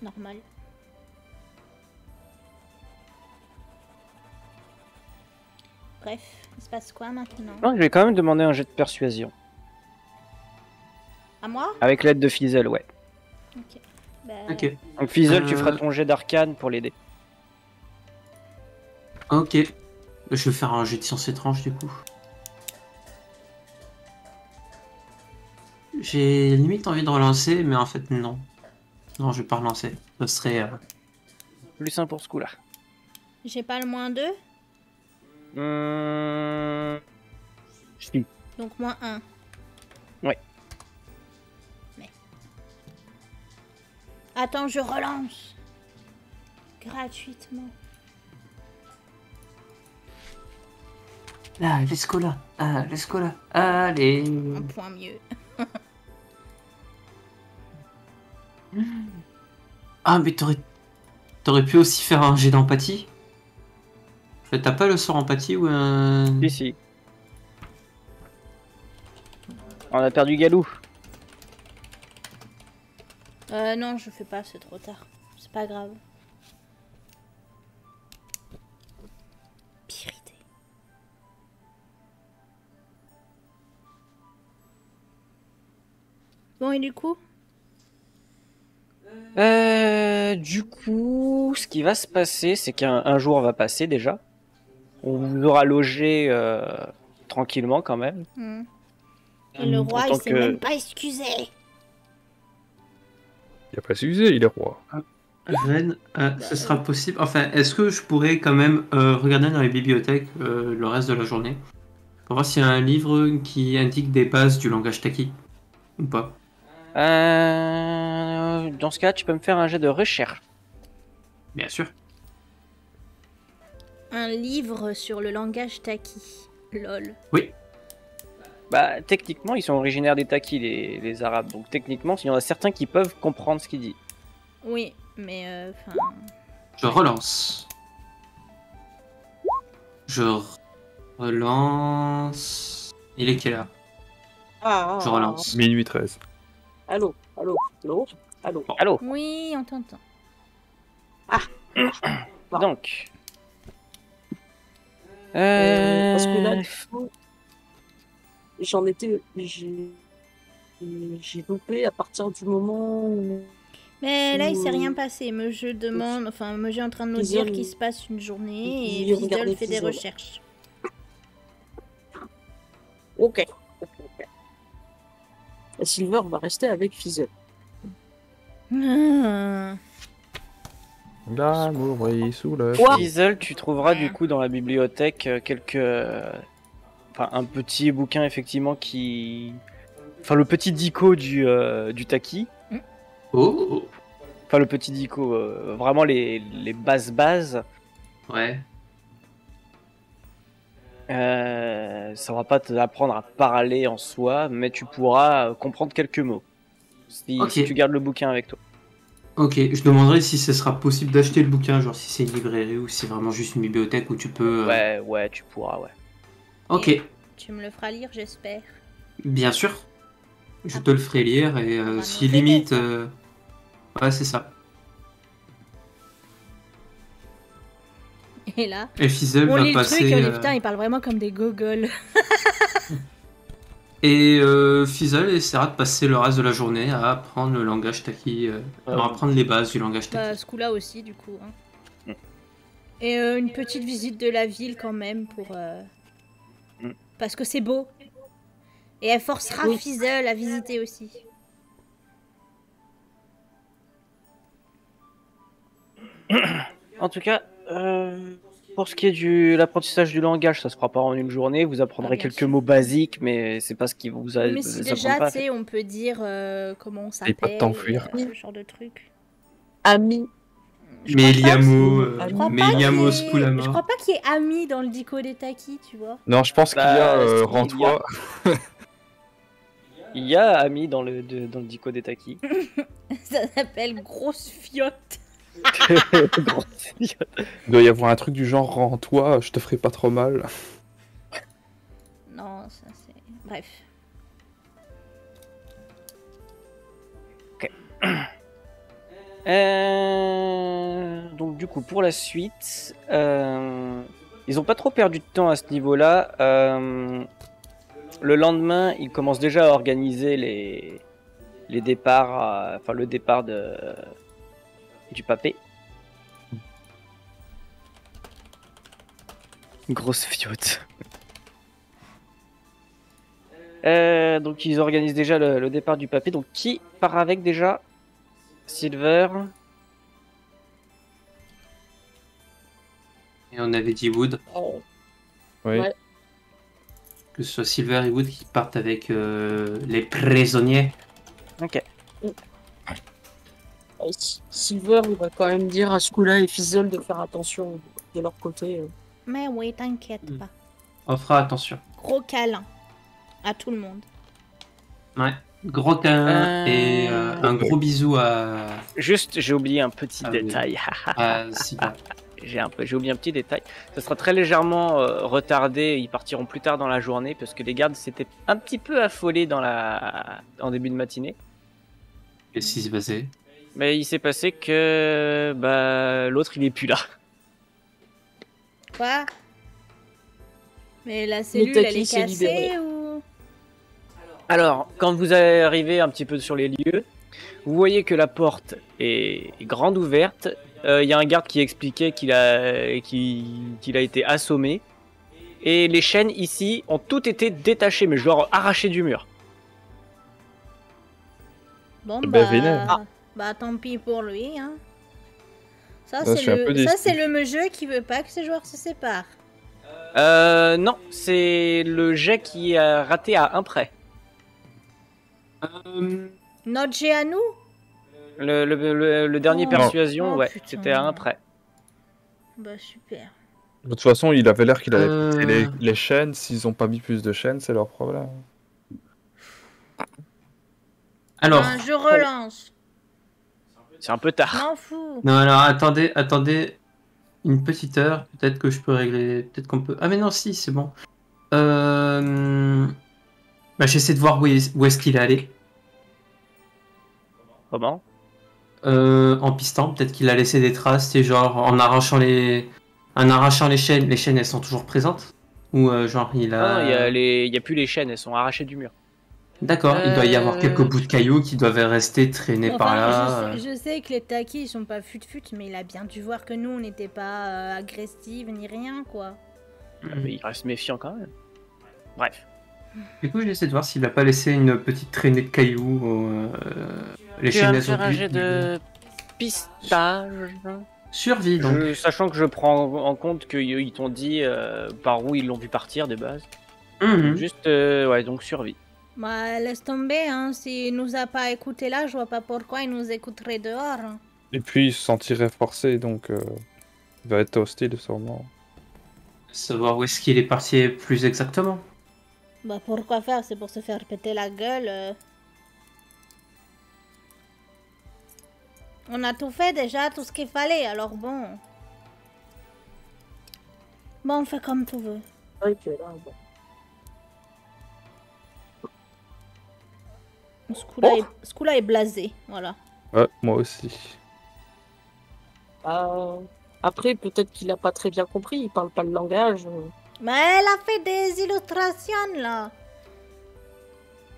Normal. Bref, il se passe quoi maintenant Non, je vais quand même demander un jet de persuasion. À moi? Avec l'aide de Fizzle, ouais. Ok. Bah, Ok. Donc Fizzle, tu Euh. feras ton jet d'arcane pour l'aider. Ok. Je vais faire un jet de science étrange du coup. J'ai limite envie de relancer, mais en fait non. Non, je vais pas relancer. Ce serait... euh, Plus un pour ce coup-là. J'ai pas le moins 2, Hum... Si. donc moins 1. Ouais. Mais. Attends, je relance. Gratuitement. Ah, l'escola. Ah, l'escola. Allez. Un point mieux. [laughs] Ah, mais t'aurais... T'aurais pu aussi faire un jet d'empathie T'as pas le sort empathie ou un... Si, si. On a perdu Galou. Euh, non, je fais pas, c'est trop tard. C'est pas grave. Pire idée. Bon, et du coup? Euh, du coup, ce qui va se passer, c'est qu'un un jour va passer déjà. On vous aura logé euh, tranquillement quand même. Hmm. Et le roi, il s'est que- même pas excusé. Il a pas s'excusé, il est roi. Euh, ce sera possible. Enfin, est-ce que je pourrais quand même euh, regarder dans les bibliothèques euh, le reste de la journée? Pour voir s'il y a un livre qui indique des bases du langage taki ou pas Euh, dans ce cas, tu peux me faire un jet de recherche. Bien sûr. Un livre sur le langage taki. Lol. Bah, techniquement, ils sont originaires des Takis, les, les Arabes. Donc, techniquement, il y en a certains qui peuvent comprendre ce qu'il dit. Oui, mais euh. Je relance. Je relance. Il est quelle heure? Ah, Je relance. Minuit 13. Allô, allô, allô, allô. Allô Oui, on t'entend. [coughs] Bon. Donc. Euh, parce que là, Euh... du coup, j'en étais. J'ai j'ai loupé à partir du moment où. Mais là, il s'est rien passé. Meujeu demande, enfin, est en train de nous Fizzle, dire qu'il se passe une journée et regardait fait des recherches. Ok. ok, ok. Et Silver va rester avec Fizzle. Ah. L'amour brille sous le. Tu trouveras du coup dans la bibliothèque euh, quelques. euh, Enfin, un petit bouquin effectivement qui. Enfin, le petit dico du, euh, du Taki. Oh, oh, Enfin, le petit dico, euh, vraiment les, les bases bases. ouais. Euh, ça va pas t'apprendre à parler en soi, mais tu pourras comprendre quelques mots. Si, tu gardes le bouquin avec toi. Ok, je demanderai si ce sera possible d'acheter le bouquin, genre si c'est une librairie ou si c'est vraiment juste une bibliothèque où tu peux. euh, Ouais, ouais, tu pourras, ouais. Ok, Tu me le feras lire, j'espère. bien sûr. Je te le ferai lire et euh, si limite. euh, Ouais, c'est ça. Et là, Et Fizzle on va lit le passer. truc et on dit euh, putain, il parle vraiment comme des gogoles. [laughs] Et euh, Fizzle essaiera de passer le reste de la journée à apprendre le langage Taki, euh, à Ouais. apprendre les bases du langage Bah, Taki. ce coup-là aussi, du coup. hein. Mm. Et euh, une petite visite de la ville quand même pour. euh, Mm. Parce que c'est beau. Et elle forcera Oui. Fizzle à visiter aussi. En tout cas, euh, pour ce qui est de l'apprentissage du langage, ça se fera pas en une journée. Vous apprendrez Ah, quelques sûr. mots basiques, mais c'est pas ce qui vous a. Mais si déjà, tu sais, on peut dire euh, comment on Et s'appelle. pas de t'enfuir. euh, ce genre de truc. Ami. Je Mais crois pas Liamo, que- euh, Je crois mais pas qu'il y ait- secoue la Je mort. crois pas qu'il y ait Ami dans le dico des Taki, tu vois. Non, je pense qu'il y Bah, a euh, si, il y a- rends-toi. [laughs] [laughs] Il y a Ami dans le, de- dans le dico des Taki. Ça s'appelle Grosse Fiotte. Il doit y avoir un truc du genre rends-toi, je te ferai pas trop mal. Non, ça c'est. Bref. Euh, Donc du coup, pour la suite, euh, ils ont pas trop perdu de temps à ce niveau-là. Euh, Le lendemain, ils commencent déjà à organiser les, les départs, à- enfin le départ de, du papé. Grosse fiotte. Euh, donc ils organisent déjà le, le départ du papé. Donc qui part avec déjà Silver? Et on avait dit Wood, Oh, Oui. Ouais. que ce soit Silver et Wood qui partent avec euh, les prisonniers. Ok. S- Silver, il va quand même dire à Skula et Fizzle de faire attention de leur côté. euh. Mais oui, t'inquiète Mm. pas. On fera attention. Gros câlin. À tout le monde. Ouais. Gros câlin Euh, et euh, un gros bisou à, Juste, j'ai oublié un petit Ah oui. détail. [laughs] à Silver. j'ai un peu, j'ai oublié un petit détail. Ça sera très légèrement euh, retardé. Ils partiront plus tard dans la journée parce que les gardes s'étaient un petit peu affolés dans la, en début de matinée. Qu'est-ce qui s'est passé? Mais il s'est passé que bah l'autre il est plus là. Quoi? Mais la cellule, elle est cassée ou? Alors, quand vous arrivez un petit peu sur les lieux, vous voyez que la porte est grande ouverte. Euh, Il y a un garde qui expliquait qu'il a, qu'il qu'il a été assommé. Et les chaînes ici ont toutes été détachées, mais genre arrachées du mur. Bon, Eh bah. Bah, tant pis pour lui, hein. Ça, Bah, c'est le... Ça, déçu. c'est le jeu qui veut pas que ses joueurs se séparent. Euh, non, c'est le jet qui a raté à un près. Euh, Notre jet à nous? Le, le- le- le dernier Oh. persuasion, Oh, ouais, putain. c'était à un près. Bah, super. De toute façon, il avait l'air qu'il allait Euh. les, les chaînes. S'ils ont pas mis plus de chaînes, c'est leur problème. Alors, Ben, je relance. C'est un peu tard. Fous. non, alors attendez, attendez une petite heure. Peut-être que je peux régler. Peut-être qu'on peut. Ah, mais non, si, c'est bon. Euh... Bah, j'essaie de voir où est- où est-ce qu'il est allé. Comment? Euh, en pistant, peut-être qu'il a laissé des traces, c'est genre en arrachant les, en arrachant les chaînes, les chaînes elles sont toujours présentes? Ou euh, genre il Ah a. non, il y a les, il y a plus les chaînes, elles sont arrachées du mur. D'accord, il doit y avoir Euh, quelques bouts de cailloux qui doivent rester traînés Enfin, par là. je, sais, je sais que les taquis ils sont pas fut-fut, mais il a bien dû voir que nous on n'était pas euh, agressives ni rien quoi. Ah, mais il reste méfiant quand même. Bref. Du coup, j'essaie de voir s'il n'a pas laissé une petite traînée de cailloux. euh, les Tu vas me chaises faire un jet de pistage. Survie, donc. Je- sachant que je prends en compte qu'ils t'ont dit euh, par où ils l'ont vu partir de base. Mhm. Juste, euh, ouais, donc survie. Bah laisse tomber, hein. S'il nous a pas écouté là, je vois pas pourquoi il nous écouterait dehors. hein. Et puis il se sentirait forcé, donc euh, il va être hostile sûrement. Savoir où est-ce qu'il est parti plus exactement. Bah pourquoi faire? C'est pour se faire péter la gueule. euh. On a tout fait déjà, tout ce qu'il fallait, alors bon. Bon, on fait comme tu veux. Que là, bon. Ce coup-là Oh. est, est blasé, voilà. Ouais, moi aussi. Euh, après, peut-être qu'il a pas très bien compris, il parle pas le langage. euh. Mais elle a fait des illustrations là.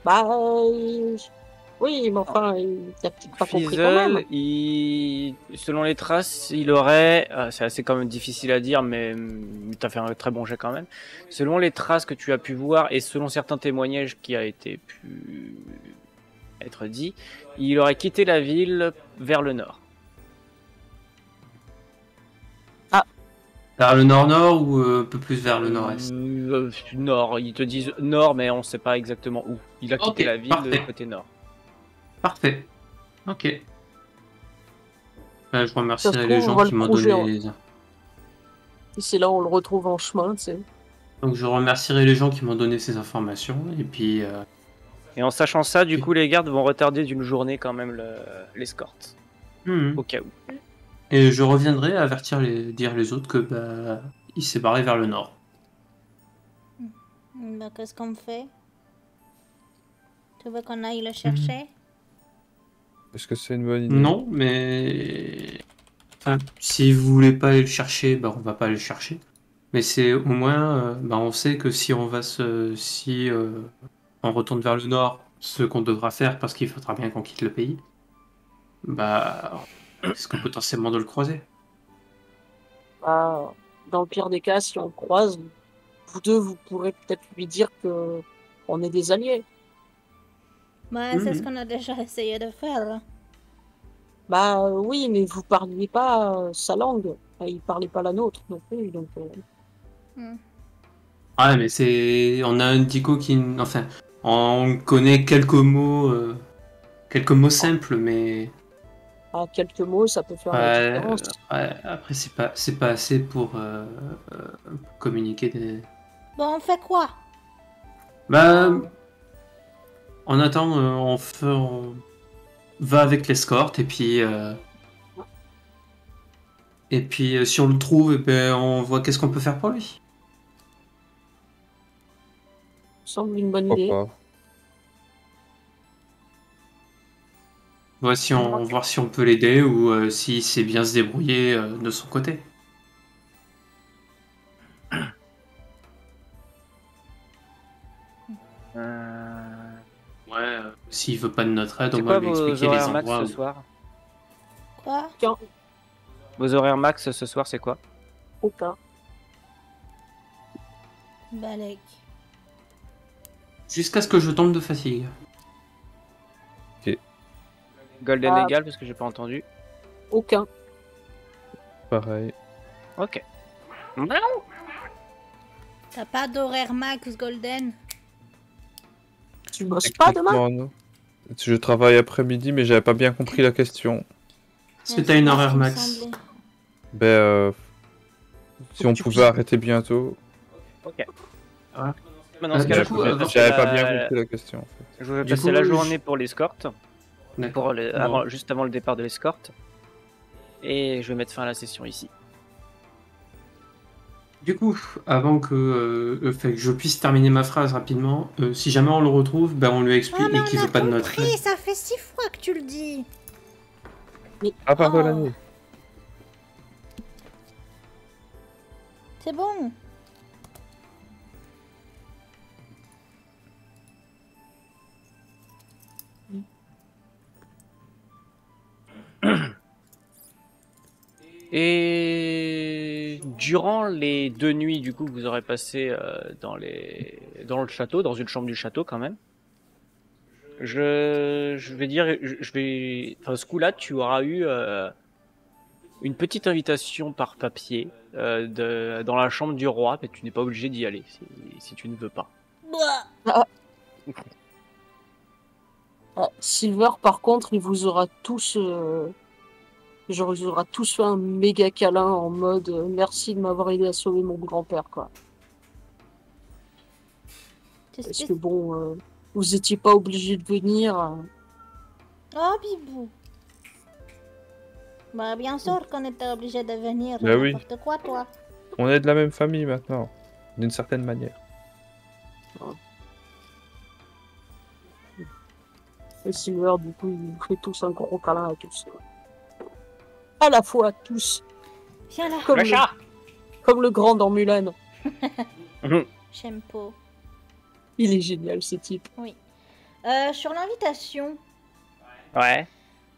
Bah, euh, oui, mais enfin, il a peut-être pas compris quand même. Il... selon les traces, il aurait, c'est assez quand même difficile à dire, mais tu as fait un très bon jet quand même. Selon les traces que tu as pu voir et selon certains témoignages qui a été pu être dit, il aurait quitté la ville vers le nord. Vers le nord-nord ou euh, un peu plus vers le nord-est? Euh, nord, ils te disent nord, mais on sait pas exactement où. Il a quitté la ville parfait. côté nord. Parfait. Ok. Euh, je remercierai les gens qui le m'ont donné en- les... Et c'est là où on le retrouve en chemin, tu sais. Donc je remercierai les gens qui m'ont donné ces informations. Et puis... euh, Et en sachant ça, du coup, les gardes vont retarder d'une journée quand même le- l'escorte, mhm. au cas où. Et je reviendrai avertir les... dire les autres que bah, il s'est barré vers le nord. Bah qu'est-ce qu'on fait? Tu veux qu'on aille le chercher? Est-ce que c'est une bonne idée? Non, mais... Enfin, si vous voulez pas aller le chercher, bah, on va pas aller le chercher. Mais c'est au moins, euh, bah, on sait que si on va se... Si euh, on retourne vers le nord, ce qu'on devra faire parce qu'il faudra bien qu'on quitte le pays, bah, on risque potentiellement de le croiser? Bah, dans le pire des cas, si on le croise, vous deux, vous pourrez peut-être lui dire que on est des alliés. Bah c'est Mhm. ce qu'on a déjà essayé de faire. Bah oui, mais vous parliez pas euh, sa langue. Il parlait pas la nôtre non plus, donc. euh, Ah, mais c'est. On a un dico qui. Enfin, on connaît quelques mots. euh, Quelques mots simples, mais. à quelques mots, ça peut faire la Ouais, différence. ouais, après, c'est pas, c'est pas assez pour euh, euh, communiquer des. Bon, on fait quoi? Bah. En attendant, euh, on, fait, on va avec l'escorte et puis. euh, Et puis, euh, si on le trouve, eh ben, on voit qu'est-ce qu'on peut faire pour lui. Semble une bonne idée. Pourquoi pas Voir si on, voir si on peut l'aider ou euh, s'il sait bien se débrouiller euh, de son côté. [clears throat] Euh, Ouais, euh, s'il veut pas de notre aide, C'est on va lui expliquer les horaires max endroits. ce soir Quoi Vos horaires max ce soir, c'est quoi? Aucun. Balek. Jusqu'à ce que je tombe de fatigue. Golden Ah. égal parce que j'ai pas entendu. Aucun. Pareil. Ok. T'as pas d'horaire max golden? Tu bosses pas demain? Techniquement, non. Je travaille après-midi, mais j'avais pas bien compris la question. Est-ce que t'as une horaire max? Ben, euh, si on pouvait puisses- arrêter bientôt. Ok. Ah. Mais dans ce cas-là, vais euh, J'avais pas la- bien compris la question. En fait. Je vais passer coup, la je- journée pour l'escorte, D'accord. pour le- Bon. avant- juste avant le départ de l'escorte. Et je vais mettre fin à la session ici. Du coup, avant que, euh, euh, fait que je puisse terminer ma phrase rapidement, euh, si jamais on le retrouve, ben on lui Ah, explique mais qu'il on a veut pas de notre aide. ça fait six fois que tu le dis. Ah, pardon, Oh. l'année. C'est bon. Et durant les deux nuits du coup que vous aurez passé euh, dans les dans le château, dans une chambre du château quand même, je, je vais dire, je, je vais, enfin ce coup-là, tu auras eu euh, une petite invitation par papier euh, de, dans la chambre du roi, mais tu n'es pas obligé d'y aller si, si tu ne veux pas. Bouah. Ah, Silver, par contre, il vous aura tous. euh, Genre, il vous aura tous fait un méga câlin en mode euh, merci de m'avoir aidé à sauver mon grand-père, quoi. Parce que- bon, euh, vous étiez pas obligé de venir. Oh, Bibou. Bah, bien sûr qu'on était obligé de venir. Bah oui. N'importe quoi, toi. On est de la même famille maintenant, d'une certaine manière. Et Silver, du coup, il vous fait tous un gros câlin à tous. À la fois, tous. Viens là, Comme, le, comme le grand dans Mulan. [laughs] Shempo. Il est génial, ce type. Euh, sur l'invitation, Ouais.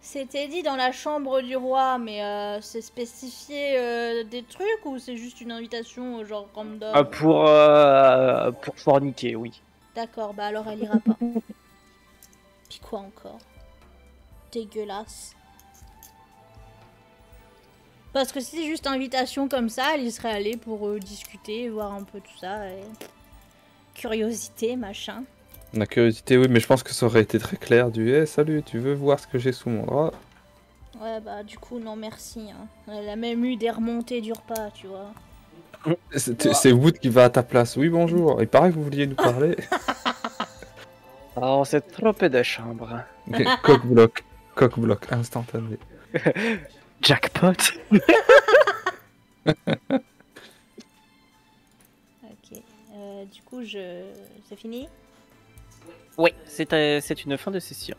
c'était dit dans la chambre du roi, mais euh, c'est spécifié euh, des trucs ou c'est juste une invitation genre random? Euh, pour euh, pour forniquer, oui. D'accord, bah alors elle ira pas. [laughs] Puis quoi encore? Dégueulasse. Parce que si c'est juste invitation comme ça, elle y serait allée pour euh, discuter, voir un peu tout ça. Et... Curiosité, machin. La curiosité, oui, mais je pense que ça aurait été très clair du Eh, salut, tu veux voir ce que j'ai sous mon drap? Ouais, bah du coup, non merci. hein. Elle a même eu des remontées du repas, tu vois. C'est c'est Wood qui va à ta place. Oui, bonjour. Il paraît que vous vouliez nous parler. [laughs] Oh, c'est trop peu de chambre. Coq-bloc. Coq-bloc, instantané. [laughs] Jackpot. [laughs] Ok. Euh, du coup, je... c'est fini? Oui, c'est euh, c'est une fin de session.